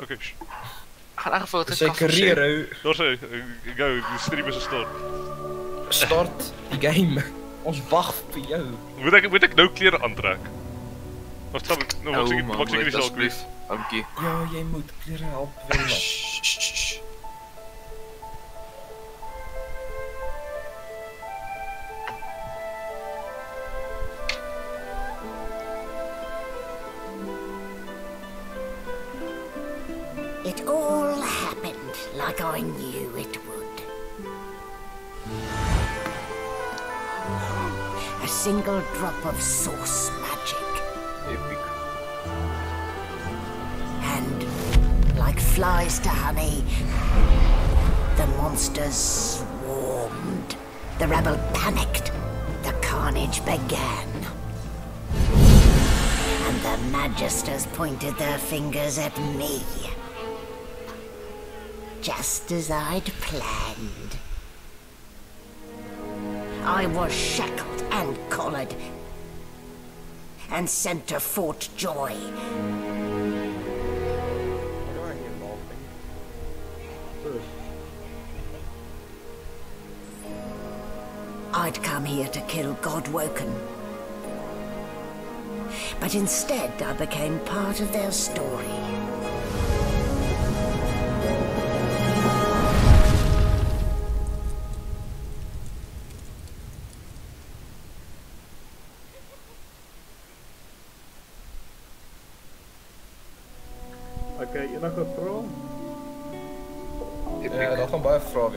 Okay. Gaan aangevul dit sy kariere. Daar's hy. Go, die stream is eh, gestort. Start die game. Ons wag vir jou. Moet ek moet ek nou klere aantrek? Of sal ek nou wat ek wat ek nie sal kwees. Dankie. Ja, jy moet klere help. Drop of source magic. Epic. And like flies to honey, the monsters swarmed. The rebel panicked. The carnage began. And the magisters pointed their fingers at me. Just as I'd planned. I was shackled and collared and sent to Fort Joy. I'd come here to kill Godwoken. But instead, I became part of their story.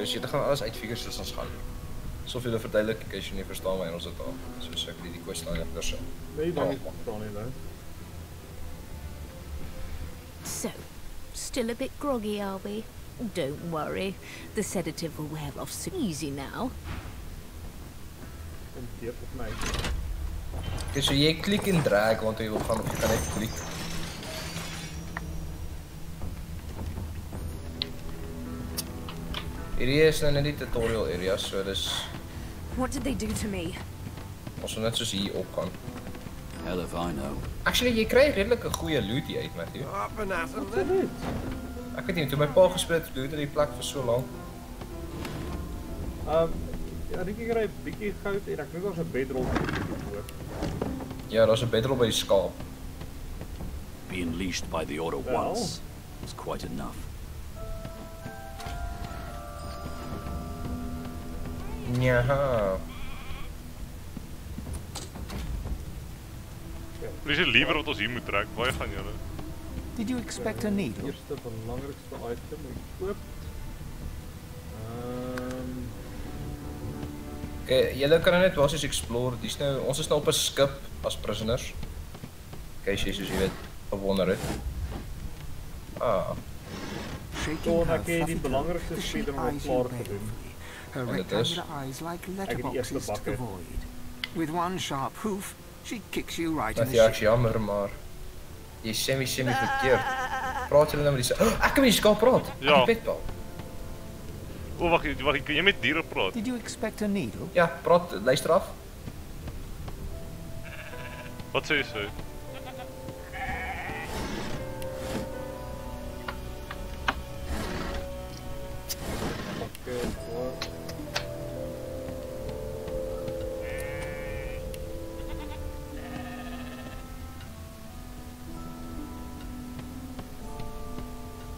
Vrae wees. Jy gaan alles uitfigure soos ons gaan. Soveel verduidelik as jy nie verstaan waar ons dit al. Soos ek die kwessie aan jou persoon. Nee, dan verstaan nie nou. So, still a bit groggy, are we? Don't worry. The sedative will wear off so easy now. Kom teep op my. Okay, so jy klik en drag want jy wil gaan of jy kan net klik. Hierdie is nou net die tutorial area, so dis What did they do to me? ons moet net soos hier op kan. Hell if I know. Actually, jy kry redelike goeie loot hier uit, Matthew. Absoluut. Ek weet nie, toe my pa gespeel het, loot hy die plek vir so lank. Ehm ja, Ricky kry 'n bietjie goud en ek dink daar's 'n bedrol voor. Ja, daar's 'n bedrol by die skaap. Being leashed by the order Well. once is quite enough. Ja. Dis is liewer wat ons hier moet trek. Waar gaan julle? Did you expect a needle? Eerste belangrikste item moet ek koop. Ehm Okay, julle kan net basies explore. Dis nou ons is nou op 'n skip as prisoners. Okay, jy soos jy weet, bewonder het. Ah, Shaking Toen her ek het die belangrikste speeder eyes klaar gedoen. Balefully, Her En rectangular eyes like letterboxes to the void. With one sharp hoof, she kicks you right dat in jy the ek shin. jammer, maar jy sê my sê verkeerd. Praat julle nou met die oh, ek kan met die skaap praat. Ja. Ek het petpal. O, wag, wag, kan jy met diere praat? Did you expect a needle? Ja, praat, luister af. Wat sê jy so? ek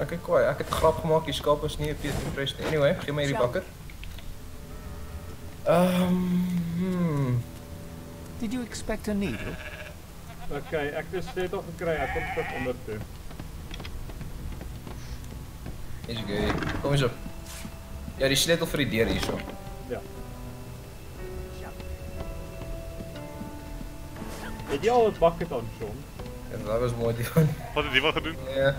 Ek kyk kwaai, ek het grap gemaak, die skaap is nie 'n Peter Impress nie. Anyway, gee my hierdie bakker. Ehm, um, hmm. Did you expect a needle? OK, ek het 'n sleutel gekry. Ek kom terug onder toe. Is gay. Kom eens op. Ja, die sleutel vir die deur hierso. Ja. Het jy al 'n bucket aan, Sean? Ja, dat was mooi die van. Wat het die wat gedoen? Ja.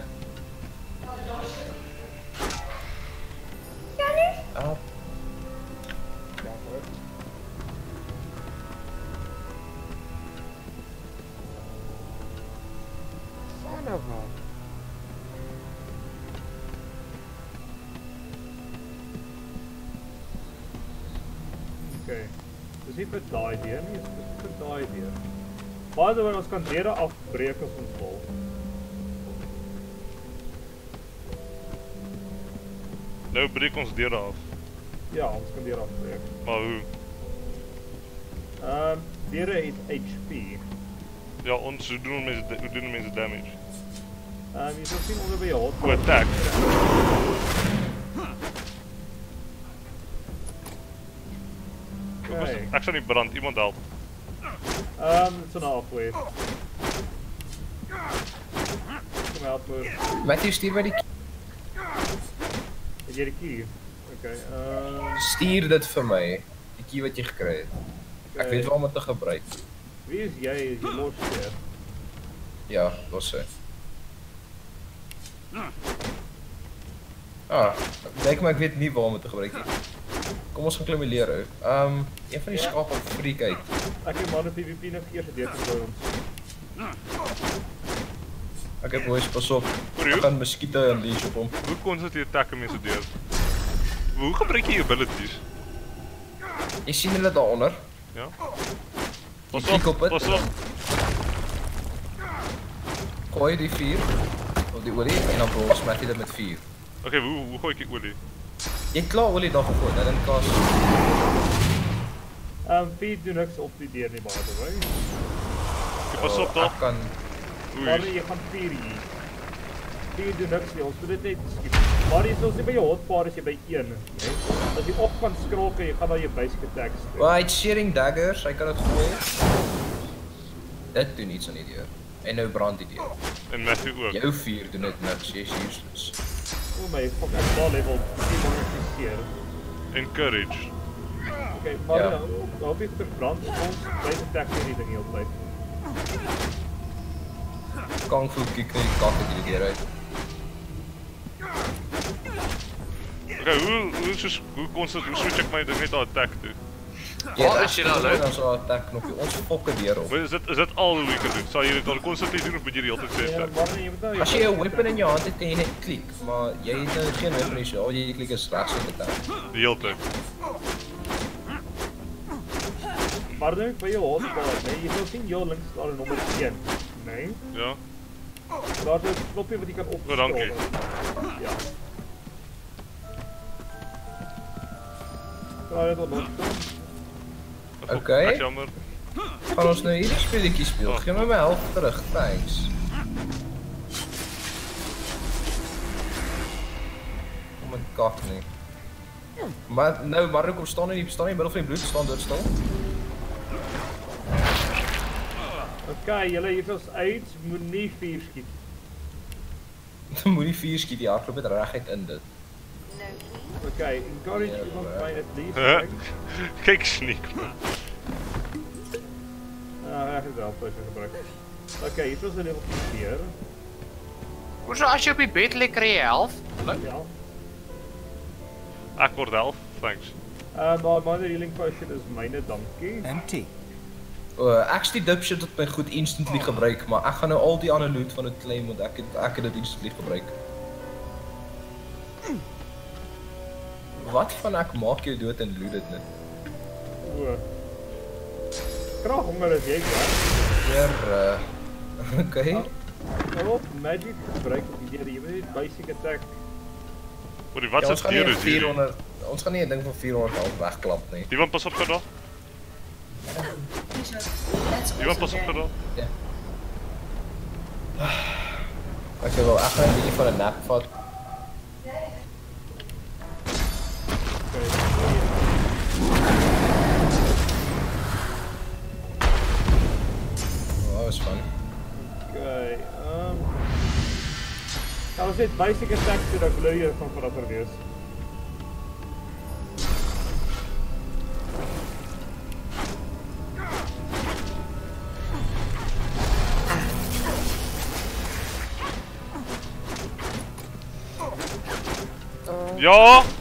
By the way, ons kan deure afbreek as ons wil. Nou breek ons deur af. Ja, ons kan deur afbreek. Maar hoe? Ehm, deure het HP. Ja, ons hoe doen mense hoe doen mense damage? Ehm, jy sal sien onder by jou hot. Attack. Okay. ek sal nie brand, iemand help. Ehm, dit's 'n halfway. Kom help me. Matthew stuur my die Het jy die key? Okay. Ehm, stuur dit vir my. Die key wat jy gekry het. Ek weet waar om dit te gebruik. wie is jy? Is los hier? Ja, los sy. Ah, lyk my ek weet nie waar om dit te gebruik nie. Kom ons gaan klim die leer ou. Ehm, een van die skape freak uit. Ek het maar 'n PvP nog eers gedeel vir ons. Ek het boys pas op. Ek gaan muskiete unleash op hom. Hoe konstant jy attack mense deur? Hoe gebruik jy jou abilities? Jy sien hulle daaronder. Ja. Pas op, op dit. pas op. Gooi die vuur op die olie en dan bros smet jy dit met vuur. Okay, hoe hoe gooi ek die olie? Jy het klaar olie daar gegooi, dan dink kaas. Ehm, feed doen niks op die deur nie by the way. Jy pas op Ek daar. kan Maar Oei. jy gaan vier hier. Vier doen niks nie, ons moet dit net skiep. Maar jy sal sien by jou hotbar as jy by 1, né? As jy op gaan skrolk en jy gaan na jou basic attacks toe. Well, het shearing daggers, hy kan dit gooi. Dit doen iets aan die deur. En nou brand die deur. En Matthew ook. Jou vuur doen dit niks, jy's useless. Oeh, mijn fucking bal level demonetiseerd. Encourage. Oké, okay, maar ja. dan hoop je verbrand ons bij de tech die er niet op blijft. Kung Fu kick die kakken die weer uit. Oké, okay, hoe, hoe, hoe, hoe, hoe, hoe, hoe switch ik mijn ding net aan attack toe? Waar is jy nou, Lou? Dan attack knoppie. Ons deur op. Is is dit al jy kan doen? Dit al konstant doen of moet jy die hele tyd sê Ja, attack? maar jy moet nou As jy 'n weapon in jou hand kan jy net klik, maar het nou geen weapon nie, so al jy klik is regs op die tyd. Die hele. Maar nou by jou hotbar, né? Jy sal sien jou links daar 'n nommer 1, né? Ja. Daar's 'n knoppie wat jy kan op. O, dankie. Ja. Daar het ons Okay. Jammer. Gaan ons nou hierdie speletjie speel? Gee my my help terug, thanks. Kom met kak nie. Maar nou maar kom staan in die staan in die middel van die bloed, staan dit stil. Okay, julle hier is uit, moenie vuur skiet. Dan moet die vuur skiet, die hardloop het reguit in dit. Okay, encourage Ja, iemand maar- my at least. Huh? Kyk sneak. Ah, ek het wel plus gebruik. Okay, hier is 'n level 4. Hoezo as jy op die bed lê kry jy help? Ja. Ek word help. Thanks. Uh, maar my healing potion is myne, dankie. Empty. O, ek's die dipshit wat my goed instantly gebruik, maar ek gaan nou al die ander loot van dit claim want ek het ek het dit instantly gebruik. Wat van ek maak jou dood en loot dit net? O. Krag honger is jy, ja. Weer uh okay. Nou op magic gebruik op die deur, jy net basic attack. Oor die wat Ja, se ons gaan nie deur is hier? 400 ons gaan nie 'n ding van 400 half wegklap nie. Die van pas op gedog. Die van pas op gedog. Ek sê wel ek gaan 'n bietjie van 'n nap vat. Was fun. Okay, ehm um, Nou ons het basic attack dat glo jy van verander wees. Ja.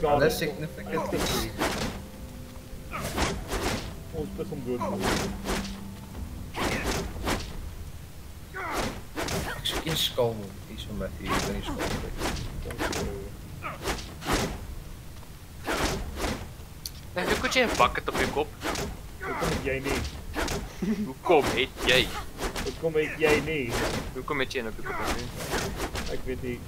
Een. Hulle is, significant. is dit goed. Ons is om dood. Ek soek een skaal hier hier in die skaal. Nee, hoe kon jy 'n bucket op jou kop? Hoekom het jy nie? Hoekom het jy? Hoekom het jy nie? Hoekom het jy een op jou kop? Ek weet nie.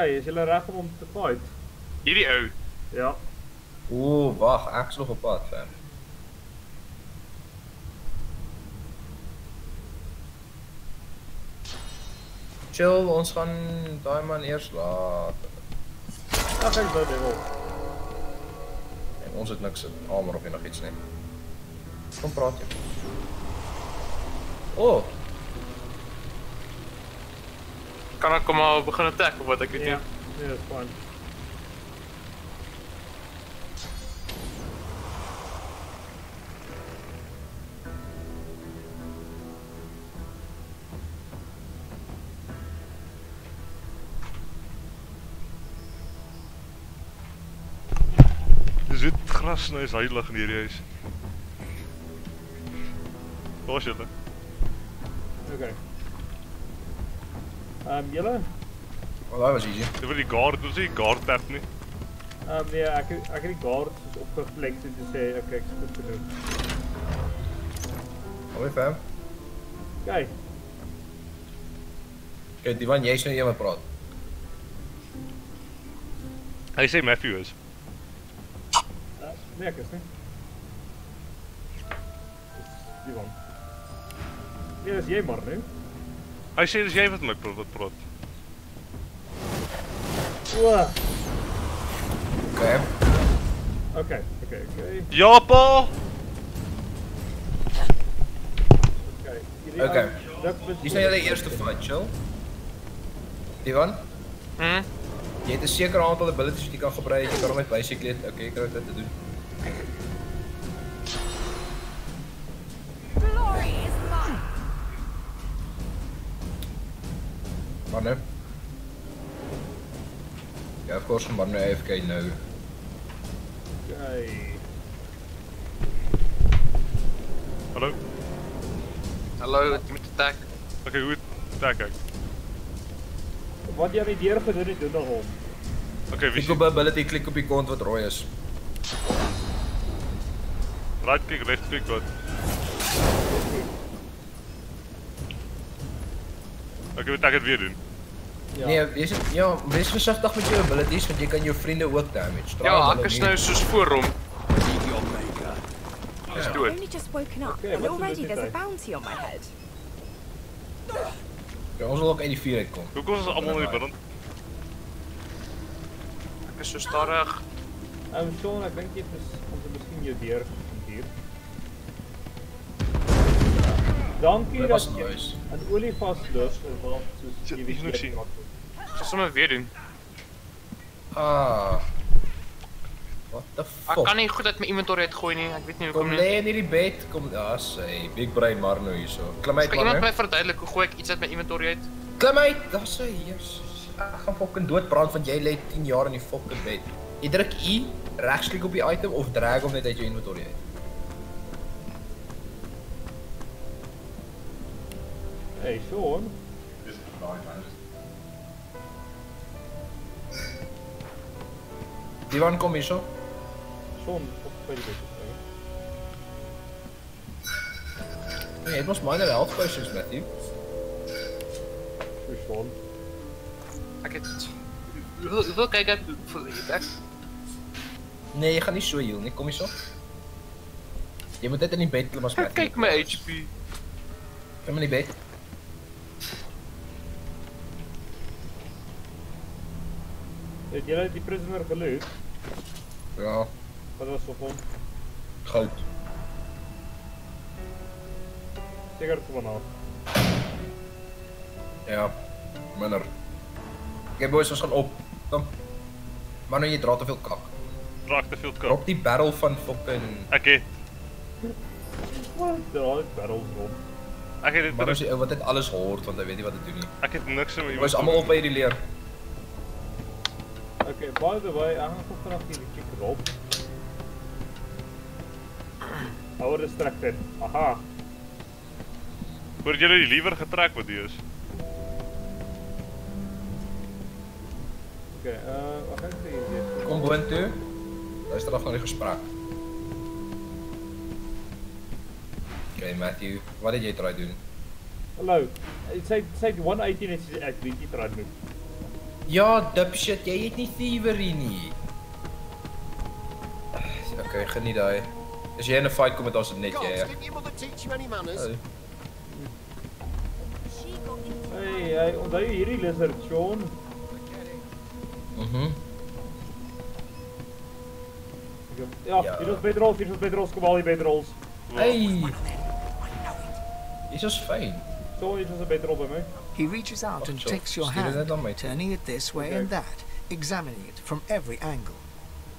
Okay, is julle reg om hom te fight? Hierdie ou. Ja. Ooh, wag, ek is nog op pad, fam. Chill, ons gaan daai man eers laat. Ag, ek wou dit wel. En ons het niks hamer of enigiets nie. Kom praat jy. O, oh, Kan kom maar begin attack of wat ek weet Ja. nie. Nee, dis fyn. Dis wit gras nou is heilig in hierdie huis. Waar is julle? Okay. Ehm um, julle? well, daai was easy. Dit wil die guard, dis nie guard tap nie. Ehm um, nee, ek ek het die guards soos opgeflex en te sê okay, ek's goed genoeg. Hoi fam. Okay. Okay, die van jy's nou een wat praat. Hy sê Matthew is. Uh, nee, ek is nie. Dis die van. Nee, dis jy maar, nee. Dis jy wat met my praat wat praat. O, Okay. okay, okay, okay. Ja pa. Okay. Hierdie Okay. ou druk vir- Dis nou julle eerste fight, chill. Divan, Hm? jy het 'n sekere aantal abilities wat jy kan gebruik. Jy kan hom net basically, okay, jy kan dit te doen. Glory nou. Ja, of course, maar nou AFK nou. Okay. Hallo. Hallo, het moet attack. Okay, hoe attack ek? Wat jy aan die deur gedoen het, doen dan hom. Okay, wie Klik op ability, klik op die kont wat rooi is. right click, left click wat? Okay, wat ek het weer doen. Ja. Nee, wees ja, wees versigtig met jou abilities want jy kan jou vriende ook damage. Try Ja, ek is nou soos voor hom. Maker. Dis I've dood. only just woken up, Okay, and already there's a die? bounty on my head. Ja, ons wil ook uit die vuur uitkom. Hoekom is ons almal in die binnen? Ek is so stadig. Ehm um, Sean, ek dink jy het ons het miskien jou deur Dankie dat jy nice. 'n olie vasloop want soos Ja, jy ek weet moet sien. Ek sal sommer weer doen. Ah. What the Ek fuck? kan nie goed uit my inventory uitgooi nie. Ek weet nie Kom hoekom lê nie. in hierdie bed, kom ja, sê big brain Marno hierso. Klim uit Kan iemand Marno. my verduidelik hoe gooi ek iets uit my inventory uit? Klim uit. Daar sê Jesus. Ek gaan fucking doodbrand want jy lê 10 jaar in die fucking bed. Jy druk U, regsklik op die item of drag hom net uit jou inventory uit. Hey Sean, Divan kom hierso. Sean op by die bed. Nee, het mos minor health met u. So Sean. Ek het Hoeveel hoeveel kyk ek vir ek Nee, jy gaan nie so heal nie. Kom hierso. Jy moet net in die bed klim as Ek kyk my HP. Klim in die. Het jy die prisoner geloot? Ja. Wat was op hom? Goud. Kom maar af. Ja, minder. Oké boys, ons gaan op. Kom. Maar nou jy dra te veel kak. Raak te veel kap. Drop die barrel van fucking het Wat? Daar is barrels rond. Ek het dit Maar ons die ou wat dit alles hoort want hy weet nie wat hy doen nie. Ek het niks in my Boys, almal op by hierdie leer. Okay, by the way, ek gaan gou vinnig hierdie chick rob. Hou distracted. Aha. Hoor jy die liewer getrek wat die is? Okay, uh, wat gaan ek sê hier? Kom boontoe. Luister af na die gesprek. Okay, Matthew, wat het jy try doen? Hallo. Sy sy 118 is ek weet nie trad nie. Ja, dipshit, jy het nie thievery nie. Okay, geniet daai. As jy in 'n fight kom met ons net jy. You? Oh. Hey, hey, onthou jy hierdie lizard, Sean? Mhm. Ja, Ja. hier is bedrolls, hier is bedrolls, kom al die bedrolls. Hey. Dis is fyn. So, hier is 'n bedrol by my. He reaches out and Oh, sure. takes your Stuur hand, net turning it this way and that, examining it from every angle.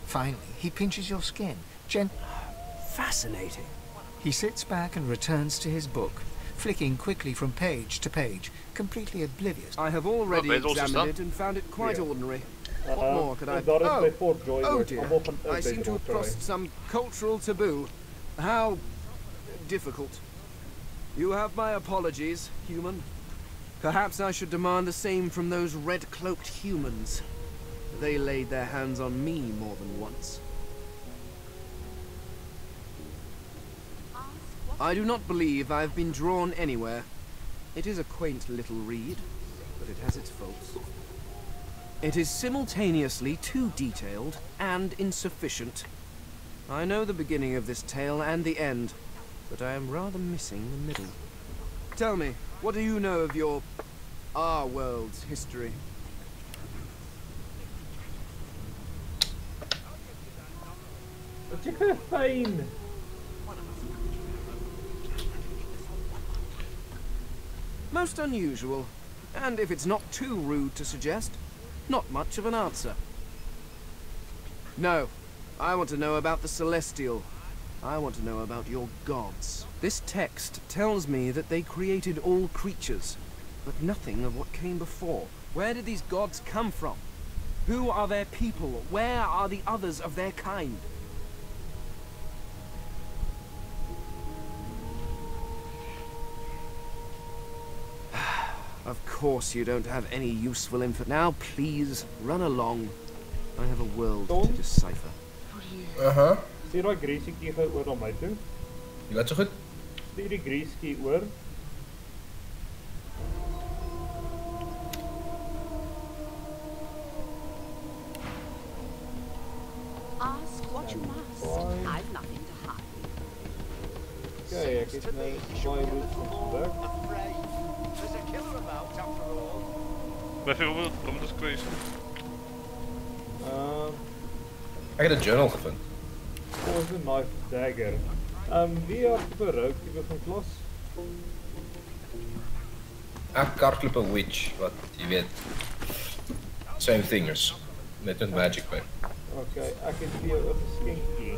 Finally, he pinches your skin, gent. Fascinating. He sits back and returns to his book, flicking quickly from page to page, completely oblivious. I have already Well, bedrolls is examined it and found it quite Yeah. ordinary. Uh, What more could I... Daar is Oh, oh dear. I seem to have crossed some cultural taboo. How difficult. You have my apologies, human. Perhaps I should demand the same from those red-cloaked humans. They laid their hands on me more than once. I do not believe I've been drawn anywhere. It is a quaint little read, but it has its faults. It is simultaneously too detailed and insufficient. I know the beginning of this tale and the end, but I am rather missing the middle. Tell me, what do you know of your... our world's history? Fyn. Most unusual, and if it's not too rude to suggest, not much of an answer. No, I want to know about the Celestial. I want to know about your gods. This text tells me that they created all creatures, but nothing of what came before. Where did these gods come from? Who are their people? Where are the others of their kind? Of course you don't have any useful info. Now, please, run along. I have a world to Tom? decipher. Aha. Stuur daai greasy gou oor na my toe. Jy laat so goed. Stuur die greasy oor. Ask what you must. I've nothing to hide. Okay, ek het nou baie van vandag. There's a killer about after all. Byvoorbeeld, kom dit crazy. Ehm, Ek het 'n journal gevind. Poison knife dagger. Ehm, wie het verrook tipe van klas? Ek karklip 'n witch wat jy weet. Same thing is net magic by. Okay, ek het vir jou 'n geskenkie.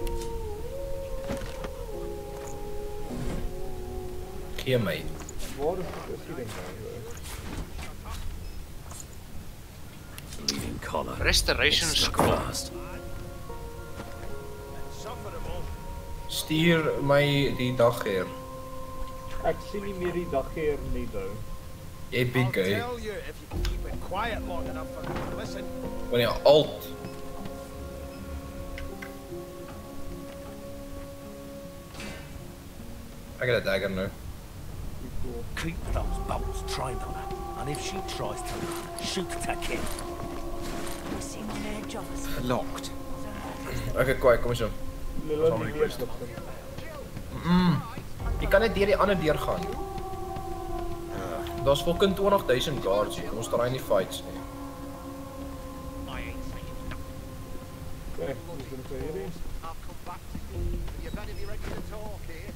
Gee my. Waar is die is die ding nou? Leaving collar. Restoration Stuck Stuur my die dag hier. Ek sien nie meer die dag hier nie nou. Jy quiet listen. Wanneer alt Ek het 'n dagger nou. Keep those bolts trained on her. And if she tries to run, shoot on their jobs. Locked. Okay, kwai, kom eens Saam met die die lees quest. op. Mm. Jy kan net deur die ander deur gaan. Daar's fucking 20000 guards hier. Ons draai nie fights nie. Okay, ons doen Okay, hierdie. You. Better be ready to talk here.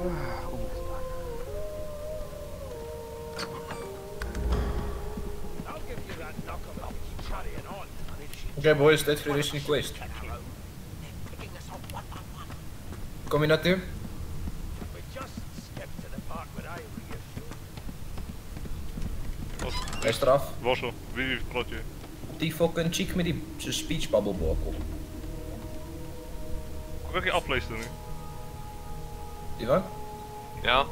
I'll we just skip to the part where I reassure. Hij is eraf. Was er? Wie praat je? Die fucking chick met die zijn speech bubble bokkel. Kan ik je aflezen nu? Die wat? Ja.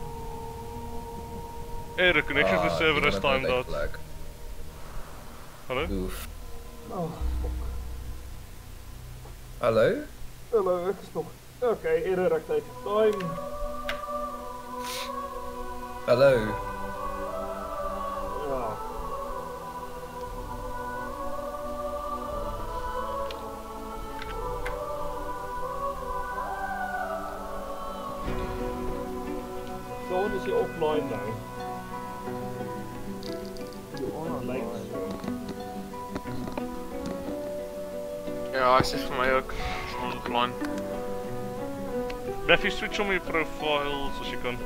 Error connection to Ah, server heeft timed net out. gelijk. Hallo? Oef. Oh, fuck. Hallo? Hallo, nog. Oké, error active time. Hallo? Ja. Zo'n is hij offline nou. Ja, hij zit voor mij ook. Gewoon offline. Blijf je switch om je profiles als je kan.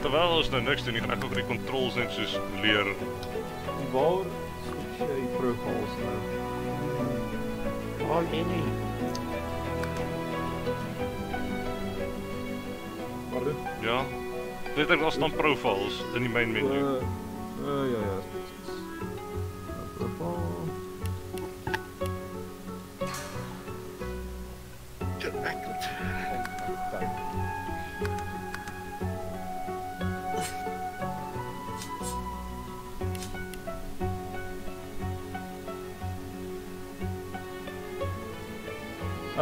Terwijl als nou niks doen, ik ga ook die controls netjes leren. Waar switch jy die profiles nou? Oh nee nee. Pardon? Ja. Dit was dan profiles in die main menu. Uh, uh, ja, ja,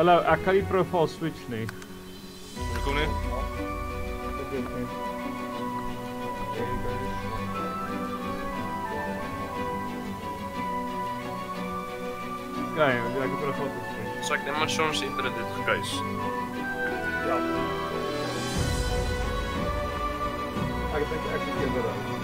Hallo, ek kan nie profile switch nie. Kom nie. Ek weet nie. Kijk, ik heb er een foto van. Zal ik net maar soms internet dit gekijs? Ja. Ik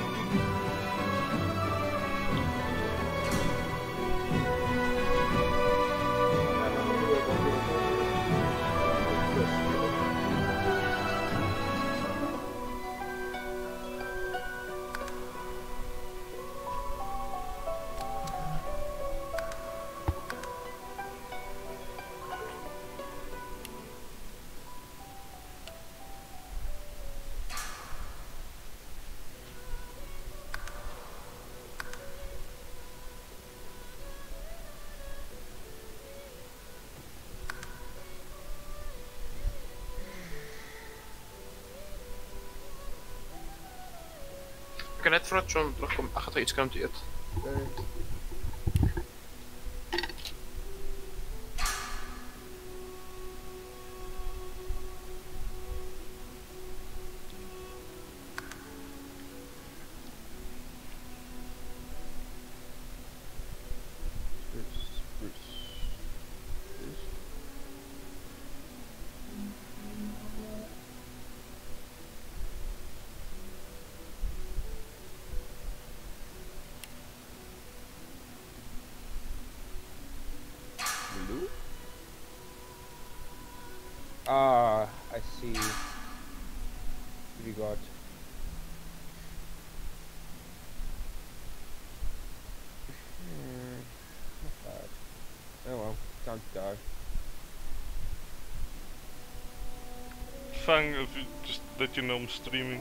понятно, что он легко, а хотя и скажем, time go. Fang, if you just let you know I'm streaming.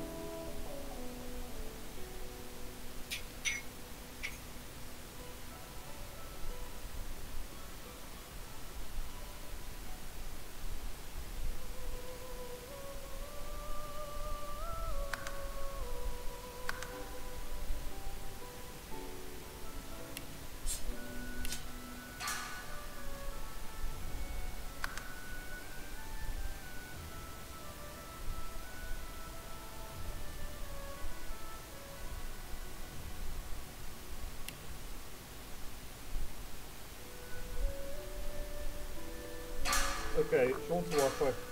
pontuou a força.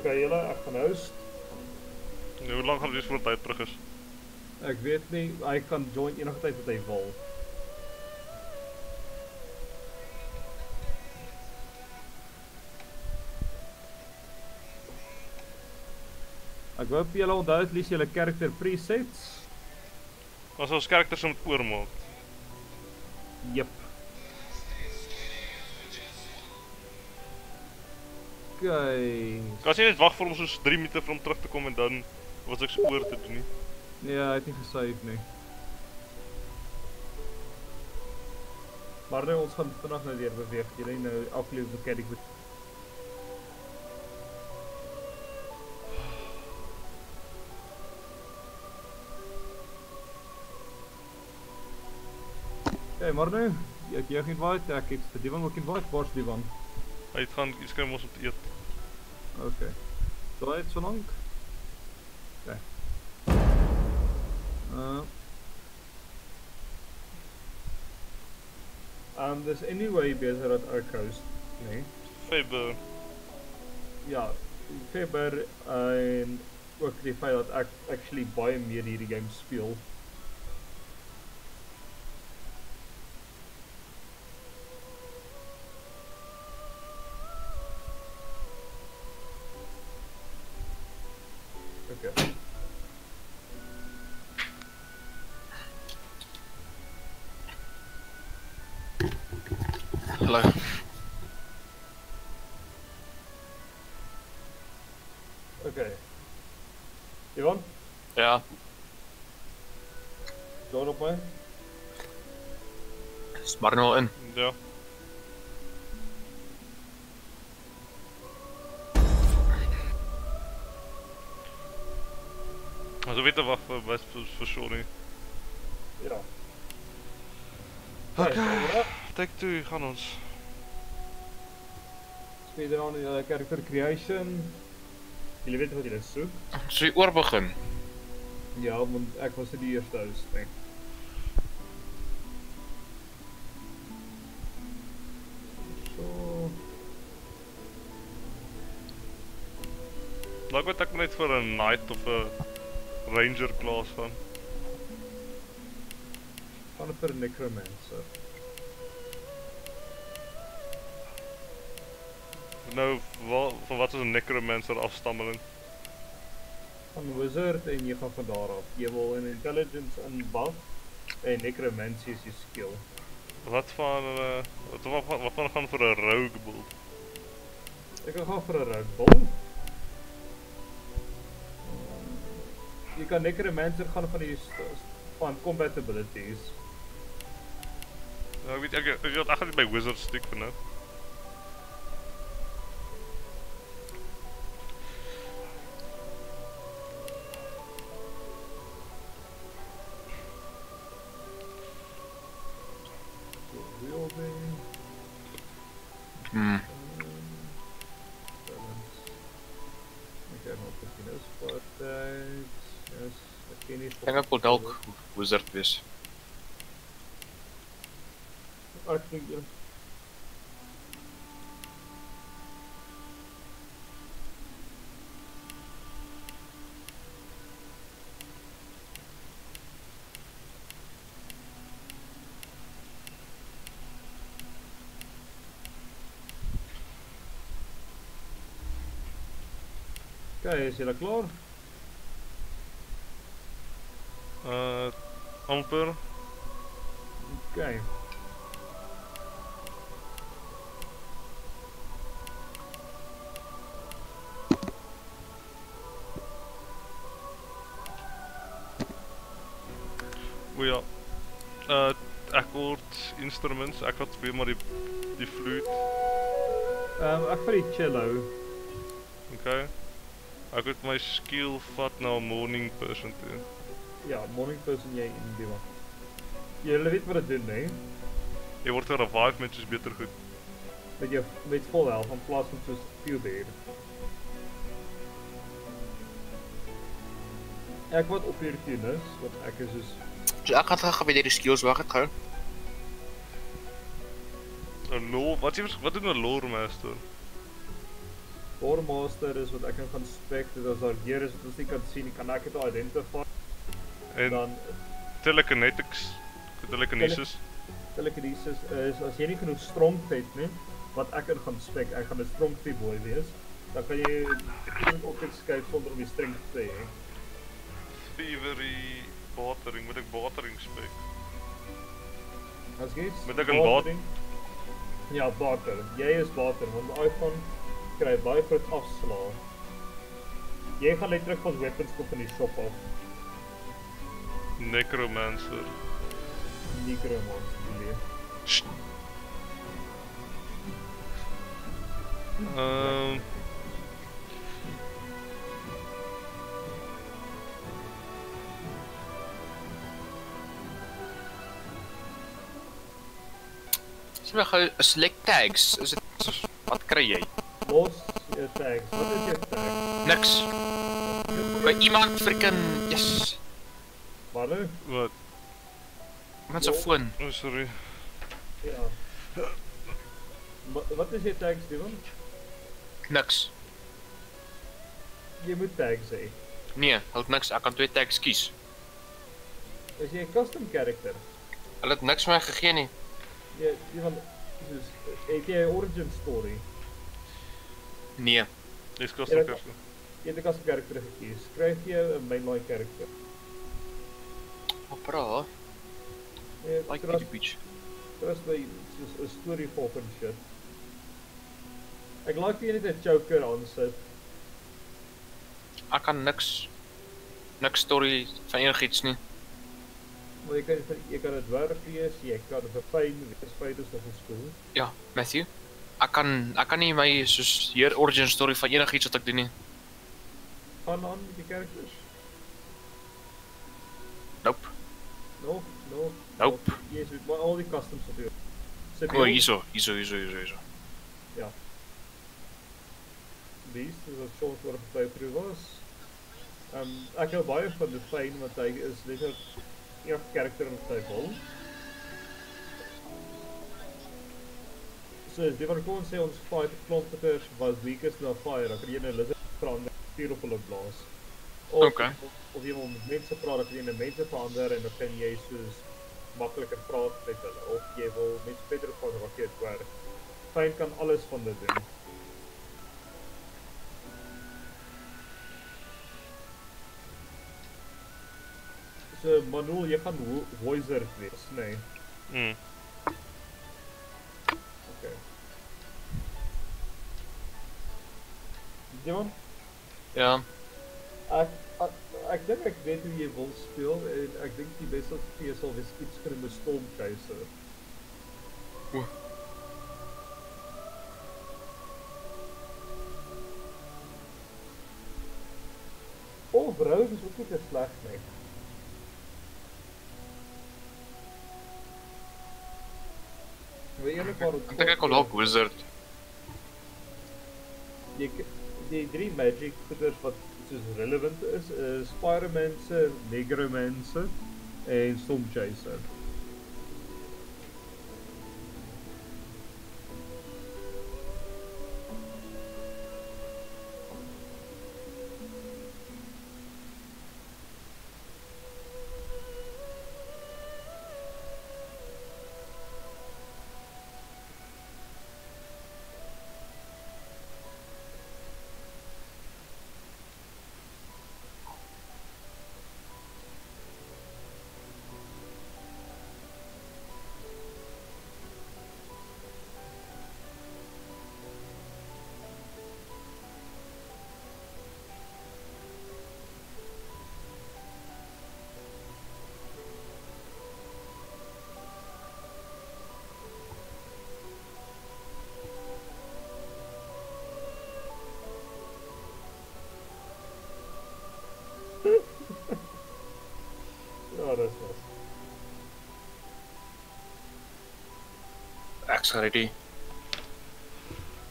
Okay, julle, ek gaan host. Nou, hoe lang gaan dit voor tyd terug is? Ek weet nie, hy kan join enige tyd wat hy wil. Ek hoop julle onthou at least julle character presets. As ons karakters moet oormaak. Jep. Okay. Kan jy net wag vir ons soos 3 minute vir hom terug te kom en dan was ek spoor te doen nie. Nee, hy het nie gesave nie. Maar nou ons gaan vinnig nou weer beweeg. Julle nou afleef met Caddy goed. Hey, maar nou, ek jou invite, ek het vir Divan ook invite, waar's Divan? Hij het gaan, je moet op het Oké. Zal hij het zo lang? Oké. Uh. Um, dus anyway beter uit our coast, me, Faber. Ja, Faber uh, en ook actually baie meer hierdie game speel. Is maar nou in. Ja. Also vir was vir, vir sorry. Ja. Okay. Take 2 gaan ons. Speel dan die uh, character creation. Julle weet wat julle soek. So jy oor begin. Ja, want ek was die eerste host, nee. So, net vir 'n knight of 'n ranger klas gaan. gaan vir necromancer. Nou wat van wat is 'n necromancer afstammeling? Van wizard en jy gaan van daar af. Jy wil in intelligence in buff en necromancy is jou skill. Wat van uh, wat wat van wat van gaan vir 'n rogue build? Ek gaan gaan vir 'n rogue bull. Jy kan necromancer gaan van die van combat abilities. Nou weet ek gaan net by wizard stick vir nou. Wizard wees. Ek dink jy Okay, is julle klaar? Amper Okay. O ja. Uh ek word instruments, ek het weer maar die die fluit. Ehm um, ek vir die cello. Okay. Ek het my skill vat na morning person toe. Ja, morning person jy in die wat. Julle weet wat dit doen, hè? Jy word revive met soos beter goed. Met jou met vol health in plaas van soos few dead. Ek wat op hierdie tien is, want ek is soos So ek gaan gou weer die skills wag het gou. 'n Lore, wat is wat doen 'n lore master? Boremaster is wat ek nou gaan spek, dit as daar gear is wat ons nie kan sien nie, kan ek dit identify. En dan telekinetics, telekinesis. telekinesis is as jy nie genoeg strength het nie, wat ek in gaan spek, ek gaan 'n strength boy wees, dan kan jy dit op dit skryf sonder om die strength te hê. Thievery, bartering, moet ek bartering spek? As jy Moet ek in baat- bartering- Ja, barter. Jy is barter want daai van kry baie groot afslae. Jy gaan net terug van weapons koop in die shop af. Necromancer. Necromancer? Ehm maar gou select tags. Is dit wat kry jy? Los tags. Wat is jou tag? Niks. By iemand freaking yes. Wat? Wat? Se foon. Oh, sorry. Ja. Wa- Wat is jou tags, Steven? Niks. Jy moet tags hê. Nee, het niks. Ek kan twee tags kies. Is jy 'n custom character? Hulle het niks my gegee nie. Jy Steven, soos het jy 'n origin story? Nee. Dis Jy custom het- custom. Jy het 'n custom character gekies. Skryf jy 'n mainline character? Opera. Nee, Like trust- Kitty Beach. Trust my, soos 'n story volgens shit. Ek like vir jy net 'n choker aansit. Ek kan niks niks story van enigiets nie. Maar jy kan jy kan dit werk wees, jy kan dit 'n fyn wees, fyn is nog 'n skool. Ja, Matthew. Ek kan ek kan nie my soos hier origin story van enigiets wat ek doen nie. Gaan aan met die characters. No, no. Nope. Yes, maar al die customs wat jy. Sit O, hierso, hierso, hierso, hierso, hierso. Ja. Beast is wat soms waar playthrough was. Ehm um, ek hou baie van die fyn want hy is net 'n enige karakter in sy wil. So die van kon sê ons fight klompeters was weakest na fire, dan kan jy 'n lizard verander, vuur op hulle blaas. Of, Okay. Of, of jy wil met mense praat, kan jy 'n mense verander en dan kan jy soos makliker praat met hulle of jy wil met verder van raket werk. Fyn kan alles van dit doen. So Manul, jy gaan wo- voicer wees, nee. Mm. Okay. Ja. ek ek dink ek weet hoe jy wil speel en ek dink die beste vir jou sal wees iets vir 'n stormkeiser. O. Of Rose is ook nie te net maar Ek dink ek wil dalk wizard. k- die drie magic goeders wat soos relevant is is Pyromancer, Negromancer en Storm Chaser.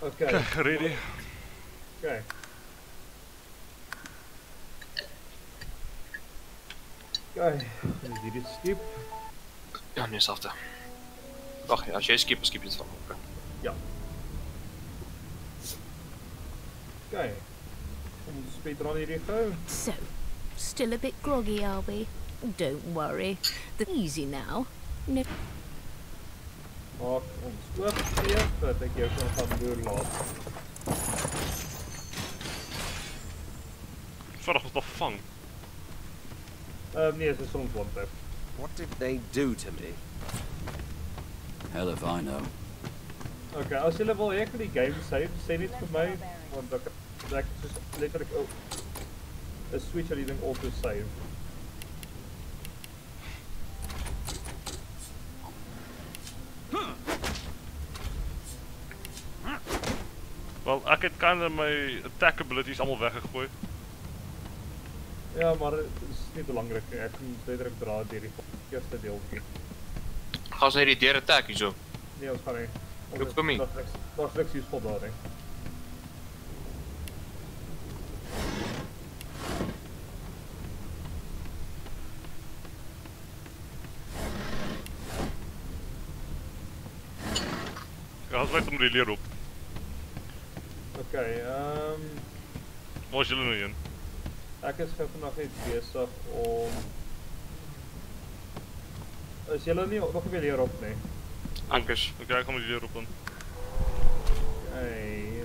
Okay. Ready. Okay. Okay. Did you skip? Ja, nu is after. Wacht, als jij skipt, skip je het van. Okay. Ja. Okay. Komt de speedrun hierin gewoon? So, still a bit groggy are we? Don't worry. The easy now. No. Um, yes, one. What did they do to me? Hell if I know. Okay, I'll still have all the game save, it net me. my want just literally is letterlik 'n switch aan die ding save. Wel, ek het kind of my attack abilities almal weggegooi. Ja, maar dit is nie belangrik nie. Ek moet letterlik dra deur die eerste deeltjie. Gaan ons net die deur attack hierso. Nee, ons gaan nie. Ons Hoekom nie? Daar's niks- Daar's niks useful daar nie. Ja, ons weet om die leer op. Okay, ehm Waar is julle nou heen? ek is vandag net besig om Is julle nie nog weer op nie? Ek is. Okay, ek gaan met die leer op dan. Okay.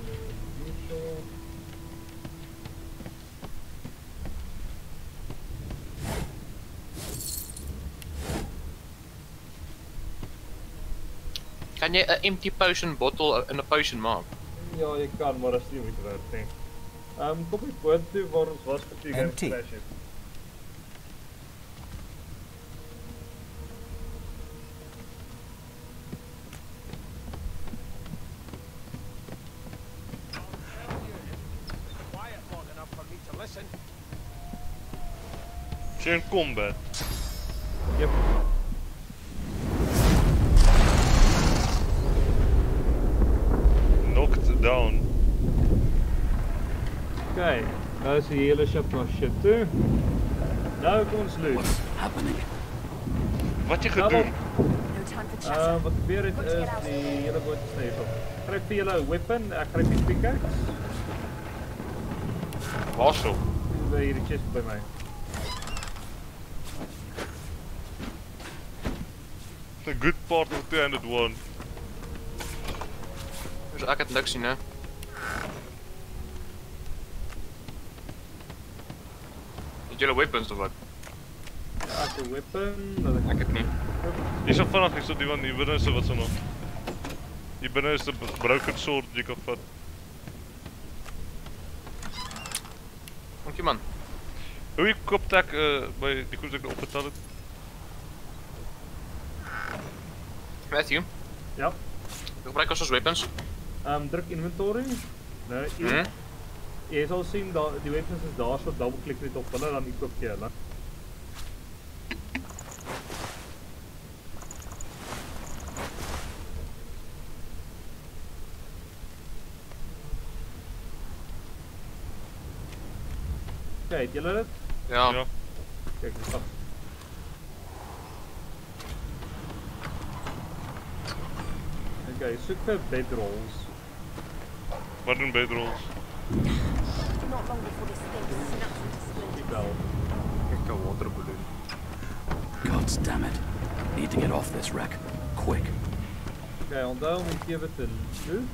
Kan jy 'n empty potion bottle in 'n potion maak? Completnie on je kan, maar dat is niet meer waard, nee. Um, copy 20 voor ons was fatigue and flashing. Is er een combat? Hele ship na ship toe. Nou kom ons. Happening. Wat time for Uh, chatter. wat gebeur het is die hele net op. Gryp vir julle 'n weapon, ek gryp die pickaxe. Waarso? Dis hierdie chest by my. A good part of 201. Dus ek het niks sien hè. Het julle weapons of wat? 'n weapon, dat Ek het nie. Hier so vinnig, hier so die van binne is wat so nog. 'n broken sword wat jy kan vat. Dankie man. Hoe jy koop tak uh, by die koers ek opgetel het. Matthew, Ja. gebruik ons ons weapons. Ehm um, druk inventory. Nou, jy, sal sien daar die weapons is daar so double klik net op hulle dan equip jy hulle. Okay, het julle dit? Ja. Ja. Kyk, dis af. Okay, soek vir bedrolls. Wat doen bedrolls? Not. God damn it. Need to get off this wreck. Quick. Okay, onthou om die kewe te loot.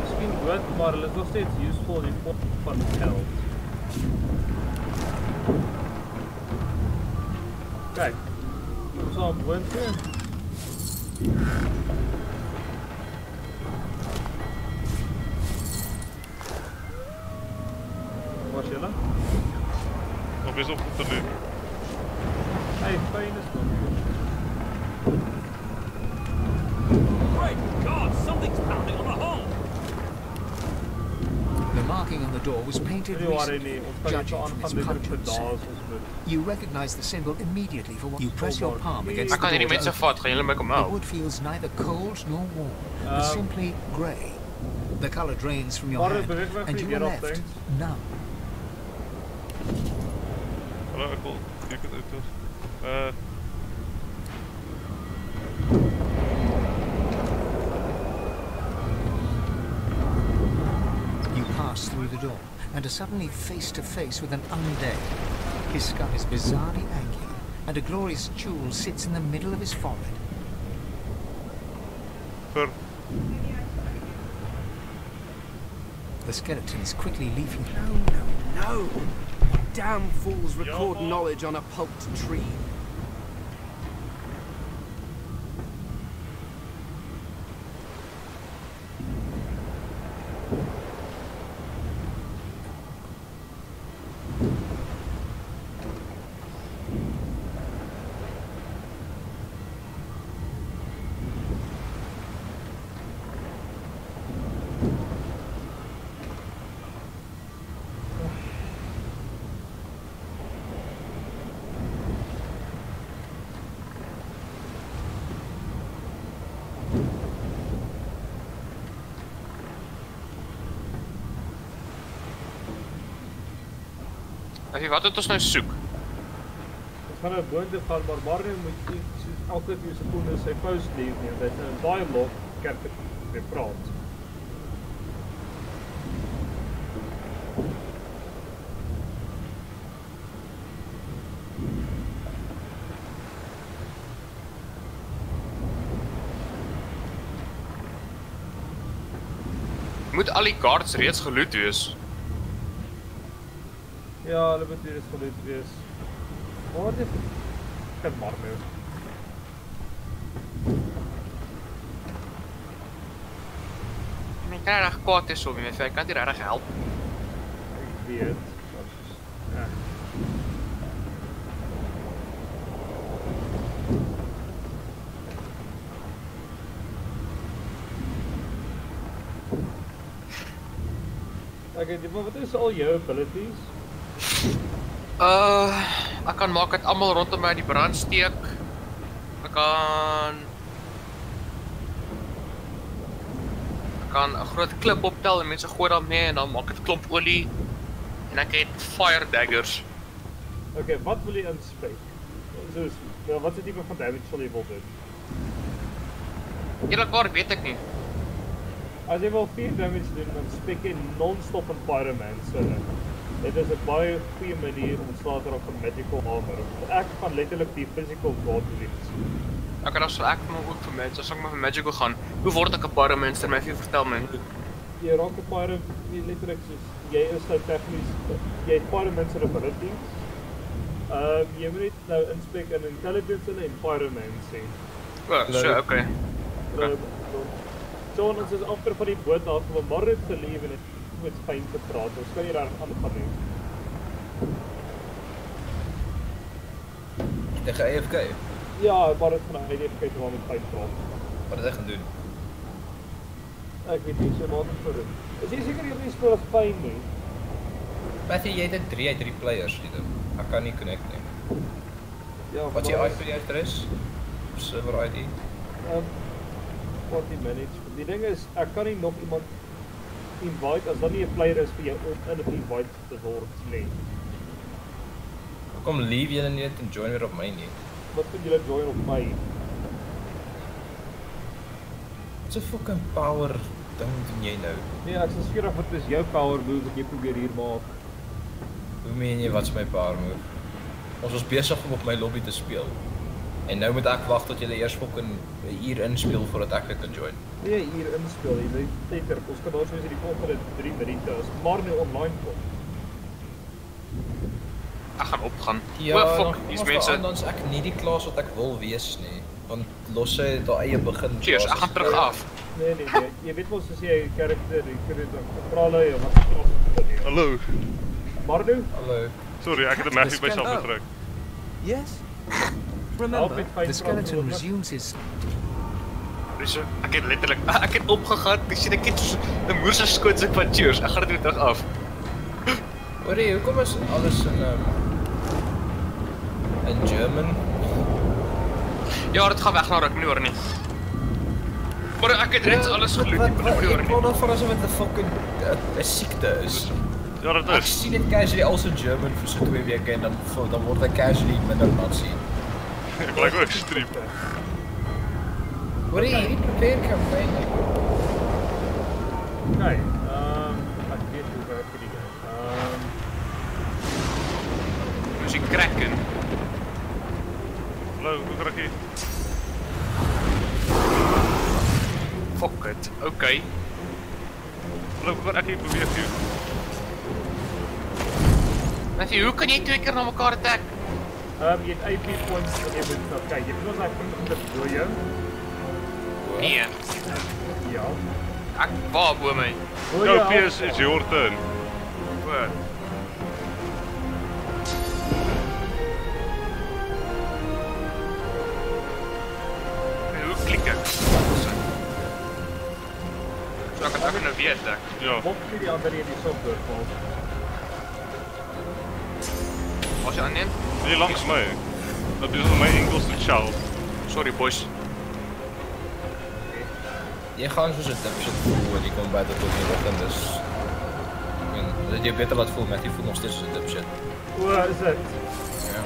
Miskien dood, maar hulle is nog steeds useful in vorm van geld. Sal boontoe. Waar The marking on the door was painted recently, judging from its pungent. You recognize the symbol immediately for what you press your palm against the door. The wood feels neither cold nor warm, but simply grey. The color drains from your hand, and you are left numb. Suddenly face to face with an undead. His skull is bizarrely angular, and a glorious jewel sits in the middle of his forehead. Ver. The skeleton is quickly leaving. No, no, no! Damn fools record knowledge on a pulped tree. Hy wat het ons nou soek? Ons gaan nou boontoe gaan, maar Mario moet iets soos elke 2 sekondes sy pause leef neem. Dit is 'n baie lot kerk weer praat. Moet al die guards reeds geloot wees? Ja, hulle moet weer geluid wees. Maar wat is Kan Mario. Ek kan reg kwaad is op hom, ek kan nie regtig help. Ek weet. maar Ja. Okay, die- maar wat is al jou abilities? Uh, ek kan maak dat almal rondom my in die brand steek. Ek kan Ek kan 'n groot klip optel en mense gooi daarmee en dan maak dit klomp olie. En ek het fire daggers. Okay, wat wil jy inspreek? Soos, ja, wat is die tipe van damage sal jy wil doen? Eerlikwaar weet ek nie. As jy wil 4 damage doen, dan spek jy non-stop in Pyromancer. Dit is 'n baie goeie manier om slaag te raak van magical armor. Ek gaan letterlik die physical god wees. Ek kan also ek moet ook vir mense, as ek maar vir magical gaan. Hoe word ek 'n pyromancer? My vir vertel my. Jy raak 'n pyro jy letterlik soos jy is nou tegnies jy het Pyromancer abilities. Ehm jy moet net nou inspek in intelligence en pyromancy. O, so, okay. Okay. So ons is amper van die boot af om Marrit te leef en dit met fyn te praat. Ons kan nie reg aangaan nie. Jy gaan AFK. Ja, maar dit gaan hy net kyk waar met fyn praat. Wat het hy gaan doen? Ek weet nie so wat om te doen. Is jy seker jy nie speel as fyn nie? Patty, jy het 3 uit 3 players hier. Ek kan nie connect nie. Ja, Wat jy maar- IP adres? Server ID? Ehm wat die manage. Die ding is ek kan nie nog iemand invite as dan nie 'n player is vir jou om in 'n invite te word nie. Hoekom leave julle net en join weer op my nie? Wat vind julle join op my? Wat 'n fucking power ding doen jy nou? Nee, ek is seker dit is jou power move wat jy probeer hier maak. Hoe meen jy wat's my power move? Ons was besig om op my lobby te speel. En nou moet ek wag tot julle eers fucking 'n uur inspeel voordat ek kan join. Nee, hier inspel. Jy weet teter, ons kan daar soos die volgende 3 minute as maar nou online kom. Ek gaan opgaan. Ja, o, dan fuck, ons mense. Dan is ek nie die klas wat ek wil wees nie, want los sy het haar eie begin. Cheers, ek gaan terug af. Nee nee nee, jy weet mos as jy 'n karakter, jy kan dit vra hulle of wat klas het. Hallo. Mardu? Hallo. Sorry, ek het 'n magic myself Oh. gedruk. Yes? Remember, the skeleton resumes his Dis so, ek het letterlik ek het opgegaan. Ek sien ek het 'n moerse skoot ek van cheers. Ek gaan dit weer terug af. Hoorie, hoekom is alles in um, in German? Ja, dit gaan weg na ruk, nie hoor nie. Maar ek het reeds alles geloot, Wat nie wat hoor ek nie. wou daarvan asof dit 'n fucking 'n- 'n siekte is. Ja, dit Ek sien dit casually also German vir so 2 weke en dan dan word hy casually minder Nazi ik strip. What do you need to take a break? Okay, um, I can get you where pretty good. Um, je kraken. Hallo, hoe krak je? Fuck it, oké. Okay. Hallo, hoe krak je? Probeer het u. Matthew, hoe kan je twee keer naar elkaar attacken? Ehm um, jy het AP points en jy moet okay, jy moet daai punte goed vir jou. Nee. Ja. Ek waar bo my. Oh, no, ja, Piers is your turn. Wat? Hoe klik ek? So ek het ek nou weet ek. Ja. Wat kry jy ander hierdie software vir? Was jy aanneem? Nee, langs my. Dat is my enkelste child. Sorry boys. Jy gaan soos 'n dipshit voel en jy kom by dit op die oggend dus dat jy beter laat voel met jy voel nog steeds soos 'n dipshit. O, is dit? Ja.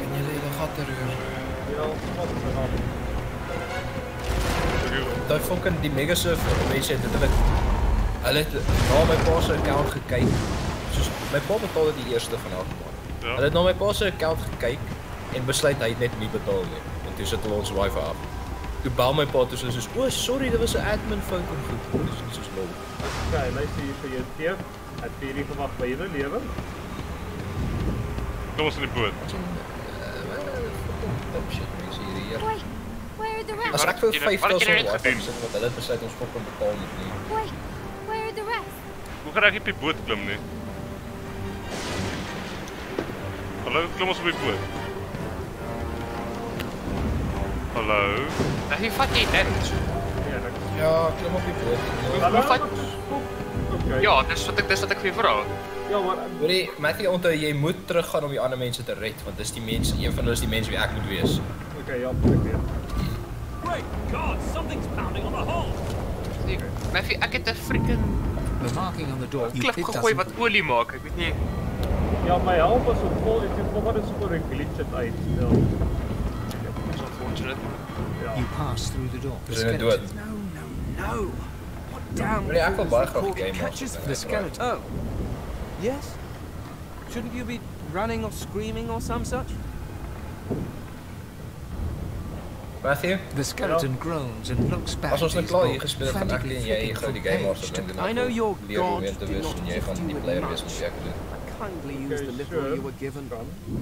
Kan jy lê die gat eroor? Ja, wat is er aan? Daai fucking die mega surfer, mense het dit hulle hulle het na my pa se account gekyk. Soos my pa betaal dit die eerste van elke maand. Ja. Hulle het na my pa se account gekyk en besluit hy het net nie betaal nie. En toe sit hulle ons wifi af. Toe bel my pa toe soos soos, "O, sorry, dit was 'n admin fout en goed." Dis soos lol. Okay, luister hier vir jou teef. Het jy hierdie gewag by julle lewe? Kom ons in die boot. Shit, mense hier hier. Wait, where are the rest? As ek vir Wat het jy- wat het jy 5000 net wifi gedoen? sit wat hulle besluit ons fucking betaal moet nie. Wait, where are the rest? Hoe krijg je op die boot klim nie? Hallo, klim ons op die boot. Hallo. Nou, wie vat jy dit? Ja, Ja, klim op die boot. Hoe vat... Okay. Ja, dis wat ek dis wat ek vir jou vra. Ja, maar Hoorie, Matthew, onthou jy moet teruggaan om die ander mense te red want dis die mense, een van hulle is die mense wie ek moet wees. Okay, ja, ek weet. Great God, something's pounding on the hull. Matthew, ek het 'n freaking The marking on the door. klip it gegooi doesn't- wat olie maak. Ek weet nie. Ja, my helm was op vol en toe kom maar dit so 'n glitch het uit. Ja. Dis unfortunate. Ja. You pass through the door. Is hy dood? No, no, no. What damn Hoorie, ek wil baie graag die game catches. The skeleton. Oh. Yes? Shouldn't you be running or screaming or some such? Matthew, The skeleton groans and looks back. as ons nou his klaar hier book, gespeeld het, gaan ek frantically en jy flipping die game page master to I know your leer hoe god om did not en gift you die with player wees much. wat ek doen. Kindly use the little you were given.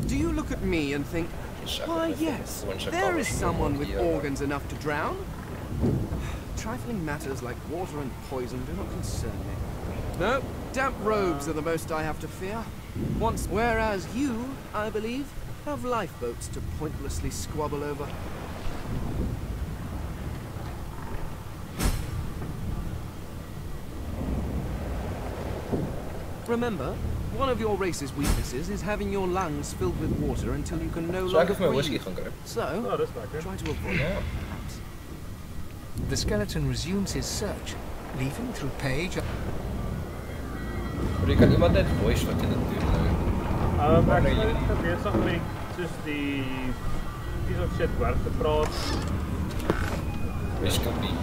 Do you look at me and think, Suck why yes, Once I there cover is it, someone with organs enough to drown? Trifling matters like water and poison do not concern me. No, damp robes are the most I have to fear. Once, whereas you, I believe, have lifeboats to pointlessly squabble over. Remember, one of your race's weaknesses is having your lungs filled with water until you can no so longer breathe. So, oh, try to avoid yeah. that. The skeleton resumes his search, leaving through page... Bro, je kan iemand uit voice wat je dat doet. Um, actually, okay, it's not linked, just the of shit werk te praat. Wees kan nie.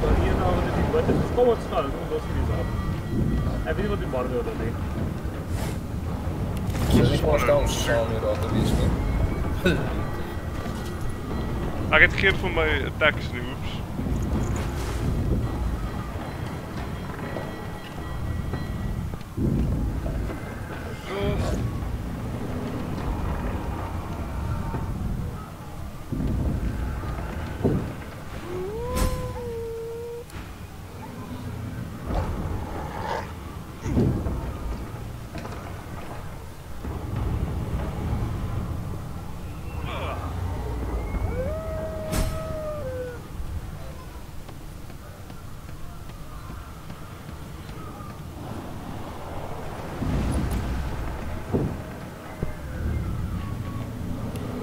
Maar hier nou met die boot. Dis kom ons gaan, kom ons hierdie af. Ek weet nie wat die bar wil doen nie. So nie pas dan saam hier daar te wees nie. Ek het geen van my attacks nie, oeps.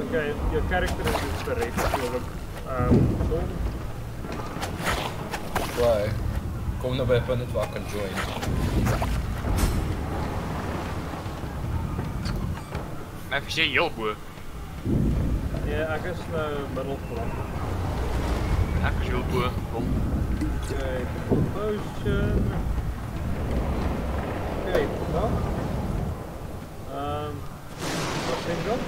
Okay, jou karakter is dus gered natuurlik. Ehm so Why? Kom nou by 'n punt waar ek kan join. Maar as jy heel bo. ja, ek is nou middelvlak. Ek is heel bo. Kom. Okay, potion. Okay, nog. Ehm, wat je dan?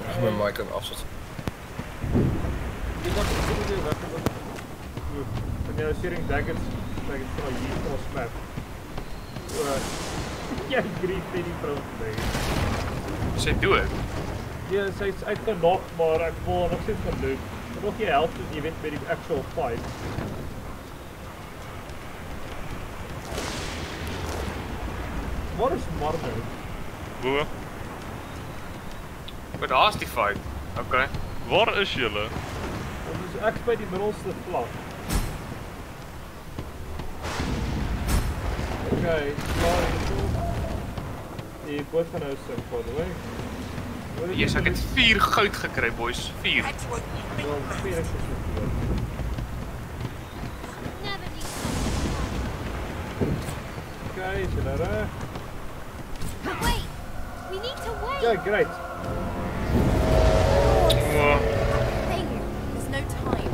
Ik moet mijn mic even afzetten. steering daggers like it's like used on map. Uh, yeah, grief in die brand. Sy dood. Ja, sy's uitgenok, maar ek voel nog steeds geloop. Nog nie help dat jy weet met die actual fight. Waar is Marno? Bo. Maar daar's die fight. Okay. Waar is julle? Ons is ek by die middelste vlak. Hierso. Die gaan nou sink, by the way. Yes, ek het 4 goud gekry, boys. 4. Wel, vier is nog goed. Okay, is julle reg? Wait! We need to wait! Ja, great. Thing! There's no time.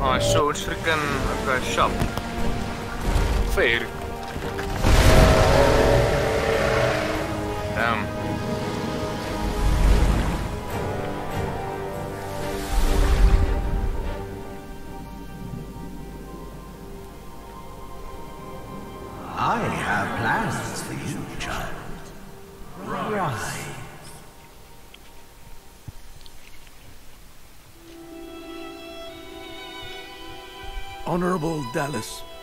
Ah, so ons freaking okay, shop. Fair. Damn. I have plans for you, child. Rise. Honorable Dallas, we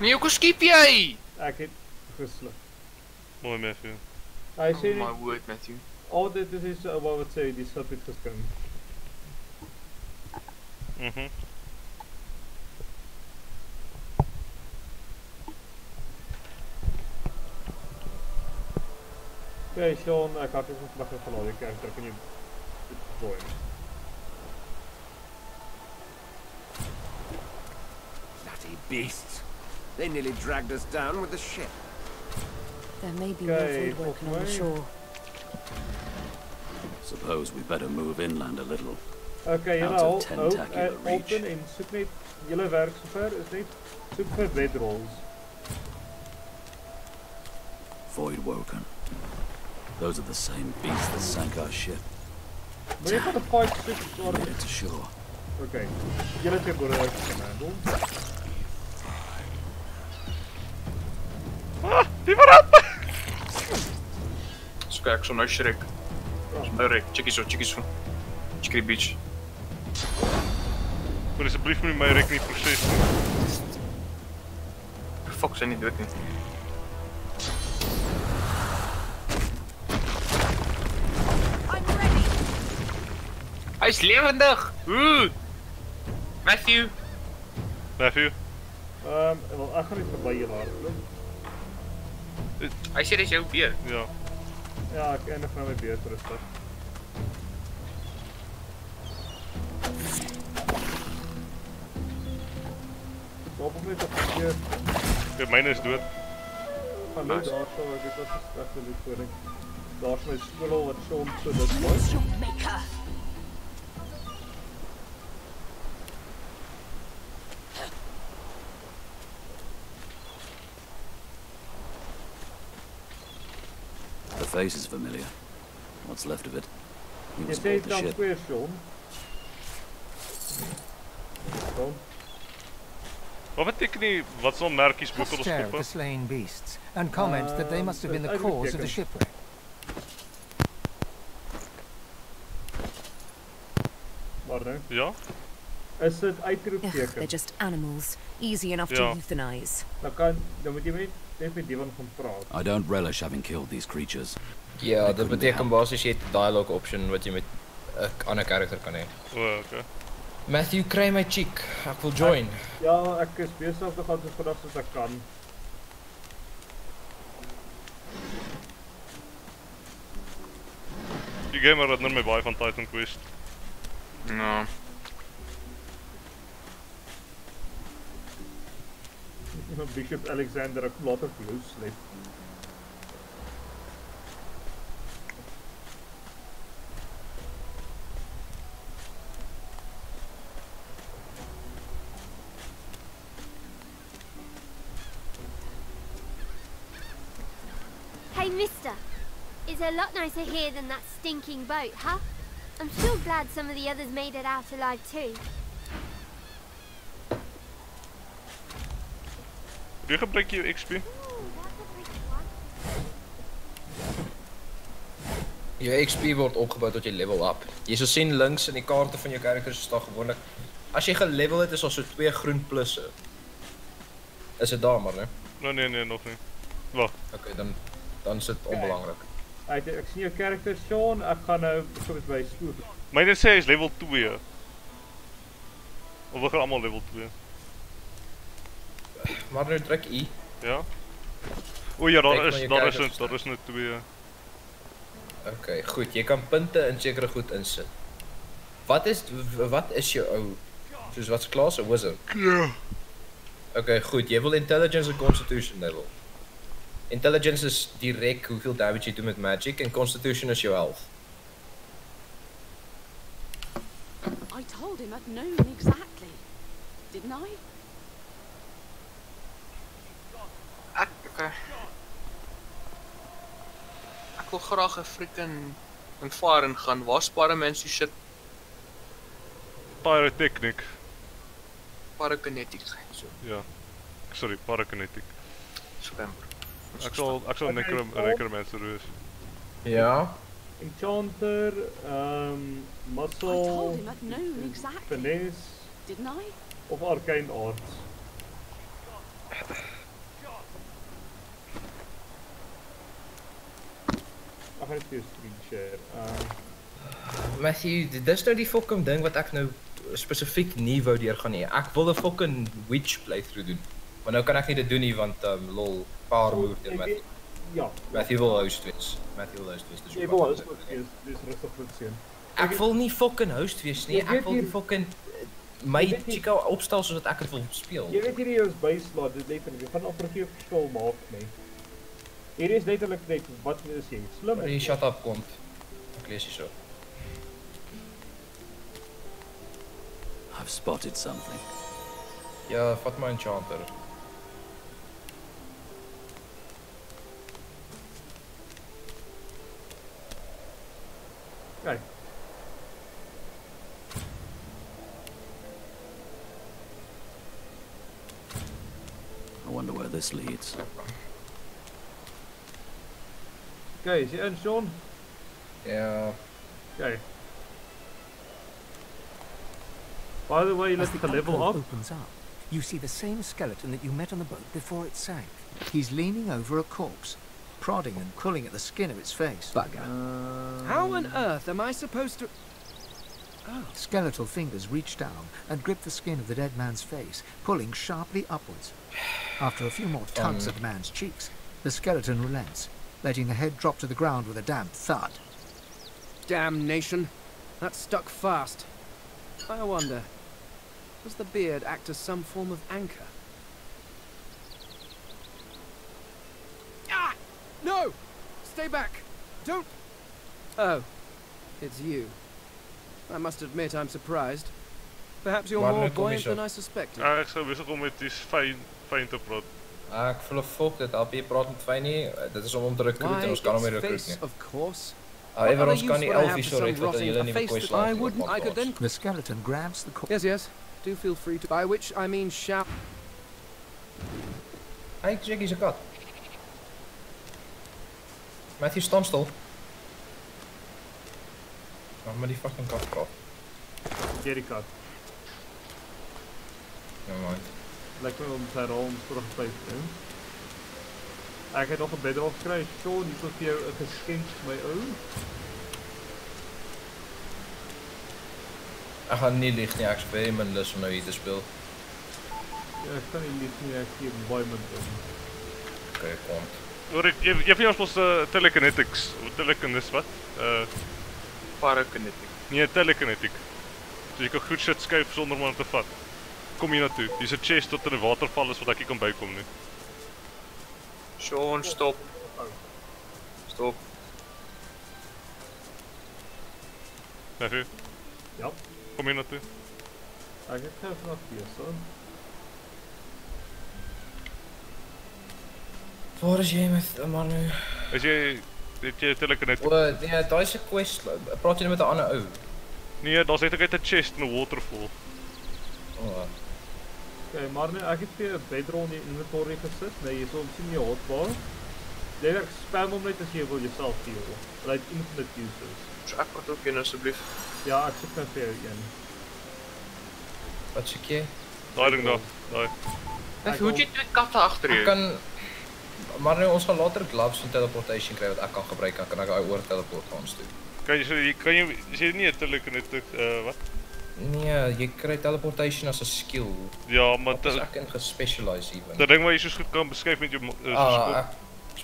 Μην ακούσκει πιάει! Ακρι... Χρυσλό. Matthew. I see oh my word Matthew. All that this is about say this topic has come. Mm -hmm. Okay, Sean är klart. Vi får inte bara förlora. Jag försöker nu gå in. Bloody beasts! They nearly dragged us down with the ship. There may be Okay, more food working on the shore. Suppose we better move inland a little. Okay, julle Out al of hou tentacular uh, open en soek net julle werk sover is net soek vir bedrolls. Void woken. Those are the same beasts that sank our ship. Maar jy gaan 'n fight soek waar Made it to shore. Okay. Julle twee boere kan die verraad! So kyk so nou Shrek. Nou rek, chickie so, chickie so. Chickie beach. Moet asseblief met my rek nie proses nie. Fuck, sy nie dood nie. Hy's lewendig. Ooh. Matthew. Matthew. Ehm, um, wel ek gaan net verby julle hardloop. Hy sê dis jou beer. Ja. Ja, ek eindig nou my beurt rustig. Loop op net op hier. Okay, myne is dood. Gaan nou Nice. daar so, ek weet wat is regte die koning. Daar's my skool wat Sean so dit was. Face is familiar. What's left of it? He was sê aboard the ship. square Sean. Sean. Wat beteken die wat sal merkies bo op ons the slain beasts and comment that they uh, must have been the cause of the shipwreck. Maar nou. Ja? Is dit uitroepteken? they're just animals, easy enough to euthanize. Dan kan dan moet jy met net met Divan gaan praat. I don't relish having killed these creatures. Ja, They dit beteken basies jy het 'n dialogue option wat jy met 'n ander karakter kan hê. O, okay. Matthew, kry my cheek. Ek wil join. Ja, ek is besig om te gaan so vinnig soos ek kan. Die gamer herinner my baie van Titan Quest. Ja. you know, Bishop Alexander a lot of loose. Hey, mister. It's a lot nicer here than that stinking boat, huh? I'm still glad some of the others made it out alive too. Hoe gebruik jou XP? Jou XP word opgebou tot jy level up. Jy sal sien links in die kaarte van jou characters staan gewoonlik as jy gelevel het is daar so twee groen plusse. Is dit daar maar, né? Nee nee nee, nog nie. Wag. Okay, dan dan is dit onbelangrik. Ek ek sien jou karakter Sean, gaan nou soms by spoor. Myne sê hy is level 2. Of we gaan almal level 2. Maar nou druk I. Ja. O ja, daar is daar is daar is net 2. Okay, goed. Jy kan punte in sekere goed insit. Wat is wat is jou ou soos wat's klas 'n wizard? Ja. Okay, goed. Jy wil intelligence en constitution level. Intelligence is direk hoeveel damage jy doen met magic en constitution is jou health. I told him I'd known exactly. Didn't I? Ek wil graag 'n freaking in gaan. Waar mense shit Pyrotechnic. pyrokinetic. So, Ja. Sorry, parakinetic. Ek sal ek sal Okay, necrom necromancer wees. Ja. Enchanter, um muscle, exactly. finesse Didn't I? of arcane arts. Ek gaan dit jou screen share. Um Matthew, dis nou die fucking ding wat ek nou spesifiek nie wou deurgaan nie. Ek wil 'n fucking witch playthrough doen. Maar nou kan ek nie dit doen nie want um lol, paar moer ek Matthew. weet- ja. Matthew wil host wees. Matthew wil host wees. Dis jy wil wat is doen. wees, dis rustig goed seun. Ek wil nie fucking host wees nie. Ek wil fucking my weet nie- chica opstel sodat ek dit wil speel. Jy weet hierdie is byslaat, dit letterlik, jy gaan amper geen verskil maak nie. It is letterlijk creative, but uh, seems slim. Hey, shut up, komt. Ik lees je zo. I've spotted something. Ja, vat maar enchanter. Kijk. I wonder where this leads. Okay, is jy in Sean? Ja. Okay. By the way, let's the the level alcove up. opens up, you see the same skeleton that you met on the boat before it sank. He's leaning over a corpse, prodding and pulling at the skin of its face. Bugger. How on earth am I supposed to... Oh. Skeletal fingers reach down and grip the skin of the dead man's face, pulling sharply upwards. After a few more tugs Um. at the man's cheeks, the skeleton relents, letting the head drop to the ground with a damp thud. Damnation. That stuck fast. I wonder, does the beard act as some form of anchor? Ah! No! Stay back! Don't... Oh, it's you. I must admit I'm surprised. Perhaps you're Maar more nu kom je buoyant zo. than I suspected. Ja, ek sou besig om met die fyn fyn te praat. Ek voel fok dit jy praat met fyn nie. Eh, Dit is om hom te recruit Why, en ons kan hom nie its recruit face, nie. of course. However, What ons kan use nie would I have elfies for so some red dat rotting julle a nie face bekooi that slaap I nie, wouldn't, maar I could then... The skeleton grabs the corpse. Yes, yes. Do feel free to... By which I mean shout... Hey, Jiggy se kat. Matthew staan stil. Mag maar die fucking kat praat. Jerry kat. Never my om sy rol om terug te doen. Het nog 'n bedrol gekry. Sean, hier is vir jou 'n geskenk, my ou. Ek gaan nie lieg nie, ek's baie min lus om nou hier te speel. Ja, ek kan nie lief nie, ek gee baie min om. Okay, kom. Hoor ek jy jy vir ons uh, telekinetics, telekinesis wat? Uh Pyrokinetic. nee, telekinetic. So jy kan goed shit skuif sonder om aan te vat. Kom hier na toe. Hier's 'n chest tot in 'n waterval is wat ek nie kan bykom nie. Sean, stop. Stop. Matthew, Ja. kom hier na toe. Ek het gou vanaf besig. Waar is jy met Manu? As jy het jy telekinetic? O, nee, daai is 'n quest. Praat jy nou met 'n ander ou? Nee, daar's net net 'n chest en 'n waterfall. Okay, maar nee, ek het vir 'n bedroll in die inventory gesit. Nee, hier so sien jy hotbar. Jy werk spam hom net as jy wil jouself heal. Like infinite uses. So ek moet ook een asseblief. Ja, ek soek nou vir jou een. Wat soek jy? Daai ding daar, daai. Ek hoe het jy twee katte agter jou? Ek kan maar nou ons gaan later gloves van teleportation kry wat ek kan gebruik, dan kan ek daai oor teleport gaan toe. Kan jy so jy kan jy is jy nie 'n telekinetic uh wat? Nee, jy kry teleportation as 'n skill. Ja, maar Wat is ek in gespecialize even. Dat ding wat jy so goed kan beskryf met jou uh, Ah, ek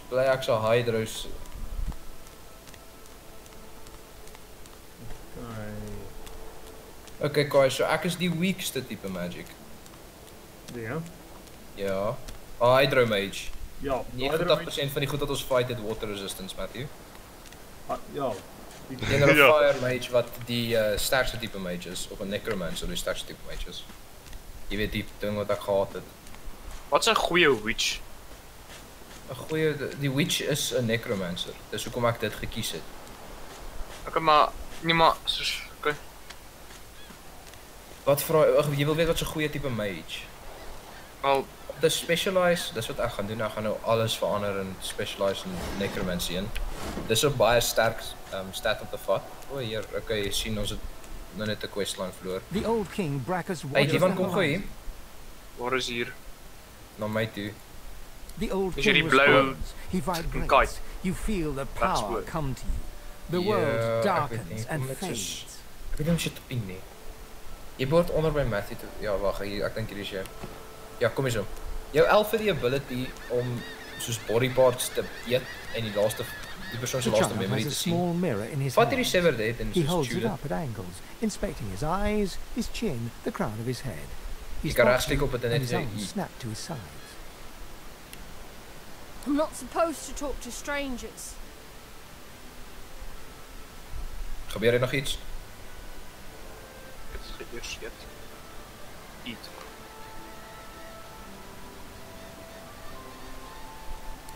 bly ek sal hydros. Okay, Kai, so ek is die weakste tipe magic. Ja. Ja. Ah, Hydro Mage. Ja, 90% van die goed wat ons fight het water resistance, Matthew. Ah, ja. Die 'n Ja. Fire Mage wat die uh, sterkste tipe mage is of 'n Necromancer die sterkste tipe mage is. Jy weet die ding wat ek gehad het. Wat's 'n goeie witch? 'n Goeie die witch is 'n Necromancer. Dis hoekom ek dit gekies het. Okay, maar nee maar soos okay. Wat vra jy wil weet wat 'n goeie tipe mage? Wel, dis specialize, dis wat ek gaan doen. Ek gaan nou alles verander en specialize in necromancy in. Dis 'n baie sterk um, stat om te vat. O, hier, okay, jy sien ons het nou net 'n questline verloor. The old king Bracchus Hey, watches Ivan kom gou hier. Waar is hier? na my toe. The old Is king responds. He vibrates. You feel the power come to you. The Ja, world darkens and fades. Ek weet nie shit op nie. Jy behoort onder by Matthew toe. Ja, wag, hier, ek dink hier is jy. Ja, kom hier so. Jou elf het die ability om soos body parts te eet en die laaste Det förstår inte vad som är, men inte syn. Fattar du själv up at angles, inspecting his eyes, his chin, the crown of his head. He's boxing, and his arms snap to his sides. I'm not supposed to talk to strangers. Gebeurt er nog iets? Het gebeurt iets.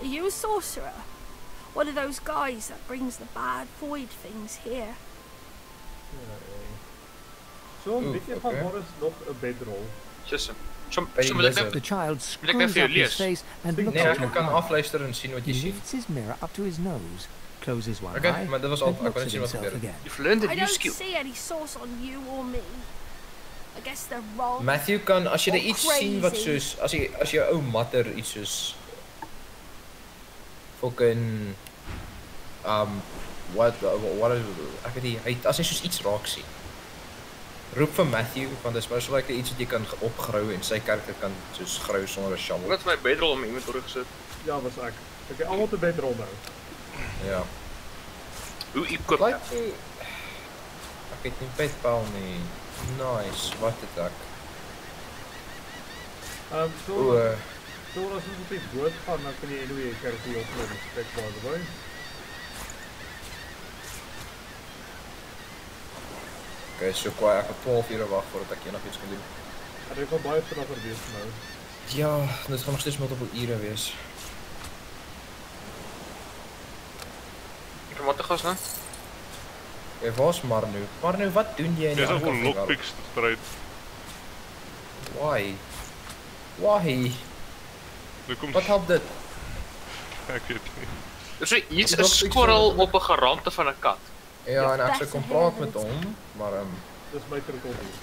Are you a sorcerer? One of those guys that brings the bad void things here. The child screws up his face and looks nee, at. Lifts his mirror up to his nose, closes one okay, eye, maar looks at himself again. You've learned a new skill. I don't see any sauce on you or me. I guess they're wrong. Matthew iets zien wat Matter iets zus, fucking um wat wat is ek weet nie hy as jy soos iets raak sien. Roep vir Matthew want dit is most likely iets wat jy kan opgrou en sy karakter kan soos grou sonder 'n shovel. Wat is my bedrol om iemand teruggesit? Ja, was ek. Ek het almal te bedrol nou. Ja. Hoe equip Like jy Ek het nie bedbal nie. Nice. Wat het ek? Ehm um, so O, uh, so as ons op die boot gaan, dan kan jy anyway jy kry die op met spek by the way. Okay, so kwaai ek het 12 ure wag voordat ek enigiets kan doen. En ek wil baie vinniger wees nou. Ja, dit gaan nog steeds multiple ure wees. Ek moet gas nou. Jy was Marnu. Marnu, wat doen jy in die Dis ander kant van die lockpicks te stryd. Why? Why? Hoekom? Wat help dit? Ek weet nie. Dis Die 'n squirrel op 'n geraamte van 'n kat. Ja, en ek sou kom praat met hom, maar ehm um, Dis my kritical view.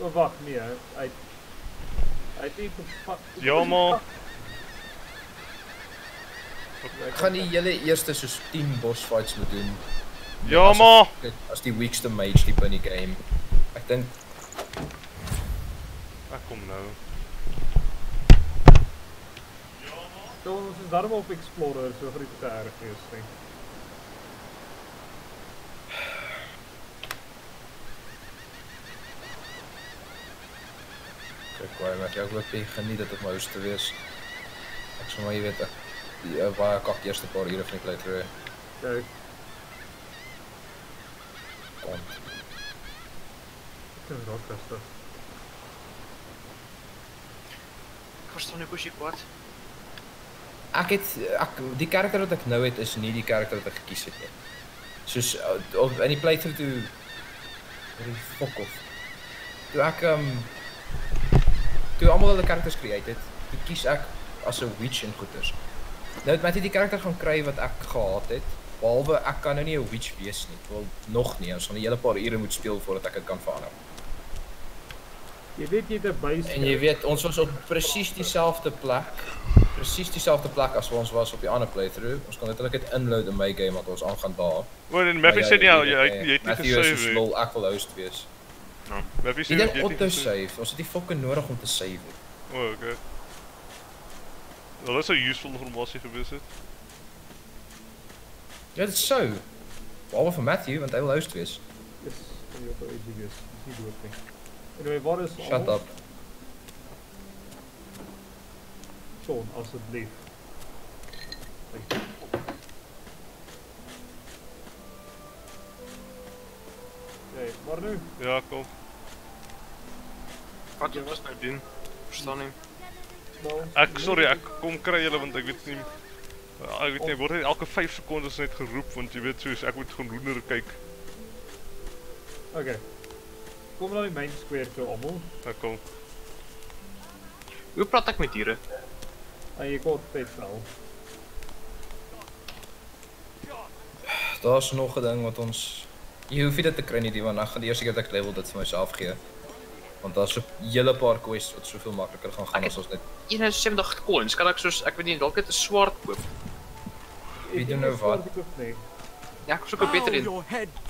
O wag, nee, hy hy het nie gevat. Ja, maar ek gaan die hele eerste soos 10 boss fights moet doen. Ja, maar as die weakste mage tipe in die game. Ek dink ek kom nou. So ons is daarom op Explorer, so vir dit te erg is, dink ek. quarterback. Ja, ik wil tegen niet dat het mooiste is. Ik zal maar je weten. Die waar kak eerste paar hier vind ik later. Kijk. Komt. Ik heb het beste. Kost dan een kusje kwart. Ek het ek die karakter wat ek nou het is nie die karakter wat ek gekies het nie. Soos op in die playthrough toe die fok of toe ek um toe almal hulle karakters create het, toe kies ek as 'n witch en goeters. Nou het Matty die karakter gaan kry wat ek gehaat het. Behalwe ek kan nou nie 'n witch wees nie. Wel nog nie. Ons gaan 'n hele paar ure moet speel voordat ek dit kan verander. Jy weet jy het 'n buis. En jy weet ons was op presies dieselfde plek. Presies dieselfde plek as ons was op die ander playthrough. Ons kan letterlik dit inload in my game wat ons aangaan daar. O, en jy- sê nie, jy jy- het nie so nie. ek wil host wees. No. Wat is dit? Dit autosave. Ons het die fucking nodig om te save. O, oh, okay. Wel, dit sou useful informasie gewees het. Ja, dit sou. Behalwe vir Matthew, want hy wil host wees. Yes, hy wil host wees. Dis nie dood nie. Anyway, wat is Shut al? up. Sean, asseblief. Thank you. Oké, maar nu? Ja, kom. Wat jy was nou doen? Verstaan nie. Ek sorry, ek kom kry julle want ek weet nie Ja, ek weet nie, word elke 5 sekondes net geroep want jy weet soos ek moet gaan hoender kyk. Oké. Kom nou die main square toe almal. Ek kom. Hoe praat ek met diere? En jy kort vet wel. Daar's nog 'n ding wat ons jy hoef dit te kry nie, die want ek gaan die eerste keer dat ek level dit vir myself gee. Want daar's 'n hele paar quests wat soveel makliker gaan gaan as ons net 71 coins, kan ek soos ek weet nie dalk net 'n swaard koop. Wie doen nou wat? Ja, ek soek 'n beter een.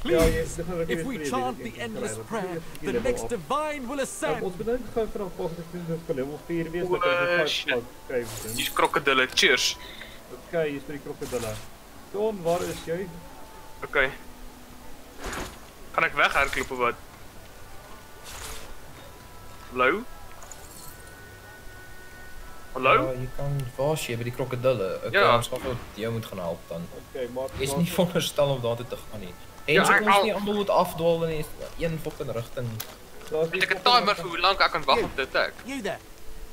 Ja, jy- nou if we chant the endless prayer, the next divine will ascend. ons bedink gou vanaf volgende keer dat vir level 4 wees dat ons shit. vyf skryf. Dis krokodille. Cheers. Okay, hier's vir die krokodille. Sean, waar is jy? Okay. Kan ek weghardloop of wat? Hallo? Hallo? Ja, jy kan waar is jy by die krokodille? Ek Ja. ja. ons gaan vir jou moet gaan help dan. Okay, maar Is nie veronderstel om daartoe te gaan nie. En Ja, ons al- nie almal moet afdwaal in een fucking rigting. Het ek 'n timer vir hoe lank ek kan wag op dit ek? You there?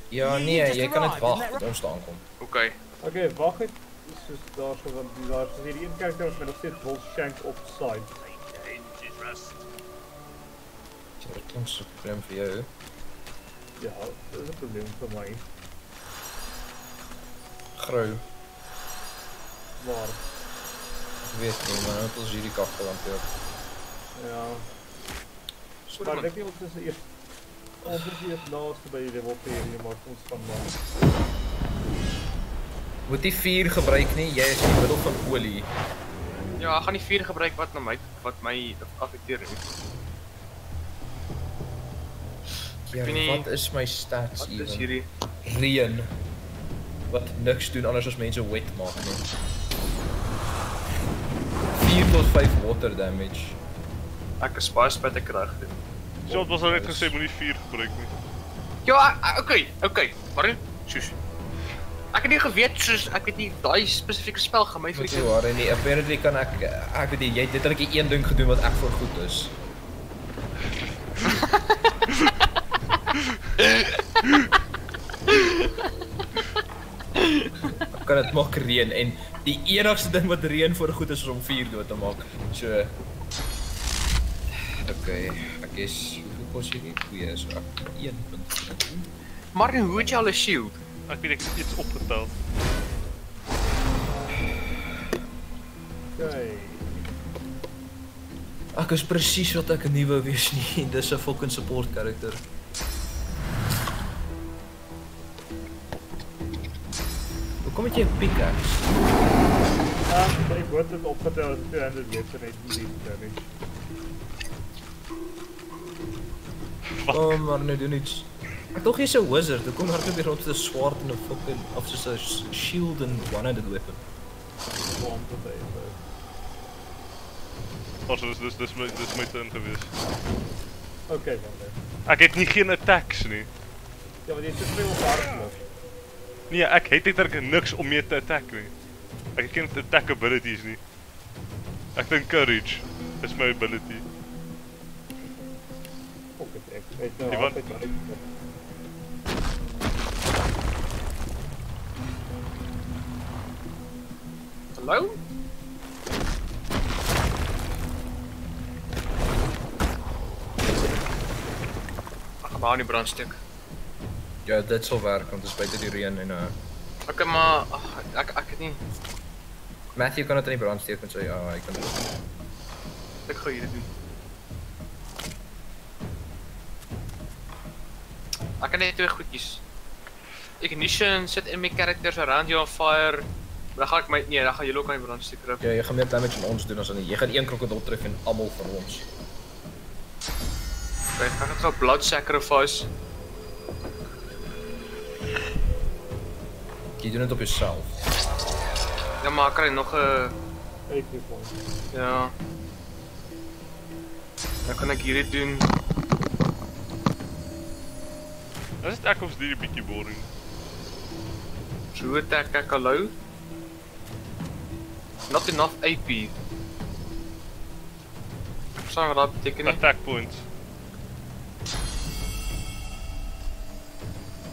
Ja, nee, jy kan net wag tot ons daar aankom. Okay. Okay, wag net soos daar so want die daar is hierdie een karakter wat met nog steeds wil shank op side. Ja, dit klink so probleem vir jou. Ja, dit is 'n probleem vir my. Grou. Waar? Ek weet nie, maar nou het ons hierdie kagtel hanteer. Ja. Sorry, Maar man. ek dink nie ons is eers ons is eers naaste by die level 4 hier maar ons van maar. Moet nie vuur gebruik nie, jy is in die middel van olie. Ja, ek gaan nie vuur gebruik wat na my wat my affekteer nie. Ja, nie- wat is my stats Wat even? is hierdie? Reën. Wat niks doen anders as mense wet maak nie. 4 tot 5 water damage. Ek is baie spyt ek reg doen. So het was nou net gesê moenie vuur gebruik nie. Ja, okay, okay. Maar nie soos Ek het nie geweet soos ek weet nie daai spesifieke spel gaan my vriende. jy waar nie. Apparently kan ek ek weet jy het letterlik een ding gedoen wat ek voor goed is. Kan dit maak reën en die enigste ding wat reën voor goed is is om vuur dood te maak. So Okay, ek is hoeveel kos hierdie? 2 so ek 1 punt. Martin, hoe het jy al 'n shield? Ek weet ek het iets opgetel. Okay. Ek is presies wat ek nie wou wees nie. Dis 'n fucking support karakter. Hoekom het jy 'n pickaxe? Ja, my boot het opgetel as 200 meter net nie damage. Oh, maar nou doen iets. Ek dink jy's 'n wizard. Hoekom hardloop jy rond met 'n swaard en 'n fucking of soos 'n s- shield en one-handed weapon? Baie. Was dis dis dis my dis my turn gewees. Okay, dan. Ek het nie geen attacks nie. Ja, want jy het te veel hardloop. Nee, ek het eintlik niks om mee te attack nie. Ek het geen attack abilities nie. Ek dink courage is my ability. Fuck it, ek weet nou wat ek Hallo? Ag, maar nie brandstuk. Ja, dit sal werk want dit is buite die reën en uh Okay, maar ag, ek ek het nie Matthew kan dit in die brand steek met sy ja, hy kan dit. ek gaan hier doen. Ek kan net twee goedjies. Ignition sit in my characters around you on fire. Dan gaan ek my nee, dan gaan julle ook aan die brandstuk kry. Ja, jy gaan meer damage aan ons doen as aan. Jy gaan een krokodil tref en almal van ons. Ek gaan gou blood sacrifice. Jy doen dit op jouself. Ja, maar ek kry nog AP point. ja. Dan kan ek hierdie doen. Is dit ek of is dit 'n bietjie boring? So attack hallo. Not enough AP. Verstaan wat dat beteken nie? Attack points.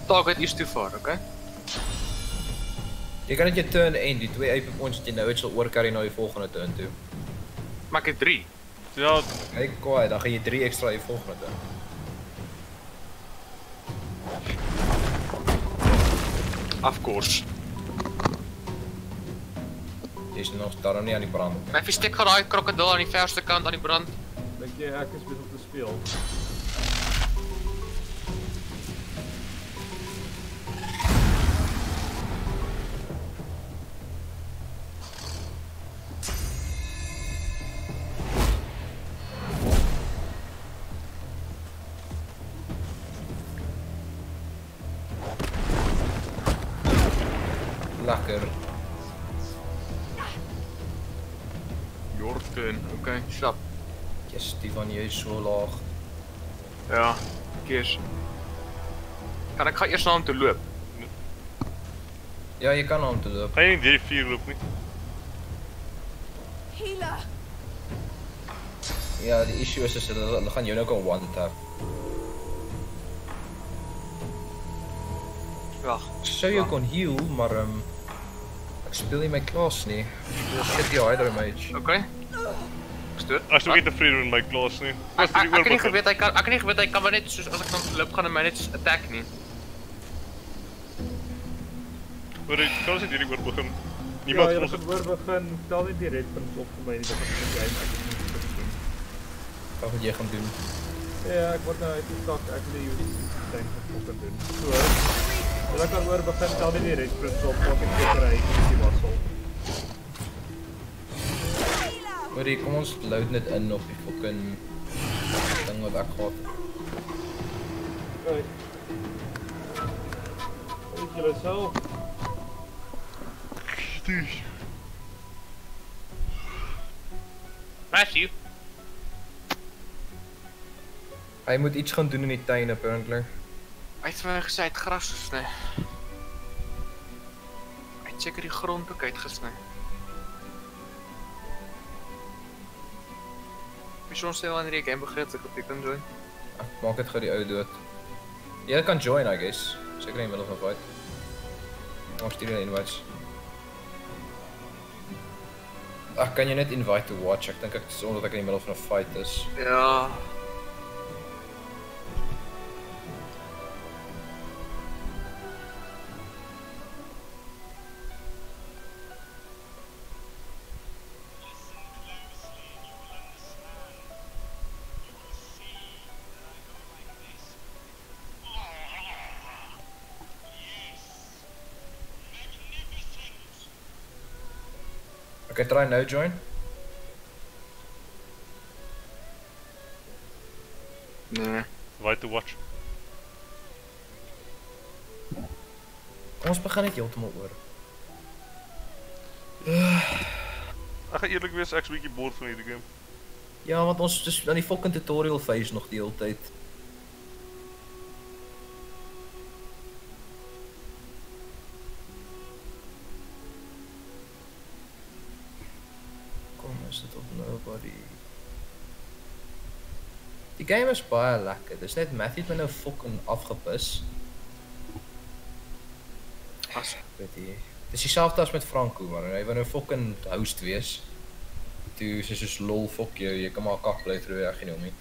Target is too far, okay? Kan net jou turn end, die twee AP points jy nou het sal oorcarry na die volgende turn toe. Maar ek het 3. Ja, kyk kwaai, dan gaan jy 3 ekstra die volgende turn. Of course. Jy's nog daar nie aan die brand. My verstek gaan daai krokodil aan die verste kant aan die brand. Dink jy ek is besig om te speel? Yes, die van jy is so laag. Ja, kies. Kan ek gaan eers na hom toe loop? Ja, jy kan na hom toe loop. Jy nie deur die vuur loop nie? Healer! Ja, die issue is is hulle, hulle gaan jou nou kan one tap. Wag. Sou jy kon heal, maar ehm um, ek speel nie my klas nie. Dis shit die Hydro Mage. Okay. Gestoor. As jy nie tevrede met my klas nie. Ek ek ek het nie geweet hy kan ek het nie geweet hy kan maar net soos as ek dan loop gaan hy my net attack nie. Maar ek kan dit hierdie oor begin. Ja, Niemand ja, gaan oor begin. Tel net die red punts op vir my nie, gaan ek game ek het nie gedoen. Wat moet jy gaan doen? Ja, ek word nou uit die stak ek lê hier dink ek moet dit doen. So. Jy kan oor begin tel net die red punts op, ek seker hy is die wassel. Hoorie, kom ons load net in op die fucking ding wat ek gehad. Okay. Weet julle self? Stuur. Matthew. Hy moet iets gaan doen in die tuin apparently. Hy het vir my gesê hy het gras gesny. Hy het seker die grond ook uitgesny. Wie sou sê wanneer jy game begin ek op jy kan join? Ek maak dit gou die ou dood. Jy kan join I guess. Seker in die middel van fight. Ons stuur die invites. Ag, kan jy net invite to watch? Ek dink ek is omdat ek in die middel van 'n fight is. Ja. Okay, try nou join. Nee. Why to watch? Ons begin net heeltemal oor. Ek gaan eerlik wees, ek's bietjie bored van hierdie game. Ja, want ons is aan die fucking tutorial phase nog die hele tyd. Game is baie lekker. Dis net Matthew het my nou fucking afgepis. As Weet jy. Dis dieselfde as met Franco, man. Hy wou nou fucking host wees. Toe sy soos lol fuck jou, jy kan maar kak bly terwyl om nie.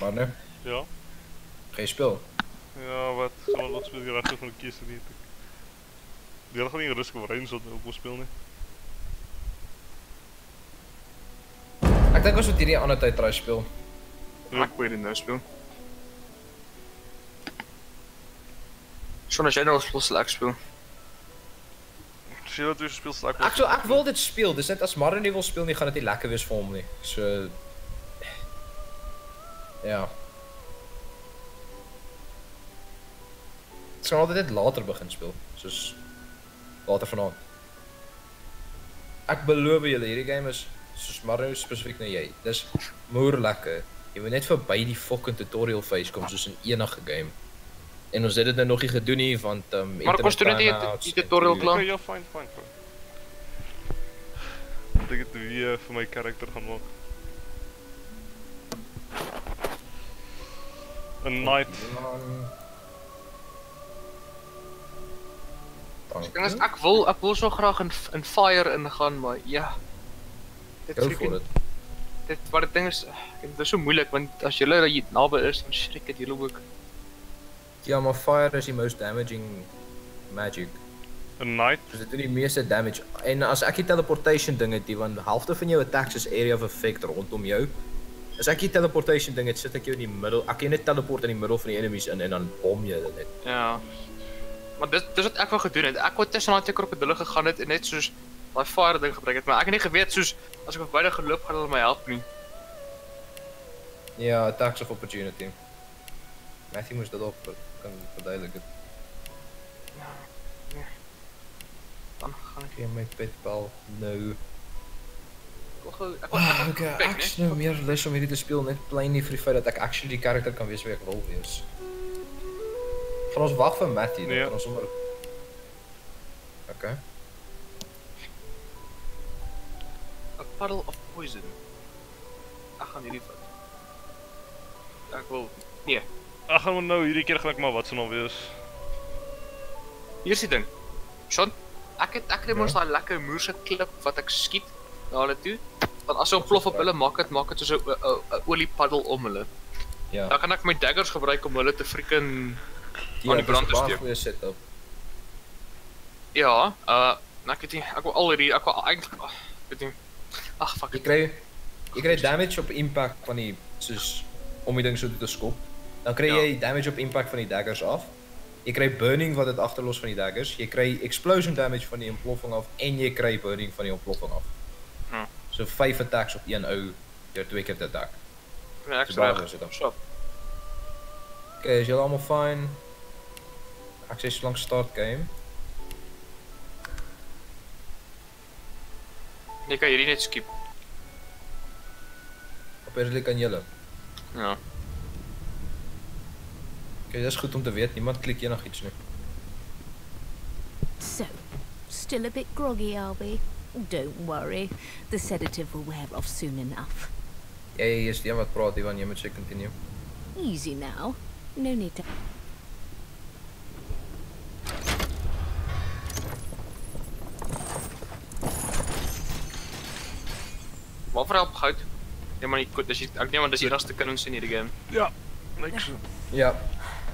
Maar nou, Ja. ga jy speel? Ja, wat? We wat speel je rechter van de kist niet? Die had gewoon niet rustig over zo op wil spelen. Ek dink ons moet hierdie ander tyd try speel. Ek wil dit nou speel. Son as jy nou speel sal ek speel. Zie je dat weer speelt Ek so ek wil dit speel. Dis net as Mario nie wil speel nie, gaan dit nie lekker wees vir hom nie. So Ja. Ek sal altyd net later begin speel, soos later vanaand. Ek beloof julle, hierdie game is soos Mario spesifiek na jy. Dis moer lekker. Jy moet net verby die fucking tutorial phase kom soos in enige game. En ons het dit nou nog nie gedoen nie want ehm um, Maar kos toe net die- die tutorial klaar? Ja, fine, fine, fine. Ik denk het weer voor mijn karakter gaan maken. Een knight. Die ding is ek wil ek wil so graag in in fire ingaan, maar ja. Dit freaking- for it. Dit maar die ding is dit is so moeilik want as jy naby is, dan skrik dit julle ook. Ja, maar fire is die most damaging magic. Een knight? Dus dit doen die meeste damage. En as ek die teleportation ding het, die want halfte van jou attacks is area of effect rondom jou. As ek die teleportation ding het, sit ek jou in die middel. Ek kan net teleport in die middel van die enemies in en dan bom jy hulle net. Ja. Maar dis wat ek wou gedoen het. Ek wou tussen daai twee krokodille gegaan het en net soos daai fire ding gebruik het, maar ek het nie geweet soos as ek op beide geloop gaan hulle my help nie. Ja, attacks of opportunity. Matthew moes dit op kan verduidelik het. Dan gaan ek gee my petbal nou. Ek wil gou ek wil Ah, ek wil okay, ek né? is nou meer lus om hierdie te speel net plain nie vir die feit dat ek actually die karakter kan wees wie ek wil wees. Gaan ons wag vir Matthew, dan Nee. kan ons sommer Okay. A puddle of poison. Ek gaan hierdie vat. Ek wil nee. Ag, gaan nou hierdie keer gaan ek maar wat se nou wees. Hier is die ding. Sean, ek het ek het mos daai lekker moerse klip wat ek skiet na hulle toe. Want as hy ontplof op hulle maak dit maak dit soos 'n oliepaddel om hulle. Ja. Dan kan ek my daggers gebruik om hulle te freaking Ja, die brand te dis 'n baie steek. goeie setup. Ja, uh nou ek weet nie, ek wil al hierdie ek wil ag, weet nie. Ag fuck. Jy kry jy kry damage op impact van die soos om die ding so te skop. Dan kry jy damage op impact van die daggers af. Jy kry burning wat dit agterlos van die daggers. Jy kry explosion damage van die ontploffing af en jy kry burning van die ontploffing af. Hm. So 5 attacks op een ou deur twee keer te attack. Ja, goeie setup. Shop. Okay, is julle almal fine? Ek sê so lank start game. Jy kan hierdie net skip. Apparently kan julle. Ja. Okay, dis goed om te weet. Niemand klik enigiets nie. So, still a bit groggy, are we? Don't worry. The sedative will wear off soon enough. Jy is die een wat praat, Ivan, jy moet sê continue. Easy now. No need to. Waarvoor help goud? Nee maar nie goed, dis die- ek neem aan dis die enigste currency in hierdie game. Ja, niks. Ja,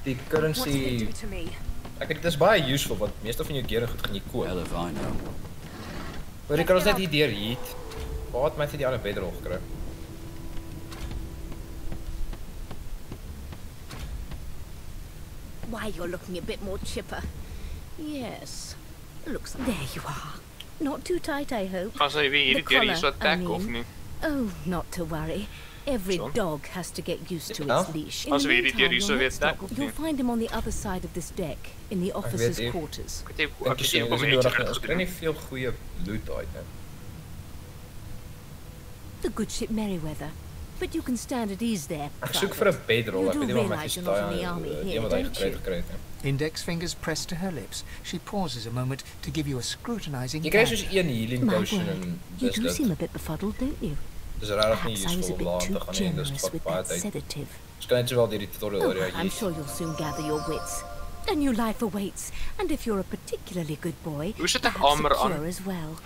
die currency to me? Ek dink dit is baie useful want meeste van jou gear en goed gaan jy koop. Hell if I know. Maar jy kan ons net hier deur. Waar het my die ander bedrol gekry? Why, you're looking a bit more chipper. Yes. Looks like. There you are. Not too tight, I hope. Als hij weer irriteert. Oh, not to worry. Every dog has to get used to its leash. In You'll find him on the other side of this deck, in the officers' quarters. Loot. The good ship Merryweather. But you can stand at ease there. Ek soek vir 'n bedrol. realize you're not in the army here, aren't you? Index fingers pressed to her lips, she pauses a moment to give you a scrutinizing Jy kry glance. soos een healing My potion word, en you do seem a bit befuddled, don't you? Dis regtig nie Perhaps I was a useful om bit daaraan too te gaan nie. Dis generous vat with baie that tyd. sedative. Ons kan net sowel deur die tutorial Oh, oor ja, I'm sure you'll soon gather your wits. A new life awaits, and if you're a particularly good boy, Hoe sit ek perhaps armor a aan? cure as well.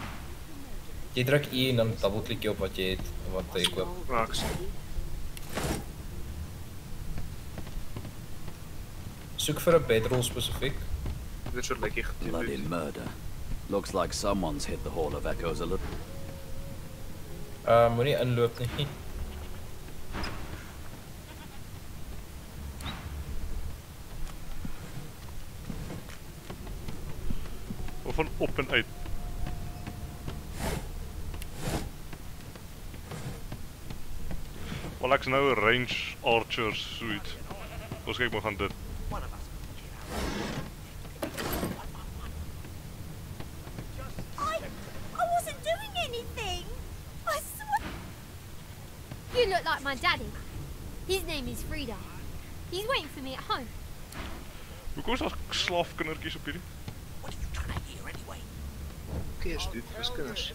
Jy druk E en dan dubbelklik jy op wat jy het wat jy koop. Ja, ek sien. Soek vir 'n bedrol spesifiek. Dit so lyk ek Bloody murder. Looks like someone's hit the Hall of Echoes a little. Uh moenie inloop nie. Of van op en uit. Wel nou range archer suit. Ons kyk maar gaan dit. I, I wasn't doing anything. I swear. You look like my daddy. His name is Frida. He's waiting for me at home. Hoekom is daar slaafkindertjies op hierdie? What are you trying to hear anyway? Kies dit, dis kinders.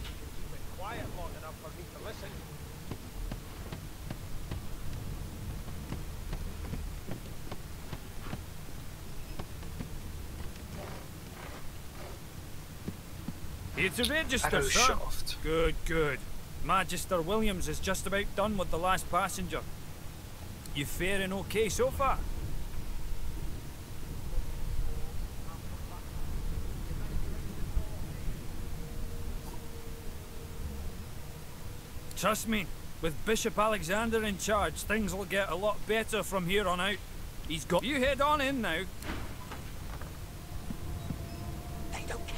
Here a register, sir. shaft. Good, good. Magister Williams is just about done with the last passenger. You faring okay so far? Trust me, with Bishop Alexander in charge, things will get a lot better from here on out. He's got you head on in now.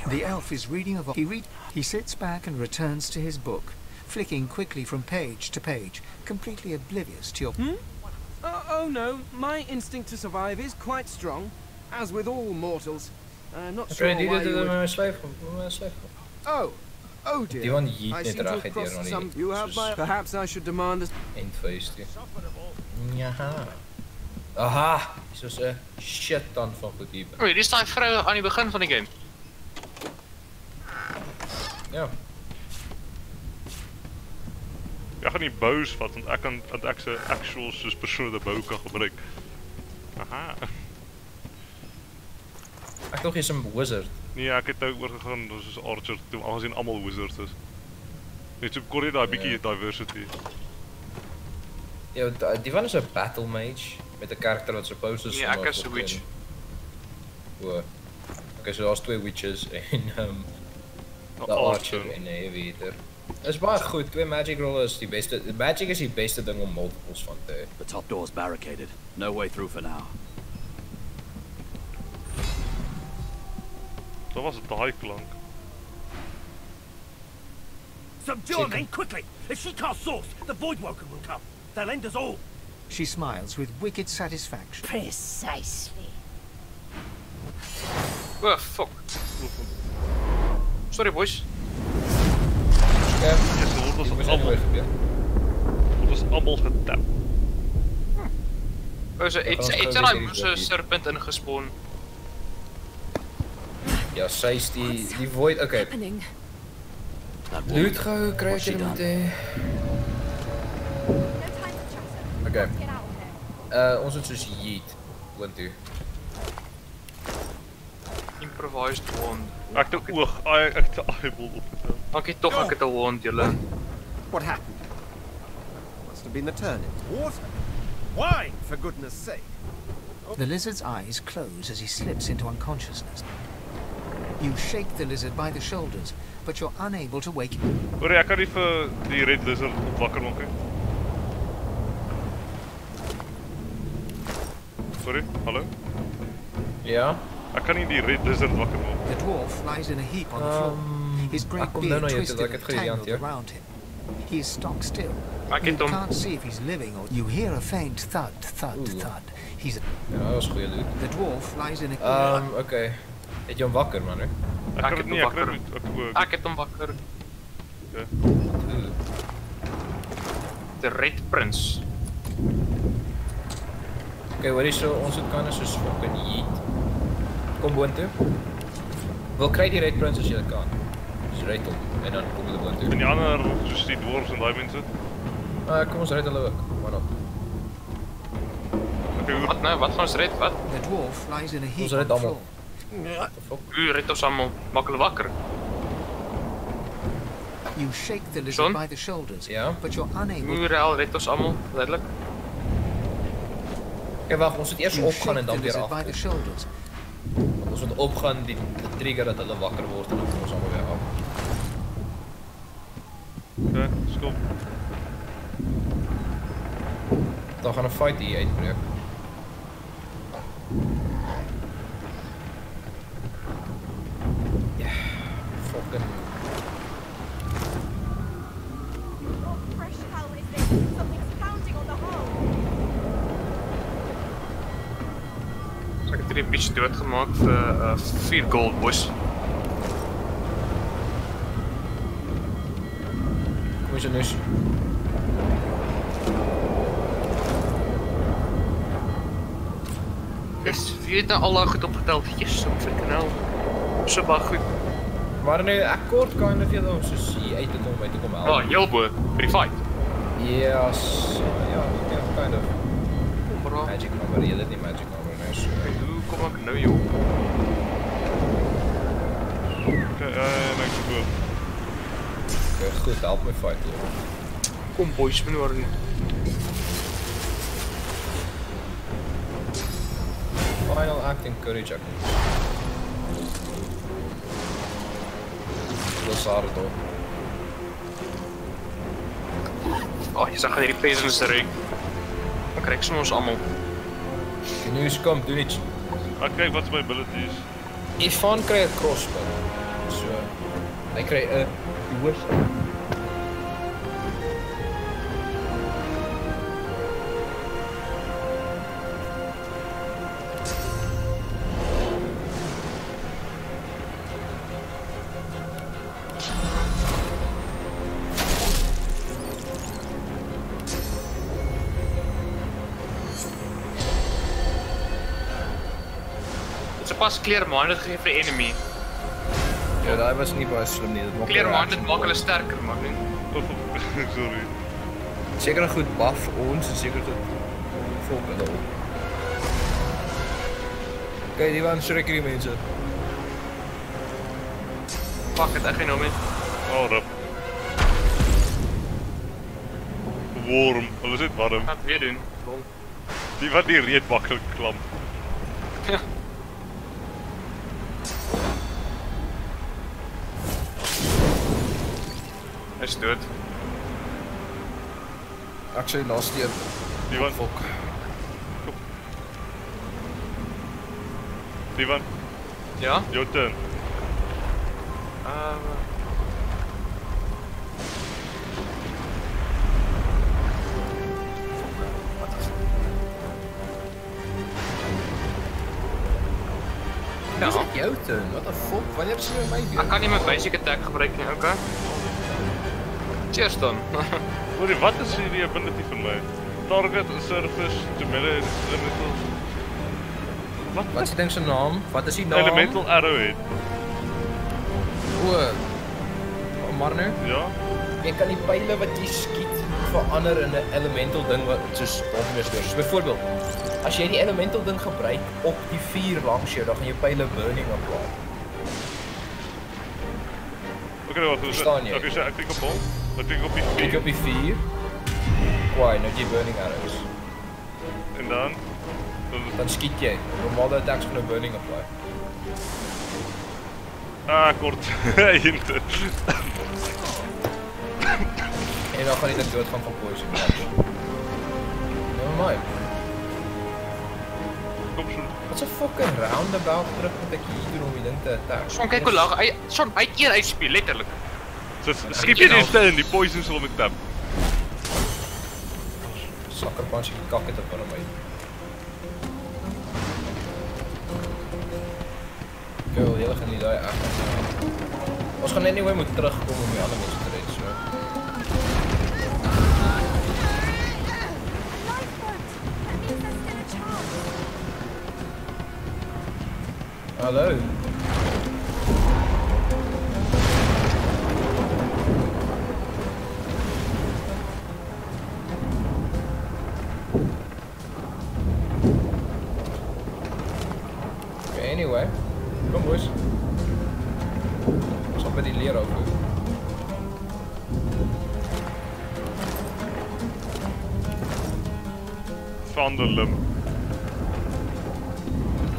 The elf is reading a vo- he read he sits back and returns to his book, flicking quickly from page to page, completely oblivious to your Hmm? Uh, oh no, my instinct to survive is quite strong, as with all mortals. I'm not sure Vriend, why you would... my slyf met my slyf. Oh, oh dear. Die van Yeet I net seem to have crossed some... You have my... Perhaps I should demand this... End face toe. Ja. Aha, soos 'n shit dan van goed hier. O, hierdie is daai vrou aan die begin van die game. Ja. Ek gaan nie bows vat want ek kan want ek se actual soos persoonlike bow kan gebruik. Aha. Ek dink jy's 'n wizard. Nee, ek het nou oorgegaan soos archer toe aangesien almal wizards is. Net so kort jy daai bietjie diversity. Ja, da- die van is 'n battle mage met 'n karakter wat supposed is Nee, ek een is 'n fucking- witch. O. Okay, so daar's twee witches en um Nou, die archer. archer en 'n heavy hitter. Is baie goed. Twee magic roll is die beste. Magic is die beste ding om multiples van te. The top door's barricaded. No way through for now. Dat was daai klank. Subdue her, men, quickly! If she casts source, the Voidwoken will come. They'll end us all. She smiles with wicked satisfaction. Precisely. O, fuck. Sorry boys. Ja, yes, dit was almal gebeur. Dit was so gaan in daai weer moose hierdie- serpent ingespawn. Ja, sy's die die void. Okay. Happening. Loot gou kry What's ek she dit moet done? hê. Okay. Uh ons moet soos yeet boontoe. Improvised wand. Ek het 'n oog, ai, ek het 'n eyeball opgetel. Dankie tog ek het 'n wand julle. What happened? Must have been the turnip. Water? Why? For goodness sake. The lizard's eyes close as he slips into unconsciousness. You shake the lizard by the shoulders, but you're unable to wake him. Hoor jy, ek kan nie vir die red lizard opwakker maak nie. Sorry, hallo? Ja. Ek kan nie die red lizard wakker maak. The dwarf lies in a heap on the floor. His ek great nou beard toe, twisted and het tangled around him. He is stock still. Ek You het hom. can't see if he's living or you hear a faint thud, thud, thud. He's Ja, dat was goeie loot. the dwarf lies in a Um, okay. Het jy hom wakker man? hè? Ek ek dit ek ook. Ek het hom wakker. Ja. The Red Prince. Okay, hoorie so ons het kan is soos fucking yeet. Kom boontoe. Wil kry die red prince as jy kan. Dis red hom en dan kom jy boontoe. En die ander soos die dwarfs en daai mense. Uh, kom ons red hulle ook. Not? Wat nou? Wat gaan ons red? Wat? The dwarf lies in a heap Ons on red allemaal. floor. U red ons allemaal. Maak hulle wakker. You shake the lizard by the shoulders, Ja. but you're unable. U rel red ons allemaal. Duidelijk. Oké, wag, ons moet eers opgaan en dan weer af. Ons moet opgaan die, die trigger dat hulle wakker word en dan kom ons allemaal weer af. Oké, skop. Dan gaan een fight hier uitbreek. Ja, fucking. Hierdie bitch doodgemaak vir uh, 4 gold boys. Kom eens neus. Yes, wie het nou al daai goed opgetel? Yes, so freaking hell. So baie goed. Maar nee, ek kort kind of julle soos hier uit te kom, uit te kom help. Oh, heel bo, by die fight. Ja, so, ja, ja, kind of. Bro. Magic number, jy het nie Nou joh? Oké, en ek is boom. Okay, goed, help my fight. Kom boys, worry nie. Final acting courage ek. Dis hard toch? Oh, jy sag hierdie peasants reek. Dan ek sommer ons almal. Can you come, doen iets. Ek kyk wat is my abilities. Ivan kry 'n crossbow. So. Hy kry 'n die hoogste. Pas clear minded gegee vir enemy. Ja, daai was nie baie slim nie. Dit maak minded maak hulle sterker, maar nie. Sorry. Seker goed buff ons en seker tot volk hulle op. Kyk, die waren schrik die mense. Fuck it, ek gaan nou met. Oh, rip. Warm. Hulle is net warm. Wat weer doen? Lol. Die wat die reet maklik klamp. Is dood. Ek sê laaste een. Die wat volk. Steven, Ja? your turn. Uh Ja. Dis jou turn. What the fuck? Wanneer sien jy my weer? Ek kan nie my basic attack gebruik nie, okay? Cheers dan. Hoorie, wat is hierdie ability vir my? Target, surface, to melee, elemental... Wat? Wat is die ding se naam? Wat is die naam? Elemental arrowhead. O. Maar nou? Ja. Jy kan die pile wat jy skiet verander in 'n elemental ding wat soos obvious is. Byvoorbeeld, as jy die elemental ding gebruik op die vuur langs jou, dan gaan jou pile burning apply. Oké, wat is jy? Oké, so ek klik op hom. Ek klik op die Klik op die vuur. Kwaai, nou jy burning arrows. En dan dan skiet jy. Normale attacks gaan 'n burning apply. Ah, kort. Hinte. En dan gaan jy dit doodgaan van poison. Nou my. Kom so. Wat 'n fucking roundabout trip moet ek hier doen om die ding te attack? Son kyk hoe son hy het een HP letterlik. So skiep jy die stel in die poison sal met tap. Sucker punch die kak het op hom uit. Girl, jy gaan nie daai ag. Ons gaan anyway moet terugkom om die ander mense te red, so. Hallo. Found a limb.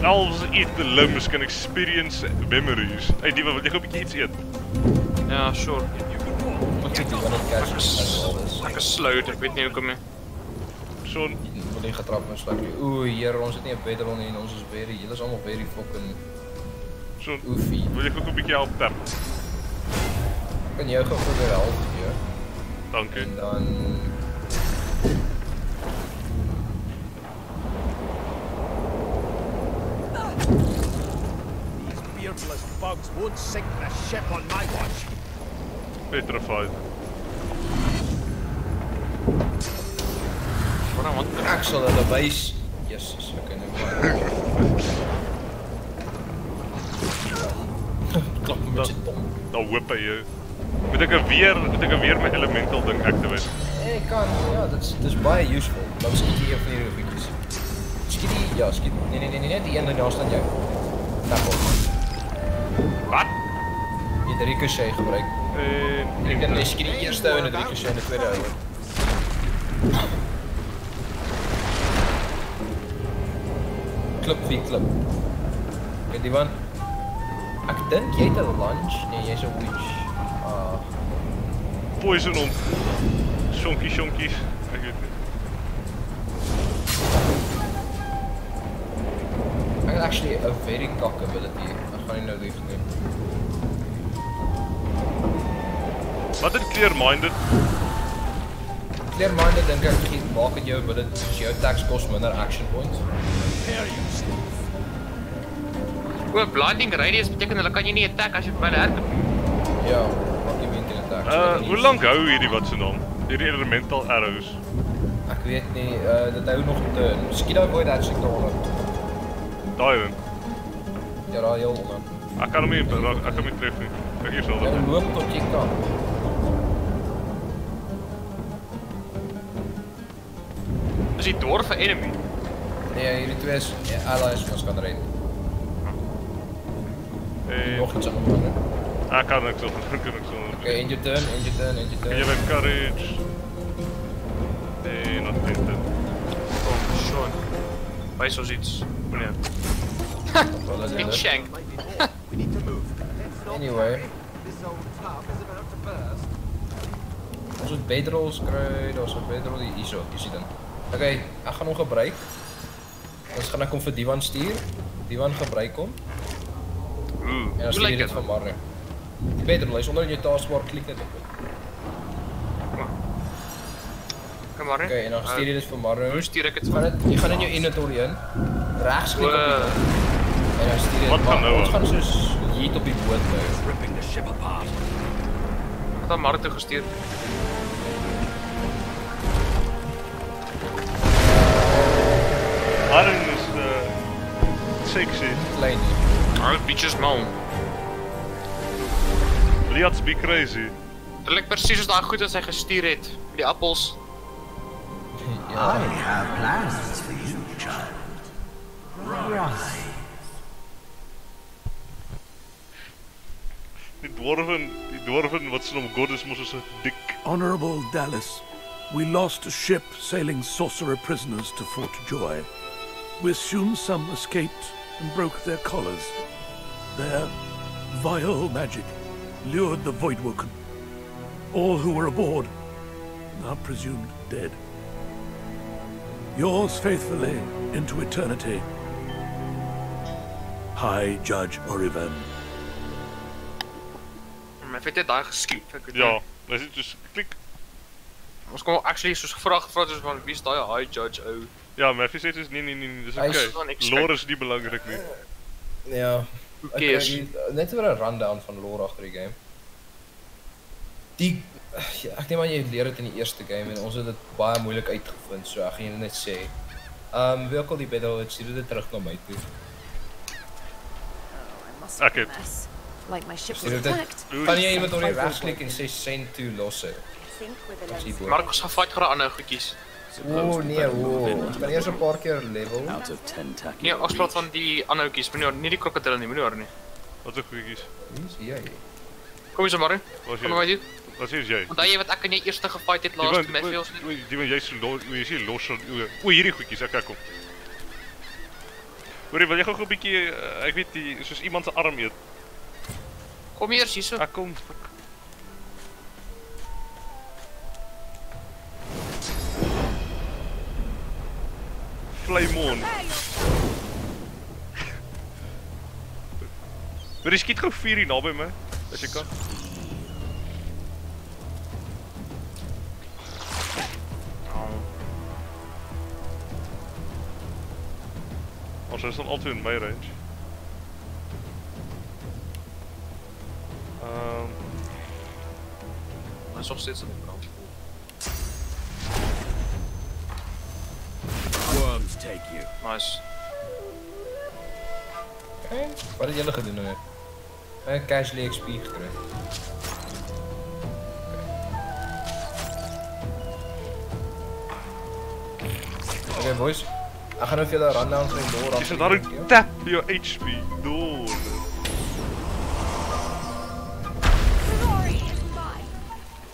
Elves eat the limbs can experience memories. Hey, die wil jy gou 'n bietjie iets eet? Ja, sure. Wat sê jy van die alles? Ek is slow, ek weet nie hoekom nie. Son, Wil nie getrap met slag. Oeh, hier ons het nie 'n bedrol nie en ons is very, julle is almal very fucking Son, oefie. wil jy gou 'n bietjie help tap? Kan jou gou probeer help hier. Dankie. En dan bugs won't sink the ship on my watch. Petrified. Wat dan want sal hulle wys. Jesus, ek kan nou. Klap met sy tong. Dan hy jou. Moet 'n weer, moet 'n weer my elemental ding activate? Ek kan, ja, dit is baie useful. Dan skiet jy een van hierdie goedjies. Skiet die, ja, skiet. Nee nee nee nee, die daar staan jou. Het ricochet gebruik. En ek dink jy skiet die eerste ou en die ricochet en die tweede ou. Klip vir klip. Kyk die man. Ek dink jy het 'n lunch, nee, jy's 'n witch. Ah, Poison. Shonkie shonkies. Weet nie. ek het actually 'n very cock ability. Ek gaan nie nou lief Wat het clear minded? Clear minded dink ek gee maak dit jou soos jou attacks kos minder action points. O, blinding radius beteken hulle kan jy nie attack as jy by hulle nie. Ja, maak jy mental attacks. Uh, hoe lank hou hierdie wat se naam? Hierdie elemental arrows. Ek weet nie, uh dit hou nog 'n turn. Miskien daai void actually daaronder. Daai een. Ja, daai heel onder. Ek kan hom nie ek kan hom nie tref nie. Kyk hier sal Jy dit. loop tot jy kan. Die dwarf 'n enemy. Nee, hierdie twee is ja, allies wat ons kan red. En Nog iets aan hom. Ek kan op, ek kan niks op. Okay, end your turn, end your turn, end your turn. Jy het courage. Nee, not tinted. Oh, Sean. Wys ons iets. Meneer. Dit. shank. Anyway, This old tub is about to burst. ons moet bedrolls kry, daar's 'n bedroll hier hierso, jy sien dan. Okay, ek gaan hom gebruik. Ons gaan ek hom vir Divan stuur. Divan gebruik hom. Ooh, En dan hoe stuur jy lyk dit vir Marne. Die bedroll is onder in jou taskbar, klik net op. Kom maar. Okay, en dan stuur jy dit vir Marne. Hoe stuur ek dit? Gaan dit jy gaan in jou inventory in. Regs klik op die. En dan stuur jy Wat gaan nou Ons aan? gaan soos hier op die boot bly. Ripping the ship apart. Wat aan Mark toe gestuur? Arring is uh sexy. Klein. Ou bitches man. Let's be crazy. Dit lyk presies soos daai goed wat hy gestuur het. Die appels. I have plans for you, child. Rise. Die dwarven, die dwarven wat se naam God is mos so 'n dik. Honorable Dallas, we lost a ship sailing sorcerer prisoners to Fort Joy. We assume some escaped and broke their collars. Their vile magic lured the Voidwoken. All who were aboard are presumed dead. Yours faithfully into eternity. High Judge Oriven. Maar het jy daai geskiep? Ek weet Ja, nie. dis net soos klik. Ons kom actually soos gevra gevra het soos van wie is daai high judge ou? Ja, maar hy sê dis nee nee nee, dis okay. Lore is nie belangrik nie. Ja. Hier- net weer 'n rundown van lore agter die game. Die ja, ek neem aan jy leer dit in die eerste game en ons het dit baie moeilik uitgevind, so ek gaan jou net sê. Um, wie ook al die battle het, stuur dit terug na my toe. Ek het Like my ship was attacked. Kan jy iemand op die regsklik en sê send to losse? Ons gaan fight geraak ander goedjies. O nee, o. Ons kan eers 'n paar keer level. Out of 10 tacky. Nee, ons praat van die ander goedjies, meneer, nie die krokodille nie, meneer nie. Wat se goedjies. Wie is jy? Kom eens maar. Is Kom jy? maar hier. Wat is jy? Onthou jy wat ek en jy eerste gefight het laas Matthew ons Die die jy so los, jy sien los. O, o, hierdie goedjies, ek kom. Hoorie, wil jy gou 'n bietjie uh, ek weet die soos iemand se arm eet. Kom hier hierso. Ek kom. Fuck. Flame on. Maar jy skiet gou 4 hier naby my as jy kan. Ons is dan altyd in range. Ehm um, aan Worms take you. Nice. Okay. Wat het julle gedoen nou? Ek casually XP gekry. Okay boys. Ek gaan nou vir julle rundown van die lore af. Jy sit daar en tap jou HP. Dood.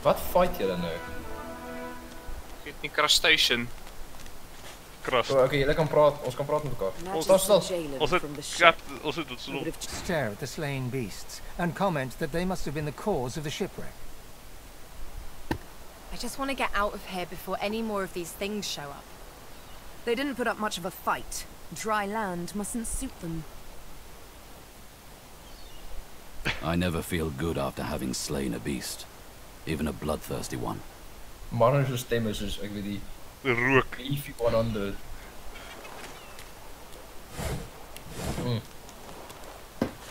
Wat fight julle nou? Ek het nie crustacean. Krust. Oh, okay, julle kan praat. Ons kan praat met mekaar. Ons Stop stil. Ons het kat, ons het dit so. Stare at the slain beasts and comment that they must have been the cause of the shipwreck. I just want to get out of here before any more of these things show up. They didn't put up much of a fight. Dry land mustn't suit them. I never feel good after having slain a beast. Even a bloodthirsty one. Manne se stemme soos ek weet die rook. If you want on the mm.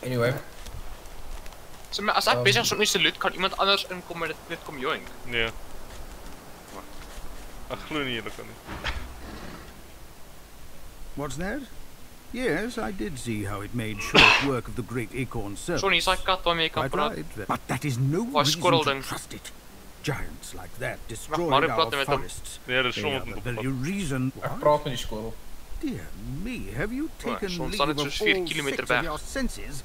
Anyway. So maar as ek Um, besig is om iets te loot, kan iemand anders inkom en dit kom join. Nee. Ek glo nie julle kan nie. What's that? Yes, I did see how it made short work of the great acorn serpent. Jy kan Quite praat. right. But that is no reason to trust it. Giants like that destroyed our forests. Nee, the moet reason. Ek praat met die squirrel. Dear me, have you taken leave of soos 4 all kilometer six weg. of your senses?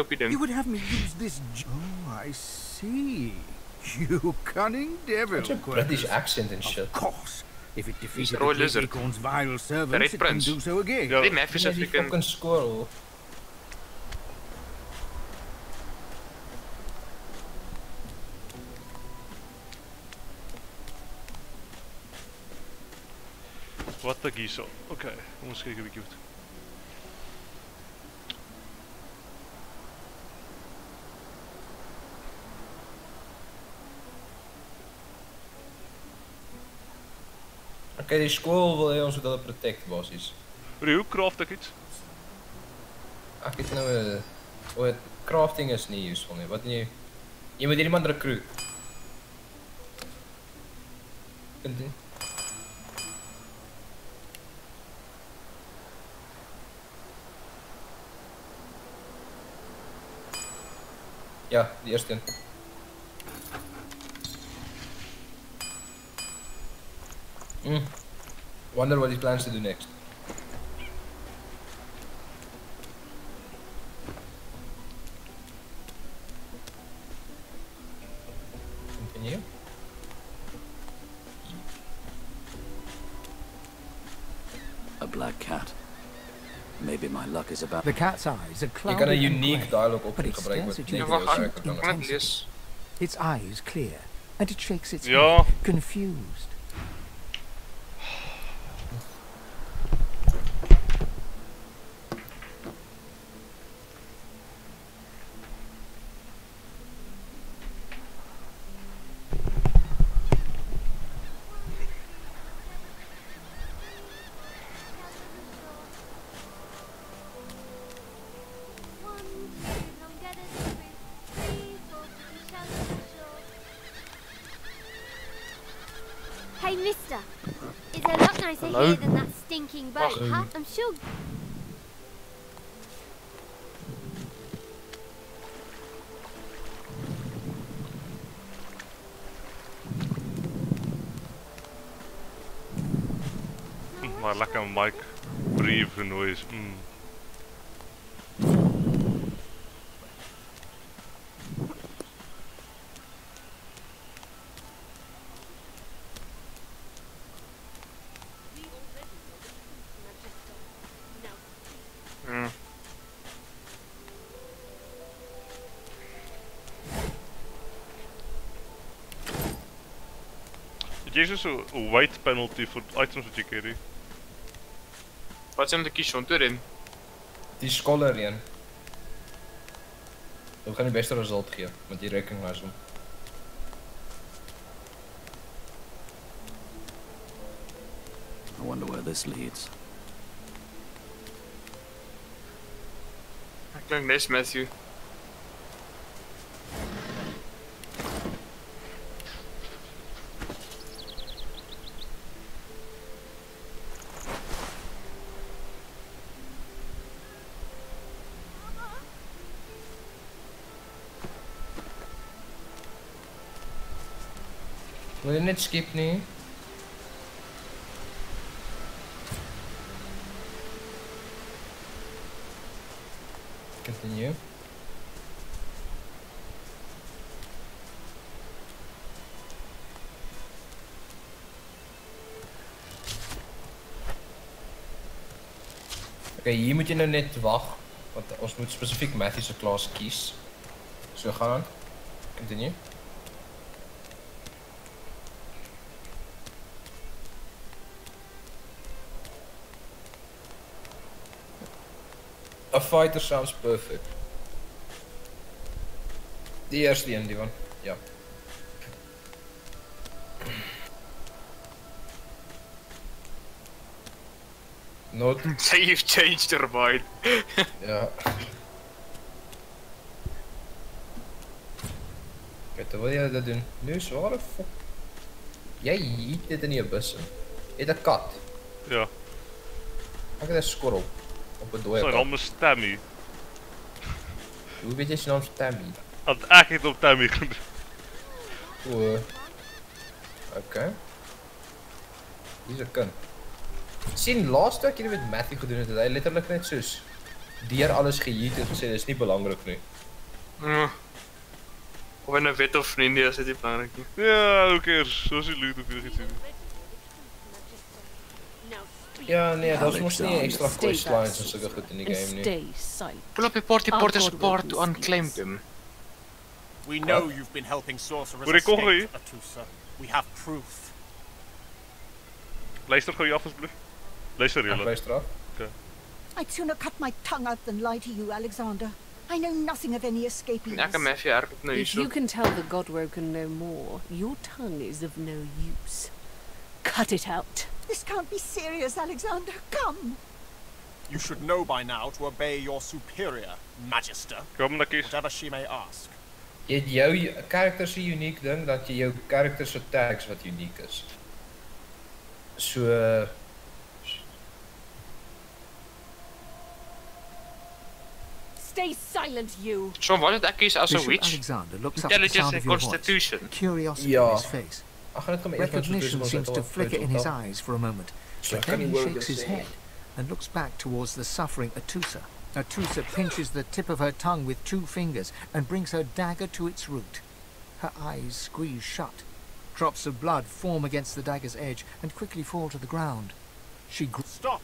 Op ding. You would have me use this. Oh, I see. You cunning devil. Such a British accent and shit. Of course. If it defeated the acorn's vile servants, it can do so again. African. fucking squirrel. Wat ek hierso. Okay, kom ons kyk 'n bietjie wat. Okay, die skool wil hê ons moet hulle protect basies. Hoe hoe craft ek iets? Ek het nou 'n o, crafting is nie useful nie. Wat doen jy? Moet iemand recruit. Continue. Ja, die eerste een. Mm. Wonder what he plans to do next. Continue. A black cat. Maybe my luck is about. The cat's eyes are clouded, You got a unique gray, dialogue Its eyes clear, and it shakes its head, confused. she'll Hmm, maar lekker mic brief noise. Mm. Het soos 'n white penalty vir items wat jy carry. Wat is om te kies Sean toe dan? Die scholar een. Dit gaan die beste result gee, want jy recognize hom. I wonder where this leads. Ek klink nes Matthew. Net skip nie? Continue. Oké, okay, hier moet jy nou net wag want ons moet spesifiek Matthew se klas kies. So gaan aan. Continue. A fighter sounds perfect. Eerste een, die van. Ja. Not. Say you've changed your mind. ja. Kijk, terwijl jij dat doen. Nu zware fok. Jij jiet dit in je bussen. Eet een kat. Ja. Ek het 'n skorrel op 'n dooie. Sy naam is Tammy. Hoe weet jy sy naam is Tammy? Ek het op Tammy genoem. O. Okay. Dis 'n kind. sien laaste ek hierdie met Matthew gedoen het, het hy letterlik net soos deur alles geheat en gesê dis nie belangrik nie. Ja. Of in 'n wet of vriende is nie belangrik nie. Ja, who cares? Soos die loot of iets doen. Ja, nee, daar's mos nie extra questlines en sulke goed in die game nie. Stay silent. Pull up your party Our port as a God will part be to unclaim them. We know you've been helping sorcerers escape, Atusa. We have proof. Luister gou hier af asseblief. Luister julle. luister af. Okay. I'd sooner cut my tongue out than lie to you, Alexander. I know nothing of any escaping Ja, kan Matthew erg op nou If you can tell the Godwoken no more, your tongue is of no use. Cut it out. This can't be serious, Alexander. Come. You should know by now to obey your superior, Magister. Kom na. Whatever she may ask. Jy het jou karakter se uniek ding dat jy jou karakter se tags wat uniek is. So Stay silent, you. So wat het ek kies as 'n Bishop witch? Alexander looks up at the Intelligence sound and of your voice. constitution. Curiosity Ja. in his face. Ag, gaan dit kom eers met Recognition seems to flicker in his eyes for a moment, but then he shakes his head and looks back towards the suffering Atusa. Atusa pinches the tip of her tongue with two fingers and brings her dagger to its root. Her eyes squeeze shut. Drops of blood form against the dagger's edge and quickly fall to the ground. She gr- Stop!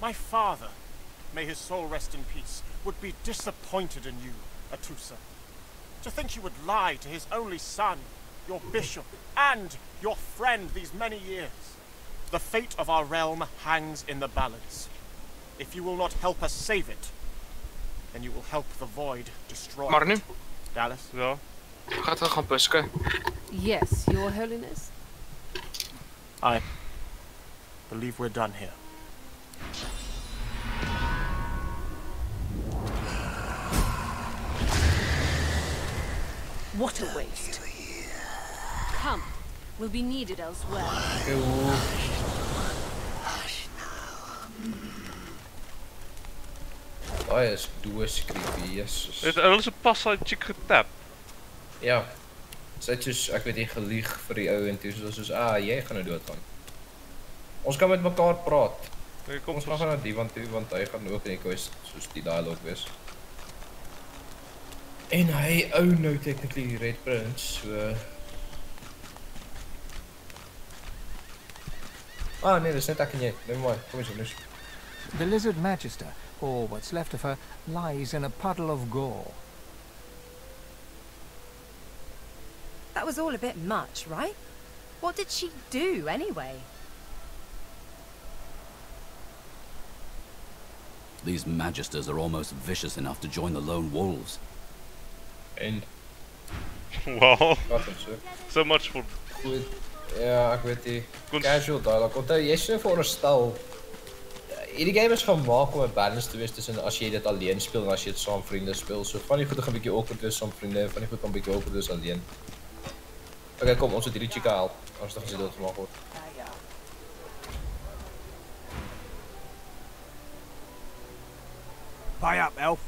My father, may his soul rest in peace, would be disappointed in you, Atusa. To think you would lie to his only son, your bishop, and your friend these many years. The fate of our realm hangs in the balance. If you will not help us save it, then you will help the void destroy Maar nu? it. Dallas? Ja. Gaat er we gaan buske. Yes, Your Holiness. I believe we're done here. What a waste. Come, we'll be needed elsewhere. Daai is doos creepy, Jesus. Het hulle se pas daai chick getap. Ja. Sy het soos ek weet nie gelieg vir die ou en toe soos soos ah, jy gaan nou doodgaan. Ons kan met mekaar praat. Nee, kom ons gaan na die want toe want hy gaan ook in die quest soos die dialogue wees. En hy ou nou technically die Red Prince, so Ah nee, dis net ek en jy. Neem maar, kom eens ons. The lizard magister, or what's left of her, lies in a puddle of gore. That was all a bit much, right? What did she do, anyway? These Magisters are almost vicious enough to join the Lone Wolves. And... Wow. so? So much for Goed. Ja, ek weet nie. Casual dialogue. Onthou jy sê veronderstel hierdie game is gemaak om 'n balance te wees tussen as jy dit alleen speel en as jy dit saam met vriende speel. So van die goed gaan 'n bietjie awkward wees saam met vriende en van die goed gaan 'n bietjie awkward wees alleen. Okay, kom, ons moet hierdie chica help. Anders dan gaan sy doodgemaak word. Pay up, Elf.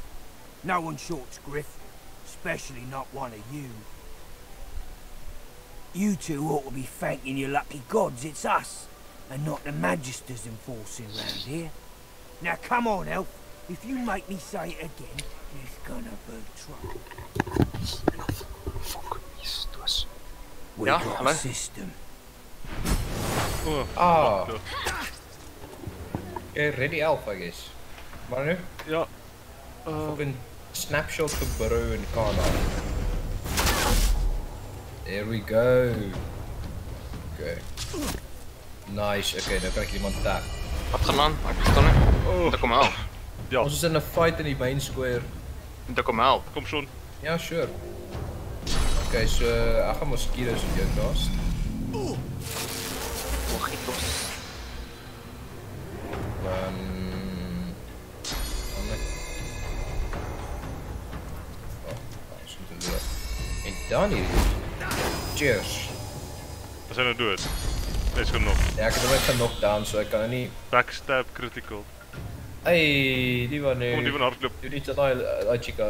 No one shorts Griff, especially not one of you. You two ought to be thanking your lucky gods it's us, and not the Magisters enforcing round here. Now come on, Elf. If you make me say it again, there's gonna be trouble. We Ja, got hallo. a system. Ah. Okay, ready elf, I guess. Maar nu? Ja. Fucking snapshot vir Burrow en There we go. Okay. Nice. Okay, nou kan ek iemand? Ek verstaan nie. Oh. Daar kom help. Ja. Ons is in 'n fight in die main square. Daar kom help. Kom Sean. Ja, sure. Okay, so ek gaan mosquitoes op jou cast. Mojitos. Dan ander. Oh, ons moet doen. En dan hier. Cheers. Wat zijn we dood? Nee, is genoeg. Ja, ek het hom net genockdown, so ek kan nou nie Backstab critical. Hey, die van nu. Kom, die van hardloop. Doe niet dat daai chica.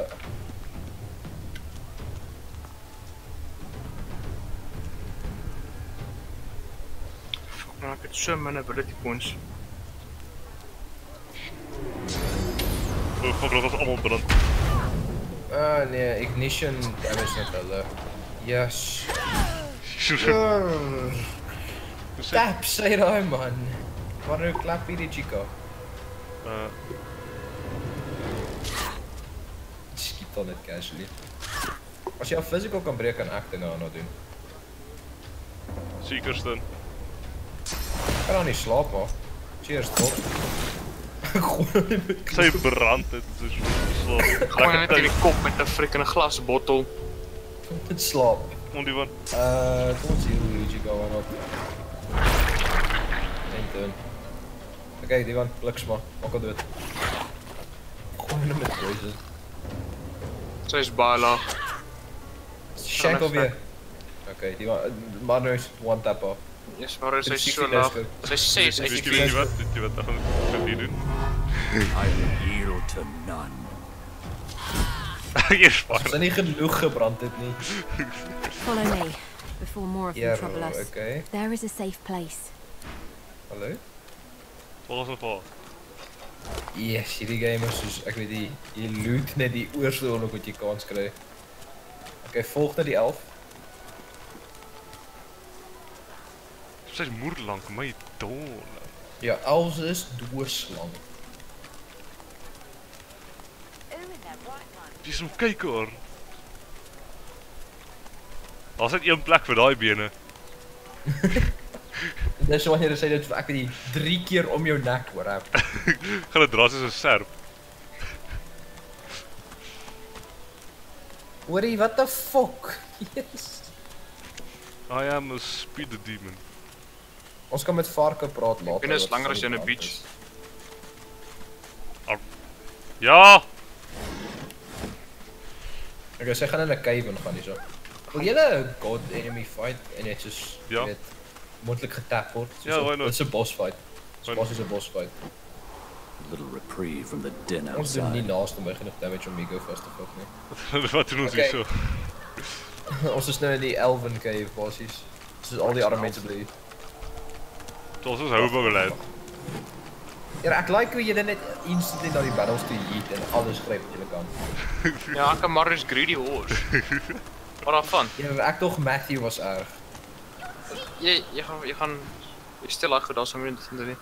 Fuck, nou ek het so min ability points. Oh, fuck, dat was allemaal brand. Ah nee, ignition damage net hulle. Yes. Tap, sê daai man. Maar nou klap hierdie chica. Uh, Skiet dan net casually. As jy al physical kan breek kan ek dit nou nou doen. Seekerston. Kan nou nie slaap maar. Cheers tot. Sy brand het soos slaap. Gewoon in die kop met 'n freaking glasbottel. Het slop. One. Uh, you, Luigi, going up. Ain't. Oké, okay, die one, lukt maar. Wat kan het? Gewoon met deze. is bala. Check op je. Oké, die one. Maar is one tap off. Yes, maar ze is zo laag. Ze is 6, 6, 6, 6, 6, 6, 6, 6, 6, 6, 6, Hier's waar. Ons het nie genoeg gebrand het nie. Follow me before more of them ja, trouble us. Okay. There is a safe place. Hallo. Volgens op haar. Yes, hierdie gamers soos ek weet die jy loot net die eerste oorlog wat jy kans kry. Okay, volg net die 11. Sy's moerlank, my dol. Ja, Els is doorslank. Jy is om kyk hoor. Daar's net een plek vir daai bene. Dis wanneer jy sê dit ek weet die 3 keer om jou nek hoor. hè. Gaan dit dra soos 'n serp. Hoorie, what the fuck? Yes. I am a speed demon. Ons kan met varke praat later. Binne is wat langer as jy in die 'n brand beach. Ja. Okay, sy gaan in 'n cave in gaan hierso. Wil julle 'n god enemy fight en net soos Ja. jy weet moontlik getap word? Soos Ja, why not? Dit is 'n boss fight. Why is basies 'n boss fight. Little reprieve from the din Ons doen nie outside. naaste by genoeg damage om Migo vas te nie. Wat doen ons Okay. hierso? ons is nou in die Elven cave basies. Soos al die armamente bly. Dit is hou beleid. Ja, ek like hoe jy dit net instantly na die battles toe yeet en alles gryp wat jy kan. Ja, ek kan Marius greedy horse. Wat daarvan? Ja, ek tog Matthew was erg. Jy jy gaan jy gaan daai goed daar saam met dit doen.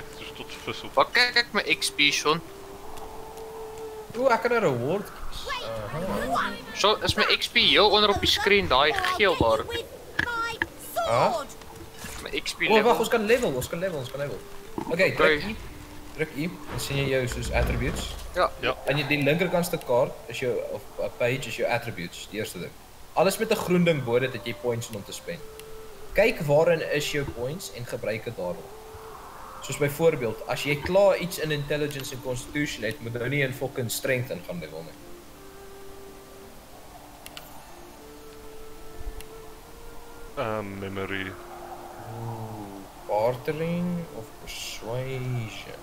Ek is tot op. Wat kyk ek my XP Sean? Oeh, ek kan 'n reward. So is my XP heel onder op die skerm daai geel daar. Ah. My XP O, wag, level. ons kan level, ons kan level, ons kan level. Okay, druk I. Druk I, dan sien jy jou soos attributes. Ja. Ja. En jy die linkerkantste kaart is jou of 'n page is jou attributes, die eerste ding. Alles met 'n groen ding bo dit dat jy points in om te spend. Kyk waarin is jou points en gebruik dit daarop. Soos byvoorbeeld, as jy klaar iets in intelligence en constitution het, moet nou nie in fucking strength in gaan level nie. Um, memory. Ooh, bartering of persuasion.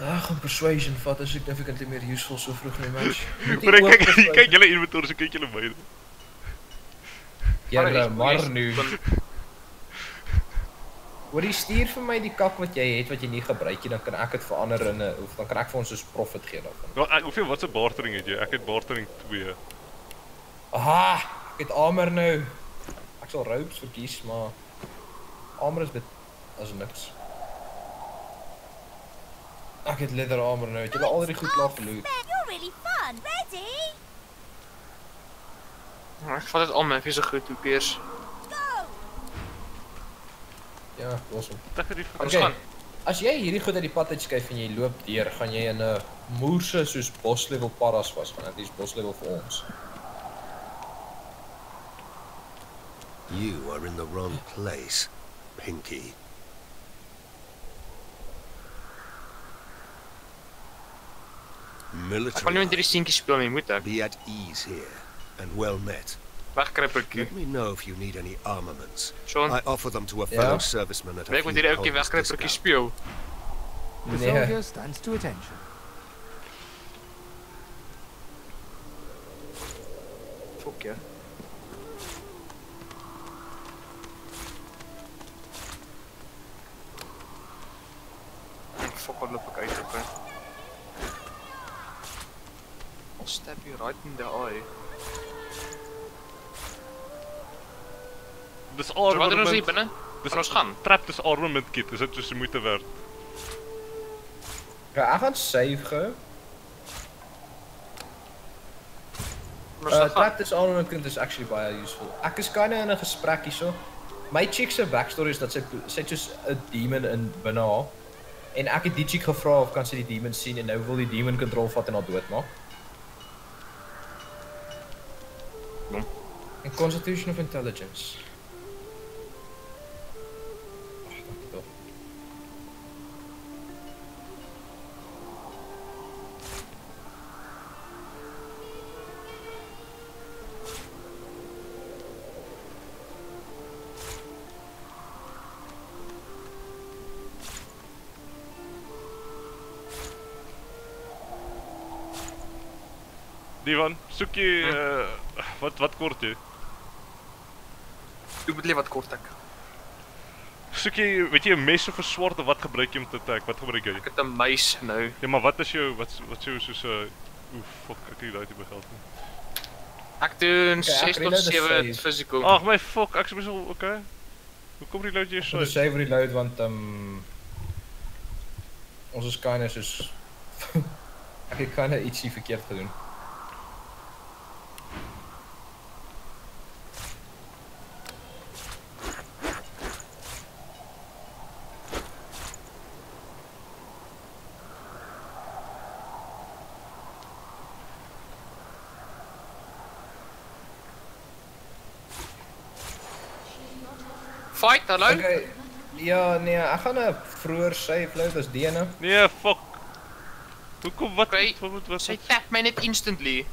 Ag, gaan persuasion vat is significantly meer useful so vroeg in die match. Maar persuasion- kyk julle inventory, so kyk julle myne. Ja, Maar nu. Hoor jy stuur vir my die kak wat jy het wat jy nie gebruik nie, dan kan ek dit verander in 'n of dan kan ek vir ons soos profit gee daarvan. Wel, ek- hoeveel wat se bartering het jy? Ek het bartering 2. Aha, ek het armor nou. Ek sal ropes verkies, maar armor is dit as niks. Ek het leather armor nou. Het julle al die goed klaar verloot? You're really fun. Ready? Ek vat dit al my so goed, hoe keers. Ja, awesome. Dink jy Ons gaan. As jy hierdie goed uit die pad uitskuif en jy loop deur, gaan jy in 'n moerse soos bos level paras was gaan. Dit is bos level vir ons. You are in the wrong place, Pinky. Military. Ek wil nie met hierdie seentjies speel nie, moet ek? Be at ease here and well met. Wegkruipertjie. Let me know if you need any armaments. Sean. I offer them to a Ja? fellow serviceman at a Ek moet ouetjie pounds wegkruipertjie speel. The Nee. soldier stands to attention. Fok ja. Fok wat loop ek uit op. I'll stab you right in the eye. Dis So wat doen ons hier binne? Dis Gaan ons gaan? Trap dis armament kit. Is dit soos die moeite werd? Ja, ek gaan save gou. Uh, trap this armament kind is actually baie useful. Ek is kinda in 'n gesprek hierso. My chick se backstory is dat sy sy soos 'n demon in binne haar. En ek het die chick gevra of kan sy die demon sien en nou wil die demon kontrol vat en haar doodmaak. Constitution of Intelligence. Divan, soek jy uh, wat wat kort jy? Hoe bedoel wat kort ek? Soek jy, weet jy 'n mes of 'n swaard of wat gebruik jy om te attack? Wat gebruik jy? Ek het 'n muis nou. Ja, maar wat is jou wat wat is jou soos 'n uh, oef, fuck, ek het daai tipe geld nie. Ek doen Okay, ek 6 tot reload the 7 save. physical. Ag my fuck, ek is besal okay. Hoe kom reload jy Ek so? moet save reload want ehm um, ons is kinda soos ek het kinda ietsie verkeerd gedoen. Hallo? Okay. Ja, nee, ek gaan 'n vroeër save load as die ene. Nee, fuck. Hoekom wat okay. wat wat wat? Sy tap my net instantly.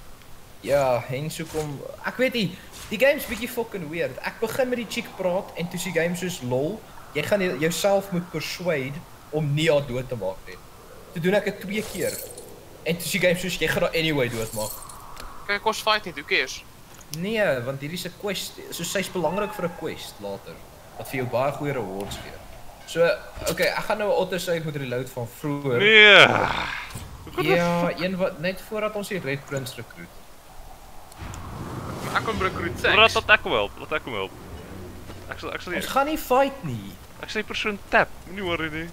Ja, en so kom ek weet nie, die game's bietjie fucking weird. Ek begin met die chick praat en toe is die game soos lol. Jy gaan jouself moet persuade om nie haar dood te maak nie. Toe doen ek dit twee keer. En toe is die game soos jy gaan haar anyway doodmaak. Kyk, ons fight net, who cares? Nee, want hierdie is 'n quest. So sy's belangrik vir 'n quest later wat vir jou baie goeie rewards gee. So, okay, ek gaan nou 'n auto save met reload van vroeër. Nee. Ja, een wat net voordat ons die Red Prince rekruut. Ek kom recruit seks. Laat dat ek hom help, laat ek hom help. Ek sal ek sal Ons gaan nie fight nie. Ek sê persoon tap, moenie worry nie.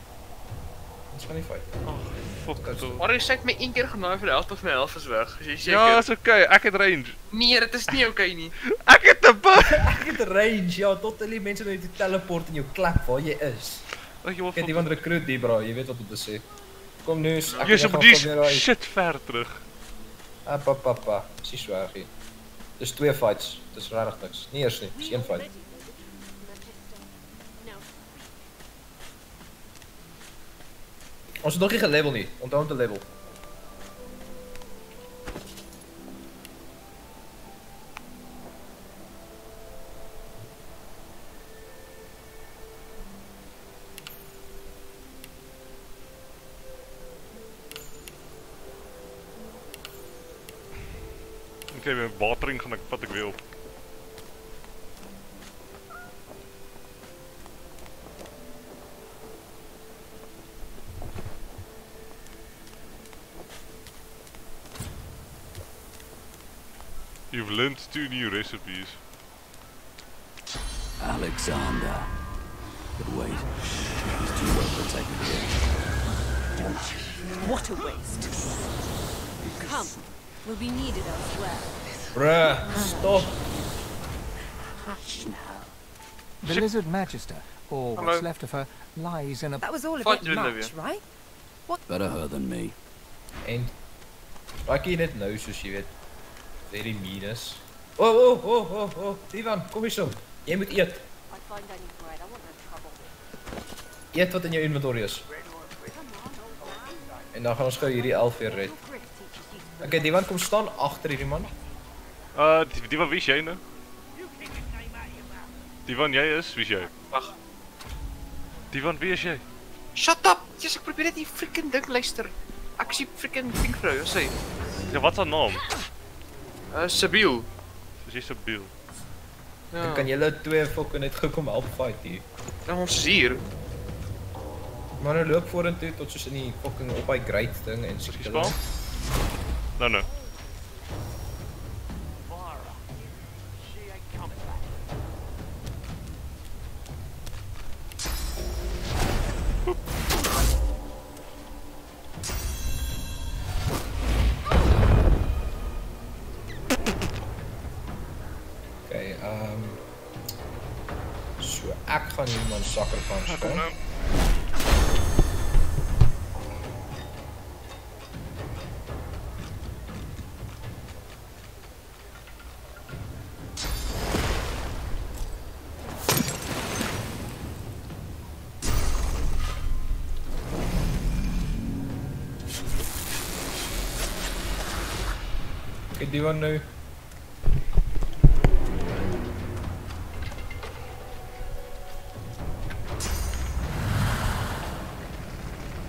Gaan nie fight. Ag, fuck dit. Maar jy sê my een keer genaai vir die helfte van my helft is weg. Is jy seker? Ja, is okay. Ek het range. Nee, dit is nie okay nie. Ek het 'n Ek het range, ja, tot hulle die mense nou te teleport in jou klap waar jy is. Ek jy Ek het iemand recruit die bro, jy weet wat om te sê. Kom nu, eens, ek en op jy die gaan shit ver terug. Appa papa, dis so erg hier. Dis twee fights. Dis regtig niks. Nie eers nie, dis een fight. Ons het nog nie gelevel nie. Onthou om te level. Okay, met watering gaan ek vat ek learned two new recipes. Alexander. But wait, he's too well protected here. What a waste. Come, we'll be needed elsewhere. Bruh, stop. Hush now. The lizard magister, or Hello. what's left of her, lies in a. That was all a Fight bit much, right? What? Better her than me. En raak jy net nou soos jy weet very mean is. O oh, oh, oh, o o, Ivan, kom hier so. Jy moet eet. I find any bread. I want no trouble. Eet wat in jou inventory is. En dan gaan ons gou hierdie 11 weer red. Okay, Divan kom staan agter hierdie man. Uh, die, die van wie is jy nou? Die van jy is, wie is jy? Wag. Die van wie is jy? Shut up. Jy's ek probeer net die freaking ding luister. Ek is die freaking pinkvrou, jy sê. Ja, wat is haar naam? Uh Sabiel. Is jy Sabiel? Ja. Dan kan julle twee fucking net gekom help fight hier. Ja, ons is hier. Maar nou loop vorentoe tot soos in die fucking op hy great ding en so. Nou nou. Die one nou.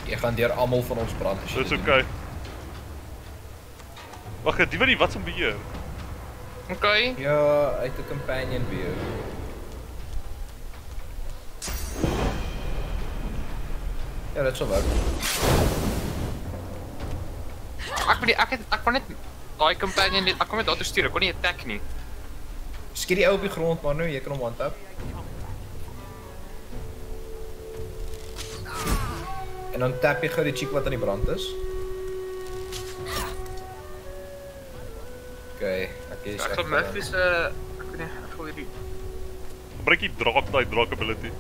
Jy gaan deur almal van ons brand as jy. Dis okay. Wag, die van die wat se beheer? Okay. Ja, uit 'n companion beheer. Ja, sou werk. Ek moet die ek het ek kon net daai companion net ek kon net daartoe stuur. Ek kon nie attack nie. Skiet die ou op die grond maar nou, jy kan hom one tap. En dan tap jy gou die chick wat aan die brand is. Okay, ek is Ek gaan Memphis uh ek weet nie, ek wil hierdie Gebruik jy draak daai draak ability.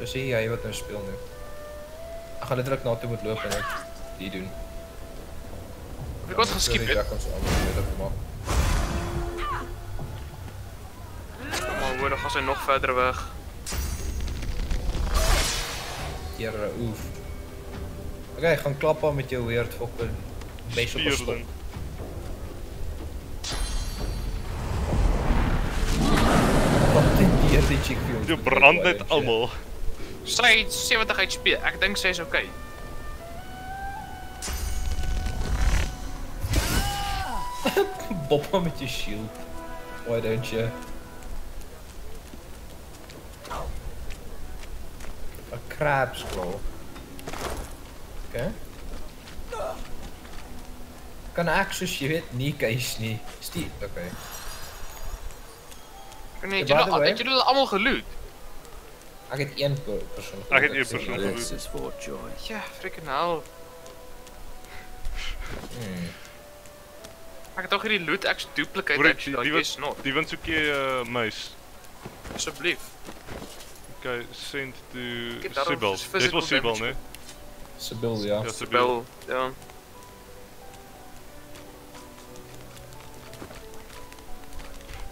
Dis hy hy wat nou speel nou. Ek gaan letterlik na toe moet loop en die doen. Ik word geskipt. Ja, kan zo anders midden man. Kom hoor, dan gaan ze nog verder weg. Hier, oef. Oké, okay, gaan klappen met je weird fokken. Meestal op die chick film. Die brand net almal. Sy 70 HP. Ek dink sy is okay. Hom met jou shield. Why don't you? A crab's claw. Okay. Kan ek soos jy weet nie keis nie. Stief, okay. Nee, het By the jullie, jullie allemaal. Ek het een per- persoon het geloot, een sien persoon Joy. Ja, freaking hell. Hmm. Ek het toch hierdie loot ex duplicate Hoor ek, actually, die, die, like is wat, not. die wint soek jy uh, muis. Asseblief. Okay, send to Sibyl. physical wel Sibyl, né? Sibyl, ja. Ja, Sibyl, ja.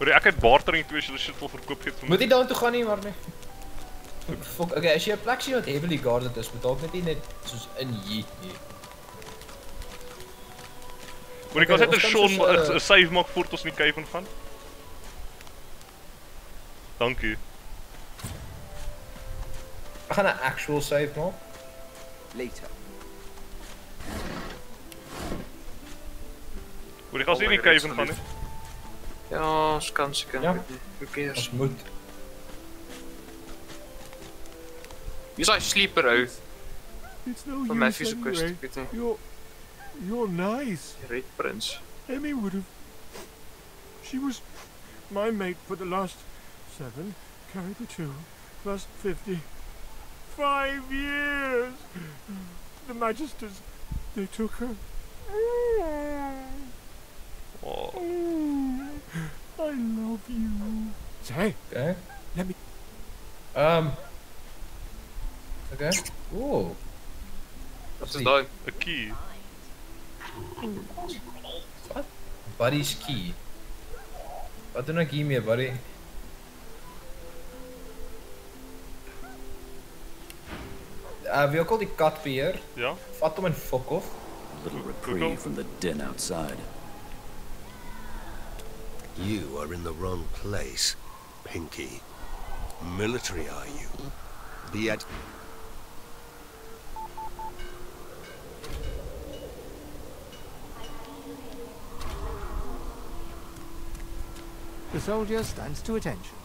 Hoor ek het bartering die shit wil verkoop gee vir my. Moet jy daartoe gaan nie, maar nee. Fok, okay, as jy 'n plek sien wat heavily guarded is, moet dalk net nie net soos in hier nie. Moet ek ons net ons 'n kan Sean soos, uh, 'n save voordat ons in die cave gaan? Dankie. Ek gaan 'n actual save maak. Later. Moet ek ons Oh in die my cave God, gaan? Ja, ons kan seker. Ja. Who cares? Moet. Daai sleeper no Van use Matthew's anyway. Quest, weet jy. You're, you're nice. Die Red Prince. Emmy would have. She was my mate for the last seven, carried the two, plus fifty. Five years! The Magisters, they took her. Oh. I love you. Say, Okay. let me. Um. Okay. Ooh. Wat is daai? 'n Key. What? Buddy's key. What do not give me, buddy? Uh, we are called the cat beer. Yeah. Fatum and fuck off. A little reprieve from the den outside. You are in the wrong place, Pinky. Military, are you? The at The soldier stands to attention.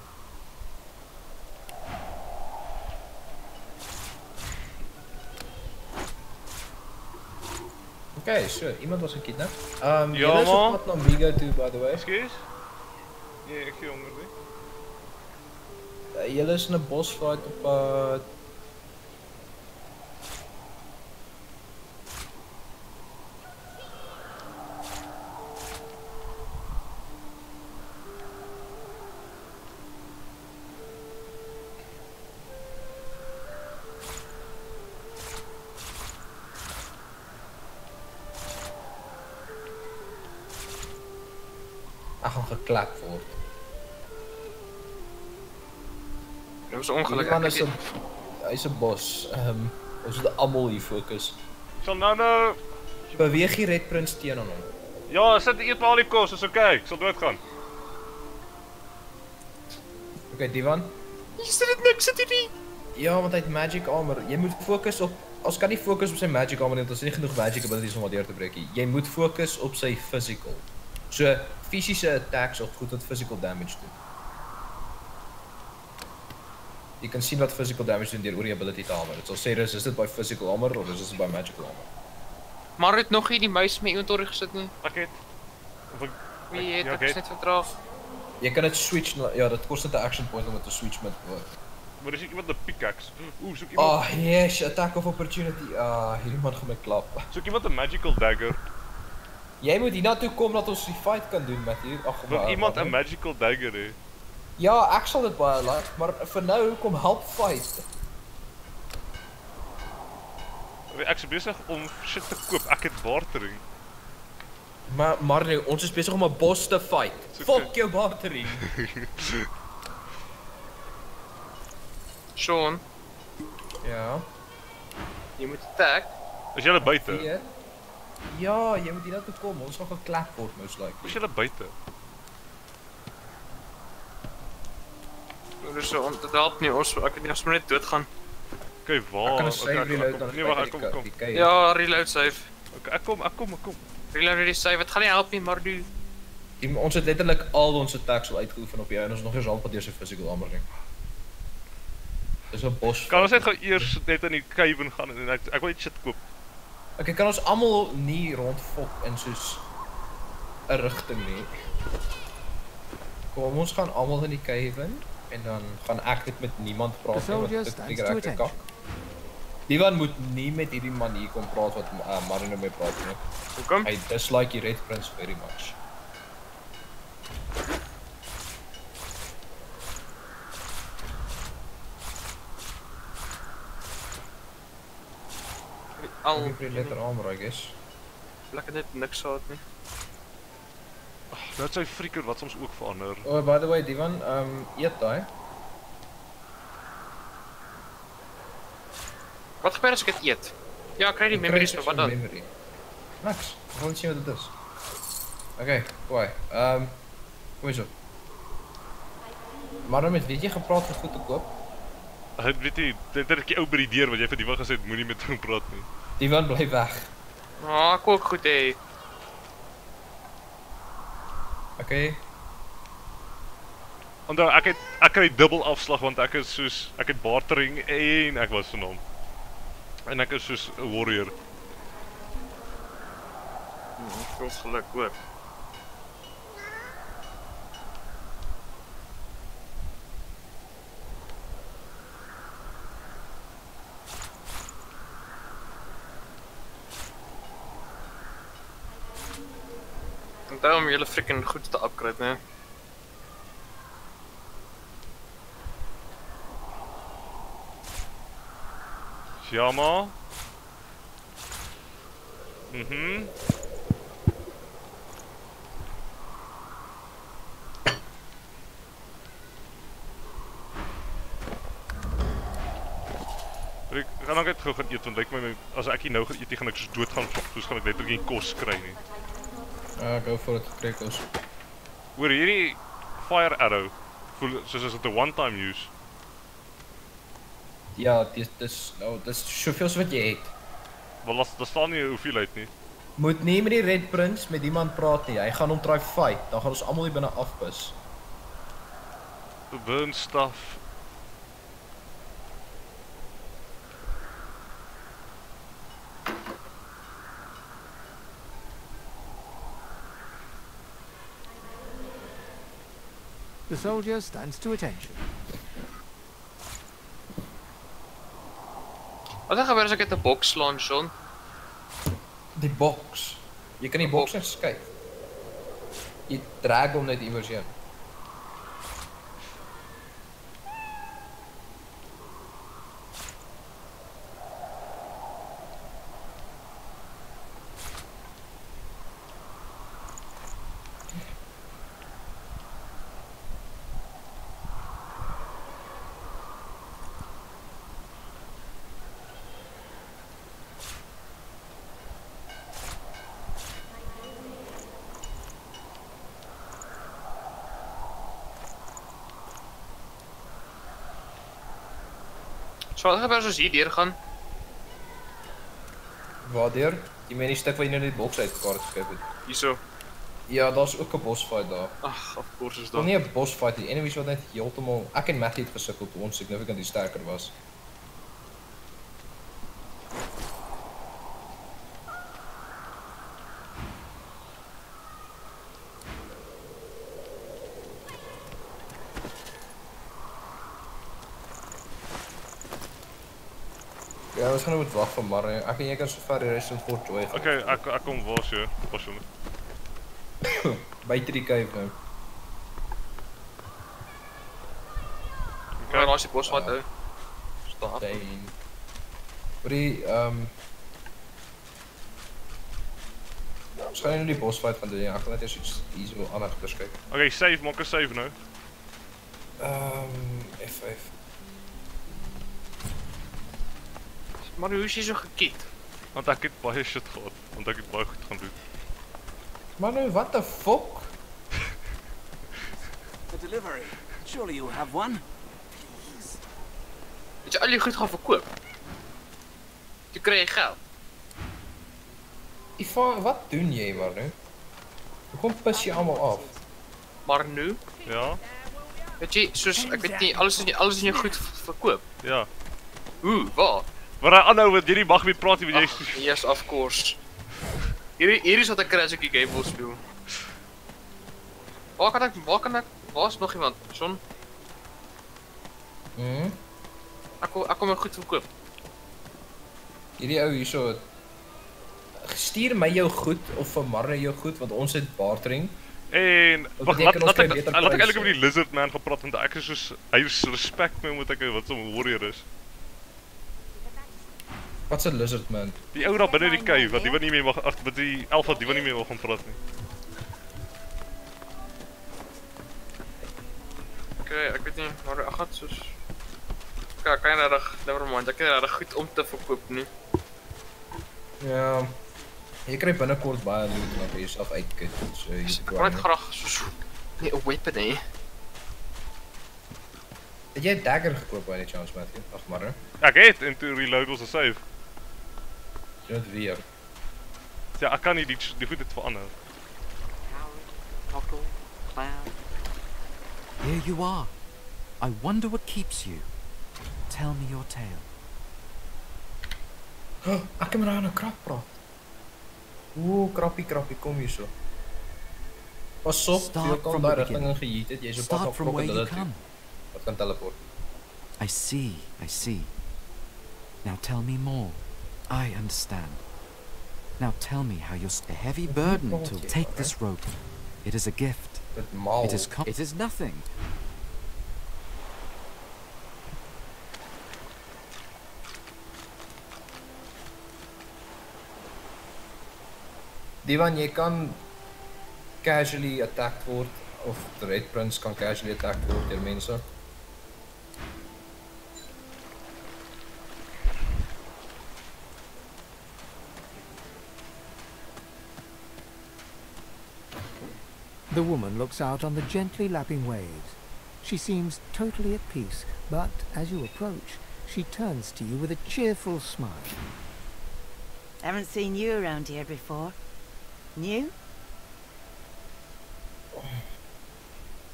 Okay, sure. Iemand was gekidnapt. Um, ja, man. op pad naar Bigo toe, by the way. Excuse? Nee, ik ga honger, uh, Jullie is een bossfight op uh, geklap word. Dit was ongelukkig. Die man Ek is 'n hy's 'n bos. Ehm um, ons moet almal hier fokus. Sal nou nou Beweeg die Red Prince teen aan hom. Ja, sit eet maar al die kos, is okay. Ek sal doodgaan. Okay, Divan. Hier sit dit niks sit hierdie. Ja, want hy het magic armor. Jy moet fokus op ons kan nie fokus op sy magic armor nie, want ons het nie genoeg magic abilities om wat deur te breek nie. Jy moet fokus op sy physical. So fisiese attacks of goed wat physical damage doen. Jy kan sien wat physical damage doen deur die ability te hamer. Dit sal sê resisted by physical armor of resisted by magical armor. Maar het nog nie die muis in my inventory gesit nie. Ek het of ek Wie het Ja, is het- net vertraag. Jy kan dit switch na ja, dit kos net 'n action point om dit te switch met Maar dis iemand met 'n pickaxe. Ooh, soek iemand. Oh, yes, attack of opportunity. Ah, hierdie man gaan my klap. Soek iemand 'n magical dagger. Jy moet hiernatoe kom dat ons die fight kan doen. Ag, Wil maar- iemand maar- 'n magical dagger hê? Ja, ek sal dit baie like, maar vir nou kom help fight. Ek is besig om shit te koop. Ek het bartering. Maar maar nee, ons is besig om 'n bos te fight. Fuck jou battery. Sean, ja. jy moet attack. Is jy buite? Nee. Ja, jy moet hiernatoe kom. Ons gaan geklap word most likely. Is jy buite? Dus so, dit help nie ons ek het nie ons moet net doodgaan. Okay, waar? Ek kan 'n Okay, save ek- reload dan Nee, wag, kom kom. Ja, reload save. Okay, ek kom, ek kom, ek kom. Reload ready save. Dit gaan nie help nie, maar doen. Die, ons het letterlik al ons attacks al uitgeoefen op jou en ons nog eens half deur sy physical armor nie. Dis 'n bos. Kan ons net gou eers net in die cave in gaan en ek ek wil net shit koop. Okay, kan ons almal nie rondfok in soos 'n rigting nie. Kom ons gaan almal in die cave in en dan gaan ek net met niemand praat nie want to ek attention. kak. Die man moet nie met hierdie man hier kom praat wat uh, Marino mee praat nie. Hoekom? Hy dislike die Red Prince very much. Al Ek lekker armor, I guess. lekker net niks gehad nie. Dit sy freaker wat soms ook verander. Oh, by the way, Divan, ehm um, eet daai. Wat gebeur as ek dit eet? Ja, ek kry die memories, maar wat dan? Memory. Niks. Ons sien wat dit is. Okay, kwaai. Ehm um, kom eens op. Maar dan met weet jy gepraat vir goed te koop? Hy weet jy, dit het ek ou by die deur wat jy vir die wag gesê het moenie met hom praat nie. Divan bly weg. Ah, ek ook goed hê. Okay. Onthou ek het ek kry dubbel afslag want ek is soos ek het bartering en ek was van hom. En ek is soos 'n warrior. Veel geluk hoor. Onthou om julle freaking goed te upgrade, né? Ja maar. Mhm. Ek gaan nog net gou gaan eet want lyk my my as ek nie nou gaan eet, nie, gaan ek soos dood gaan, soos gaan ek letterlik nie kos kry nie. Ja, go for it, kry kos. Hoor hierdie fire arrow voel soos as dit 'n one time use. Ja, dis dis nou, dis soveel so wat jy het. Wel as daar staan nie hoeveelheid nie. Moet nie met die Red Prince met iemand praat nie. Hy gaan hom try fight. Dan gaan ons almal hier binne afpis. To burn stuff. The soldier stands to attention. Wat gaan gebeur as ek dit 'n boks slaan, Sean? Die boks. Jy kan die boks net skuif. Jy drag hom net iewers heen. So wat gebeur as ons hier deur gaan? Waardeur? Jy meen die stuk wat jy nou net die boks uitgekaart geskep het. Hierso. Ja, daar's ook 'n boss fight daar. Ag, of course is daar. nie 'n boss fight nie. Enemies wat net heeltemal ek en Matthew het gesukkel toe ons significantly sterker was. Ja, ons gaan nou moet wag vir Mario. En jy kan sover die res van Fort Joy gaan. Okay, ek ek kom waar so, pas hom. Buite die cave nou. Ja, daar's die bos wat ou. Stop. Brie, ehm gaan nou die bos fight gaan doen. Ja, net eers iets aan agter kyk. Okay, save, maak 'n save nou. Ehm F5. Maar hoe is jy so gekiet? Want ek het baie shit gehad, want ek het baie goed gaan doen. Maar nou, what the fuck? The delivery. Surely you have one. Het jy al jou goed gaan verkoop? Jy kry jy geld. Ivan, wat doen jy maar nou? Hoekom pis jy almal af? Maar nou, Ja. weet jy, soos ek weet nie alles in jy alles in jou goed verkoop. Ja. Hoe? Waar? Maar hy aanhou wat jy nie mag meer praat nie, want Ag, jy Yes, of course. Hierdie hier is wat ek as ek die game wil speel. Waar kan ek waar kan ek Waar's nog iemand? Son? Mhm. Ek kom ek kom goed verkoop. Hierdie ou hierso stuur my jou goed of vermarre jou goed want ons het bartering. En Wat wag, laat ons laat ek laat ek eintlik met die lizard man gepraat want ek is soos hy is respek my omdat ek wat so 'n warrior is. Wat 'n lizard man? Die ou daar binne die cave wat die wat nie meer mag ag wat die alpha die wat nie meer wil gaan praat nie. Okay, ek weet nie, maar ek gaan soos Kyk, kan jy reg, never mind. Ek het reg goed om te verkoop nie. Ja. Jy kry binnekort baie loot maar vir jouself uitkit. So jy wil net graag soos nie 'n weapon hê. Het jy 'n dagger gekoop by any chance, Matthew? Ag maar. hè? Ek het en toe reload ons 'n save. Just Here you are. I wonder what keeps you. Tell me your tale. Huh? I came around a crop bro. Ooh, crappy, crappy. Come here, so. Pas op, je kan daar richting in gejiet. Jy is teleport? I see, I see. Now tell me more. I understand. Now tell me how you're a heavy burden to take this rope. It is a gift. It is com- it is nothing. Divan, jy kan casually attacked word of the Red Prince kan casually attacked word deur mense. The woman looks out on the gently lapping waves. She seems totally at peace, but as you approach, she turns to you with a cheerful smile. Haven't seen you around here before. New?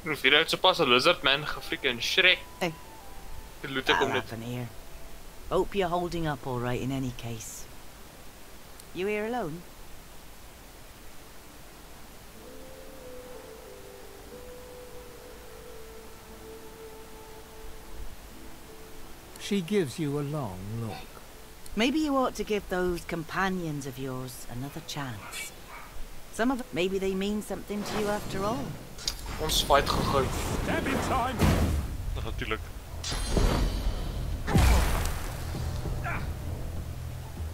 Ons hier het so pas 'n lizard man gefrik en Shrek. Hey. Die loot I'll net. happen here. Hope you're holding up all right in any case. You here alone? She gives you a long look. Maybe you ought to give those companions of yours another chance. Some of maybe they mean something to you after all. Ons fight gegou. Step in time. Nog natuurlik.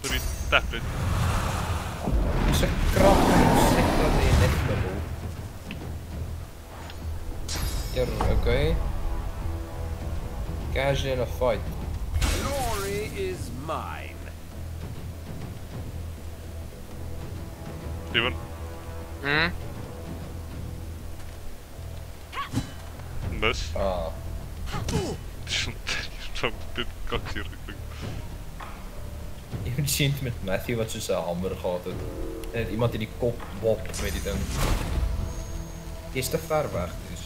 Toe die tablet. Dis 'n krap sek dat jy net bedoel. Hier, okay. Casually in a fight. Is mine. Steven. Hm? Mis. Ah. Dit kaksier. Jy moet sien met Matthew wat soos 'n hamer gehad het. En het iemand in die kop bop met die ding. Jy's te ver weg, dus.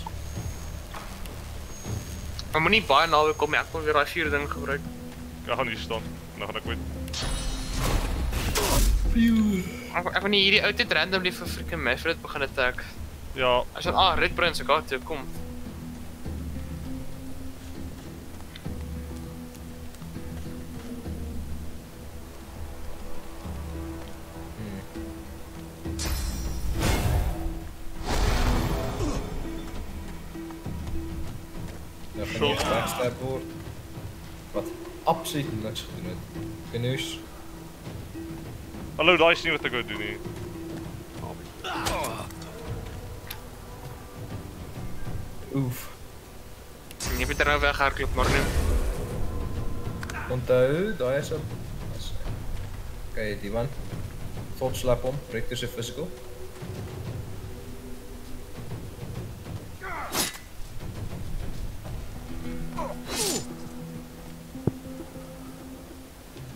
Maar moenie baie naby kom nie. Ek wil weer daai vuur ding gebruik. Hier staan. Dan gaan ek weet. Ek ek wil nie hierdie ou net randomly vir freaking Maverick begin attack. Ja. Hy sê ah, Red Prince, ek gaan toe kom. Absoluut niks gedoen het. Genoes. Hallo, daai is nie wat ek wou doen nie. Oef. Moet er nou weghardloop maar nie. Onthou, daai is op. Okay, die man. Tot slap hom, physical.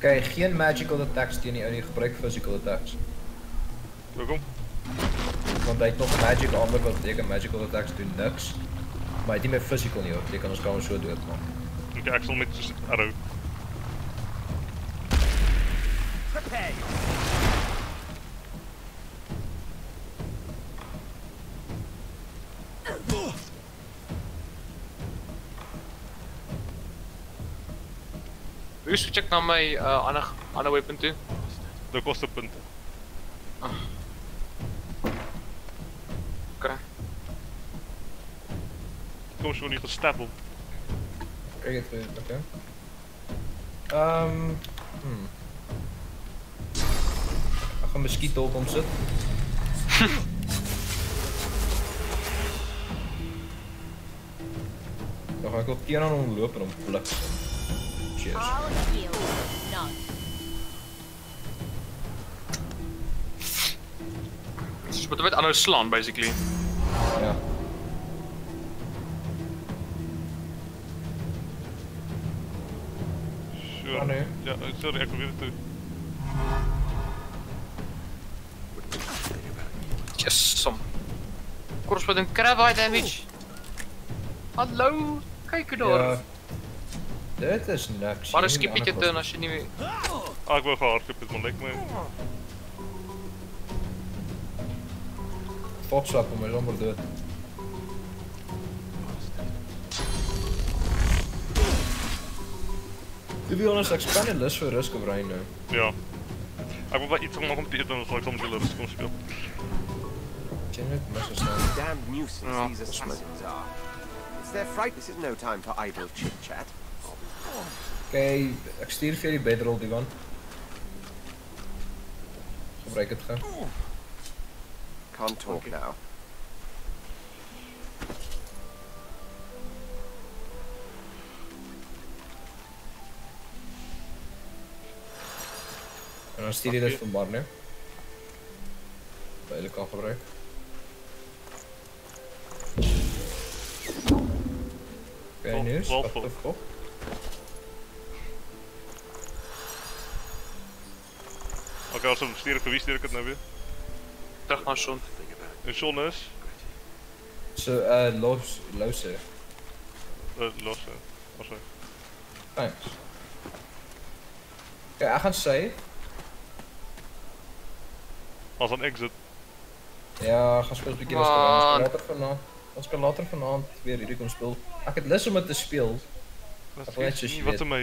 Okay, geen magical attacks teen die ou nie, gebruik physical attacks. Hoekom? Want hy het nog magic armor wat beteken magical attacks doen niks. Maar hy het nie meer physical nie hoor, jy kan ons kan ons so doodmaak. Okay, ek sal met soos arrow. Prepare Je check naar my uh, ander ander weapon toe? Dat kost punten. Okay. Kom zo niet gestappeld. Kijk het weer, oké. Ehm. Hmm. Ek gaan miskien dalk om sit. Dan gaan ek op keer aan hom loop en hom blik. Cheers. I'll heal. No. Dus moet met aanhou slaan basically. Ja. Sure. Ah, nee. Ja, sorry, ik probeer het te... Yes, som. Correspondent crab eye damage. Hallo, kijk er Ja. Dit is niks. Maar een moet ander doen als je niet meer... Ah, ik wil gewoon hardlopen, het lijkt me. Foxap om my sommer dood. To be honest, kinda lus vir Risk of Rain nou. Ja. Ik wil wel iets om te eten, dan zal ik soms willen rustig om spelen. Ken net mis verstaan. Damned nuisance Ja, these mij. assassins are. It's their fright. This is no time for idle chit-chat. Okay, ek stuur vir die bedrol Divan. Gebruik dit gou. Can't talk now. En dan stuur jy dit vir Barney. By hulle kan gebruik. Okay, Wel- nieuws. wel De? Oké, als we hem voor wie stuur ik het nou weer? Terug naar Sean. En John is? So, uh, los, lose. Uh, los, uh, oh, sorry. Thanks. Okay, ek gaan save. Als een exit. Ja, gaan speel 'n bietjie rustig aan. Ons kan later vanaand, ons kan later vanaand weer hierdie kom speel. Ek het lus om dit te speel. Dat is niet wat mij.